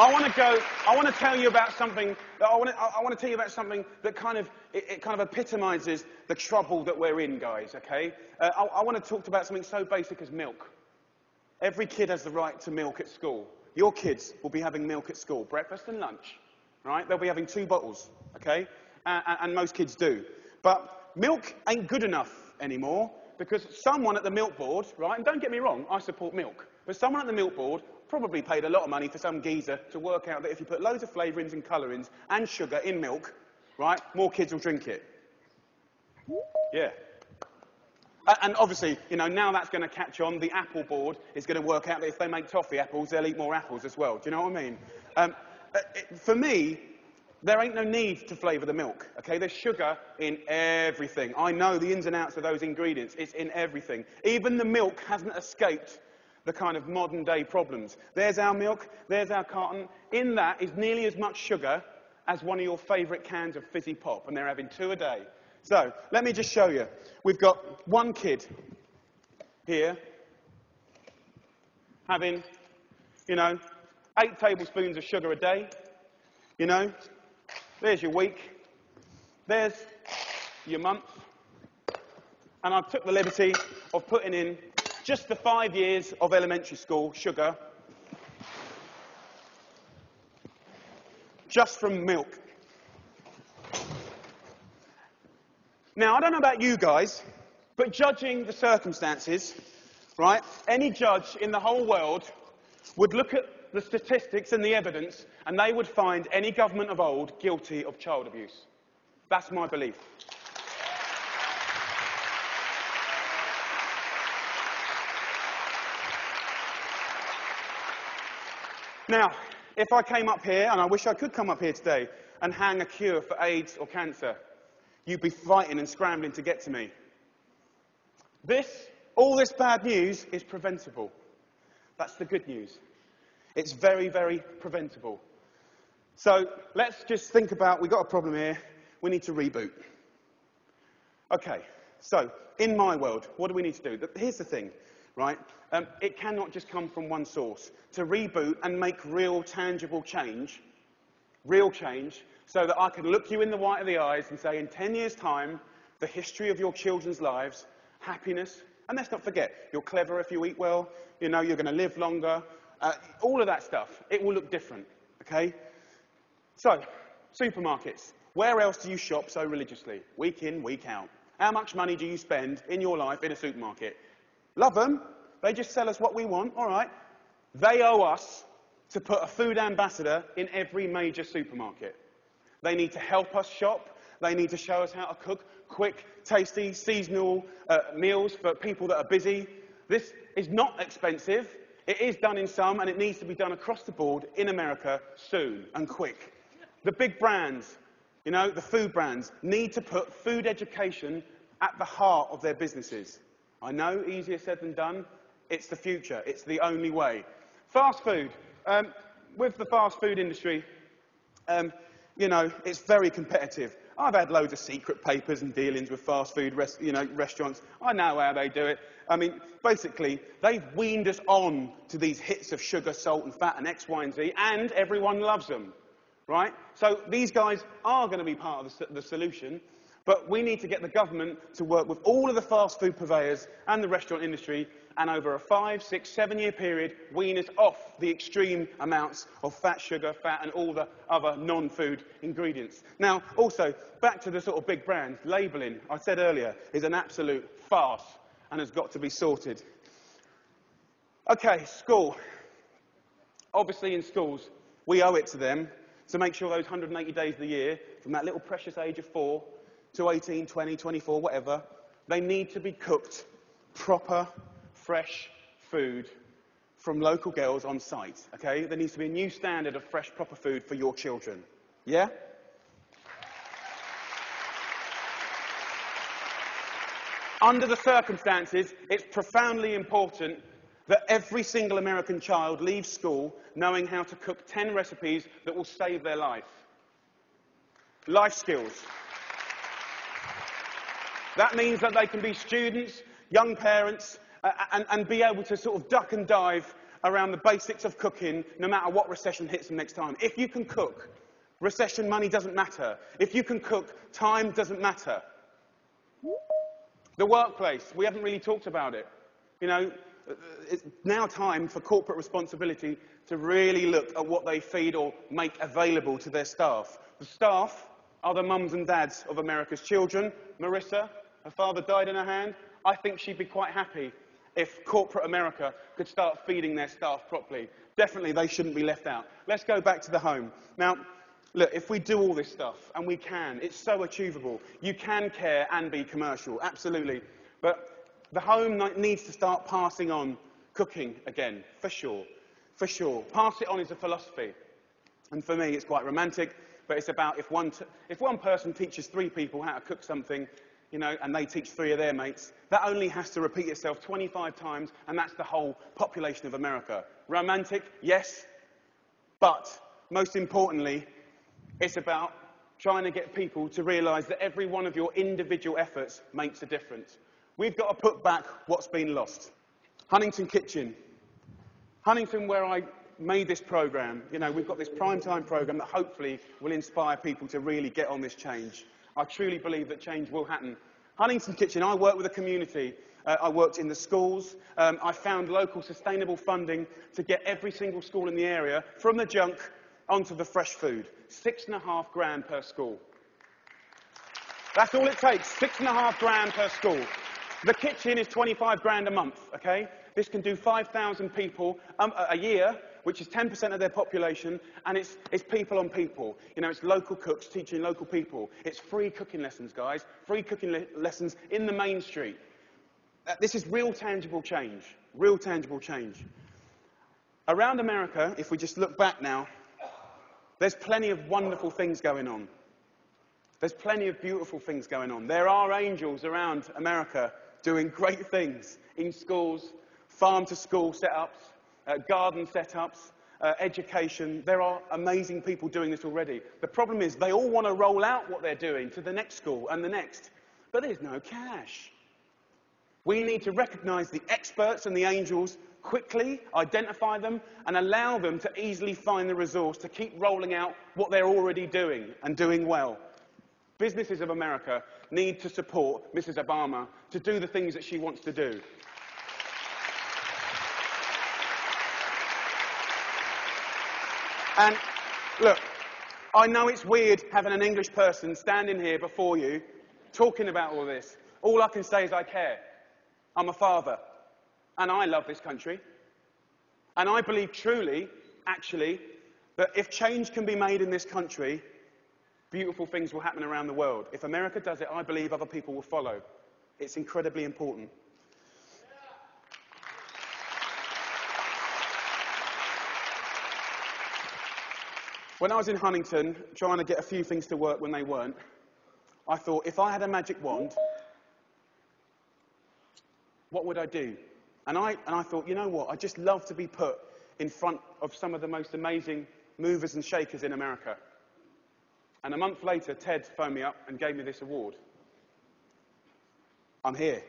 I want to go. I want to tell you about something. I want to. I want to tell you about something that kind of it, it kind of epitomises the trouble that we're in, guys. Okay. Uh, I, I want to talk about something so basic as milk. Every kid has the right to milk at school. Your kids will be having milk at school, breakfast and lunch. Right? They'll be having two bottles. Okay. And, and most kids do. But milk ain't good enough anymore because someone at the milk board, right? And don't get me wrong, I support milk. But someone at the milk board probably paid a lot of money for some geezer to work out that if you put loads of flavourings and colourings and sugar in milk, right, more kids will drink it. Yeah. And obviously, you know, now that's going to catch on. The Apple board is going to work out that if they make toffee apples, they'll eat more apples as well. Do you know what I mean? Um, uh, for me, there ain't no need to flavour the milk, okay? There's sugar in everything. I know the ins and outs of those ingredients. It's in everything. Even the milk hasn't escaped the kind of modern day problems. There's our milk, there's our carton. In that is nearly as much sugar as one of your favourite cans of fizzy pop, and they're having two a day. So, let me just show you. We've got one kid here having, you know, eight tablespoons of sugar a day. You know, there's your week. There's your month. And I took the liberty of putting in just the five years of elementary school sugar just from milk. Now, I don't know about you guys, but judging the circumstances, right, any judge in the whole world would look at the statistics and the evidence and they would find any government of old guilty of child abuse. That's my belief. Now, if I came up here, and I wish I could come up here today, and hang a cure for AIDS or cancer, you'd be fighting and scrambling to get to me. This, all this bad news is preventable. That's the good news. It's very, very preventable. So let's just think about, we've got a problem here, we need to reboot. Okay, so in my world, what do we need to do? Here's the thing, right? Um, it cannot just come from one source. To reboot and make real, tangible change, real change, so that I can look you in the white of the eyes and say, in 10 years' time, the history of your children's lives, happiness, and let's not forget, you're clever if you eat well, you know, you're going to live longer, uh, all of that stuff. It will look different, okay? So, supermarkets. Where else do you shop so religiously? Week in, week out. How much money do you spend in your life in a supermarket? Love them. They just sell us what we want, all right. They owe us to put a food ambassador in every major supermarket. They need to help us shop. They need to show us how to cook quick, tasty, seasonal uh, meals for people that are busy. This is not expensive. It is done in some, and it needs to be done across the board in America soon and quick. The big brands, you know, the food brands, need to put food education at the heart of their businesses. I know, easier said than done. It's the future. It's the only way. Fast food. Um, with the fast food industry, um, you know, it's very competitive. I've had loads of secret papers and dealings with fast food you know, restaurants. I know how they do it. I mean, basically, they've weaned us on to these hits of sugar, salt, and fat, and X, Y, and Z, and everyone loves them, right? So these guys are going to be part of the, the solution, but we need to get the government to work with all of the fast food purveyors and the restaurant industry and over a five, six, seven year period, wean us off the extreme amounts of fat, sugar, fat, and all the other non food ingredients. Now, also, back to the sort of big brands, labelling, I said earlier, is an absolute farce and has got to be sorted. Okay, school. Obviously, in schools, we owe it to them to make sure those 180 days of the year, from that little precious age of four to 18, 20, 24, whatever, they need to be cooked proper fresh food from local girls on site, okay? There needs to be a new standard of fresh, proper food for your children. Yeah? Under the circumstances, it's profoundly important that every single American child leaves school knowing how to cook 10 recipes that will save their life. Life skills. That means that they can be students, young parents, uh, uh, and, and be able to sort of duck and dive around the basics of cooking no matter what recession hits them next time. If you can cook, recession money doesn't matter. If you can cook, time doesn't matter. The workplace, we haven't really talked about it. You know, uh, it's now time for corporate responsibility to really look at what they feed or make available to their staff. The staff are the mums and dads of America's children. Marissa, her father died in her hand. I think she'd be quite happy if corporate America could start feeding their staff properly. Definitely, they shouldn't be left out. Let's go back to the home. Now, look, if we do all this stuff, and we can, it's so achievable. You can care and be commercial, absolutely. But the home needs to start passing on cooking again, for sure. For sure. Pass it on is a philosophy. And for me, it's quite romantic. but it's about if one, if one person teaches three people how to cook something, you know, and they teach three of their mates, that only has to repeat itself 25 times, and that's the whole population of America. Romantic, yes, but most importantly, it's about trying to get people to realize that every one of your individual efforts makes a difference. We've got to put back what's been lost. Huntington Kitchen. Huntington, where I made this program, you know, we've got this prime time program that hopefully will inspire people to really get on this change. I truly believe that change will happen. Huntington Kitchen, I work with a community. Uh, I worked in the schools. Um, I found local sustainable funding to get every single school in the area from the junk onto the fresh food. Six and a half grand per school. That's all it takes, six and a half grand per school. The kitchen is 25 grand a month, okay? This can do 5,000 people um, a year, which is 10% of their population, and it's, it's people on people. You know, it's local cooks teaching local people. It's free cooking lessons, guys. Free cooking le- lessons in the main street. Uh, this is real tangible change. Real tangible change. Around America, if we just look back now, there's plenty of wonderful things going on. There's plenty of beautiful things going on. There are angels around America doing great things in schools, farm to school setups, uh, garden setups, uh, education. There are amazing people doing this already. The problem is they all want to roll out what they're doing to the next school and the next, but there's no cash. We need to recognize the experts and the angels quickly, identify them, and allow them to easily find the resource to keep rolling out what they're already doing and doing well. Businesses of America need to support Mrs. Obama to do the things that she wants to do. And look, I know it's weird having an English person standing here before you talking about all this. All I can say is I care. I'm a father. And I love this country. And I believe truly, actually, that if change can be made in this country, beautiful things will happen around the world. If America does it, I believe other people will follow. It's incredibly important. When I was in Huntington trying to get a few things to work when they weren't, I thought if I had a magic wand, what would I do? And I, and I thought, you know what? I'd just love to be put in front of some of the most amazing movers and shakers in America. And a month later, Ted phoned me up and gave me this award. I'm here.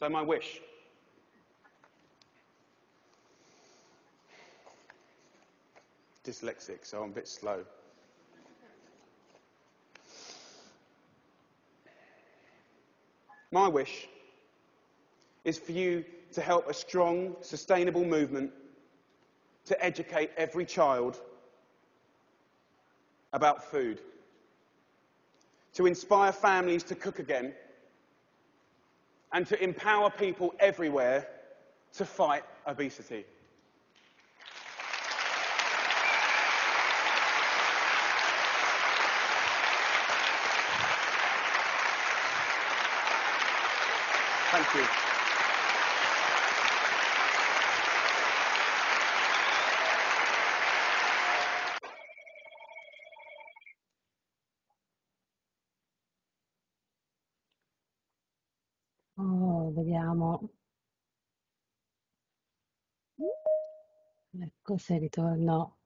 So, my wish dyslexic, so I'm a bit slow. My wish is for you to help a strong, sustainable movement to educate every child about food, to inspire families to cook again, and to empower people everywhere to fight obesity. You. Oh, vediamo. Ecco se ritorno.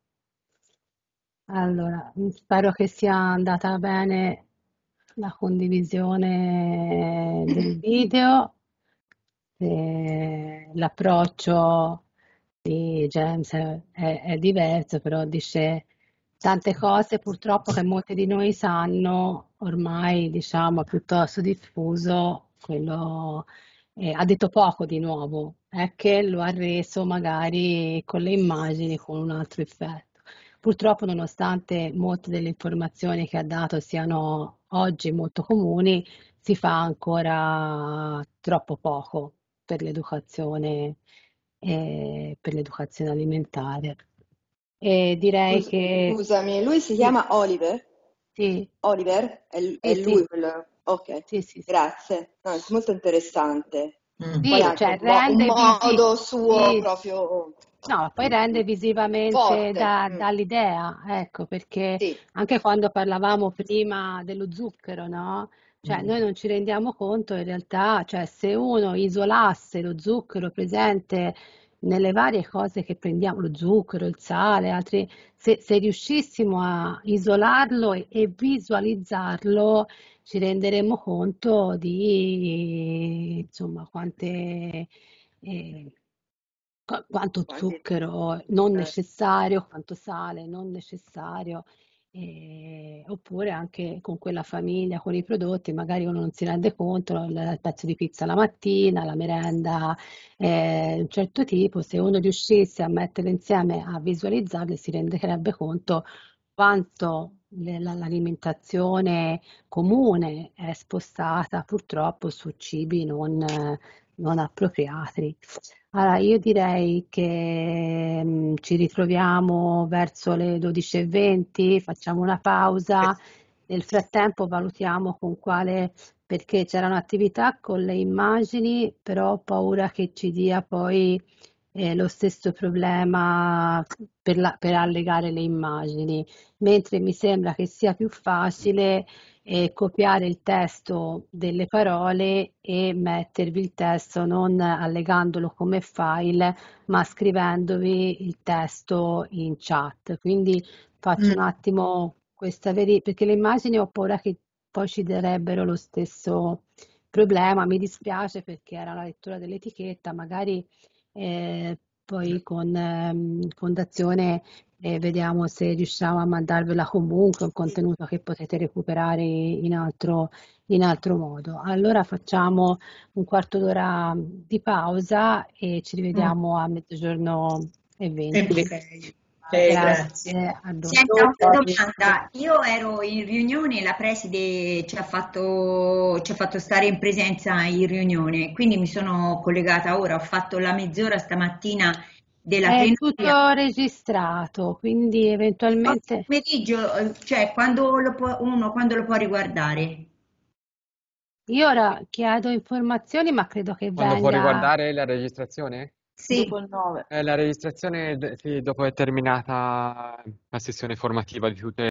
Allora, spero che sia andata bene la condivisione del video. L'approccio di James è, è diverso, però dice tante cose purtroppo che molti di noi sanno, ormai diciamo è piuttosto diffuso, quello eh, ha detto poco di nuovo, è che lo ha reso magari con le immagini con un altro effetto. Purtroppo nonostante molte delle informazioni che ha dato siano oggi molto comuni, si fa ancora troppo poco per l'educazione, eh, per l'educazione alimentare. E direi Scus- che Scusami, lui si chiama Oliver? sì, Oliver? È, sì, è lui sì, quello? Ok, sì, sì, sì. grazie. No, è molto interessante. Sì, Poi anche cioè un, mo- un rende visi- modo suo sì, proprio No, poi rende visivamente da- Mm. dall'idea, ecco, perché Sì. anche quando parlavamo prima dello zucchero, no? Cioè, Mm. noi non ci rendiamo conto in realtà, cioè, se uno isolasse lo zucchero presente nelle varie cose che prendiamo, lo zucchero, il sale, altri, se, se riuscissimo a isolarlo e, e visualizzarlo, ci renderemo conto di, insomma, quante, eh, Qua- quanto zucchero non eh. necessario, quanto sale non necessario, eh, oppure anche con quella famiglia, con i prodotti, magari uno non si rende conto, il pezzo di pizza la mattina, la merenda eh, un certo tipo, se uno riuscisse a metterle insieme, a visualizzarle, si renderebbe conto quanto l'alimentazione comune è spostata purtroppo su cibi non, non appropriati. Allora, io direi che mm, ci ritroviamo verso le 12.20, facciamo una pausa. Nel frattempo valutiamo con quale, perché c'era un'attività con le immagini, però ho paura che ci dia poi eh, lo stesso problema per, la- per allegare le immagini, mentre mi sembra che sia più facile eh, copiare il testo delle parole e mettervi il testo non allegandolo come file, ma scrivendovi il testo in chat. Quindi faccio un Mm. attimo questa verifica, perché le immagini ho paura che poi ci darebbero lo stesso problema. Mi dispiace perché era la lettura dell'etichetta, magari eh, poi con ehm, Fondazione e vediamo se riusciamo a mandarvela comunque un contenuto che potete recuperare in altro, in altro modo. Allora facciamo un quarto d'ora di pausa e ci rivediamo a mezzogiorno e venti. venti. Grazie. Grazie. Senta, una domanda. Io ero in riunione, la preside ci ha fatto, ci ha fatto stare in presenza in riunione, quindi mi sono collegata ora, ho fatto la mezz'ora stamattina della È plenaria. tutto registrato, quindi eventualmente Pomeriggio, eh, cioè quando lo può, uno quando lo può riguardare? io ora chiedo informazioni, ma credo che Quando può venga. riguardare la registrazione? Sì. Dopo il 9. Eh, la registrazione, d- sì, dopo è terminata la sessione formativa di tutte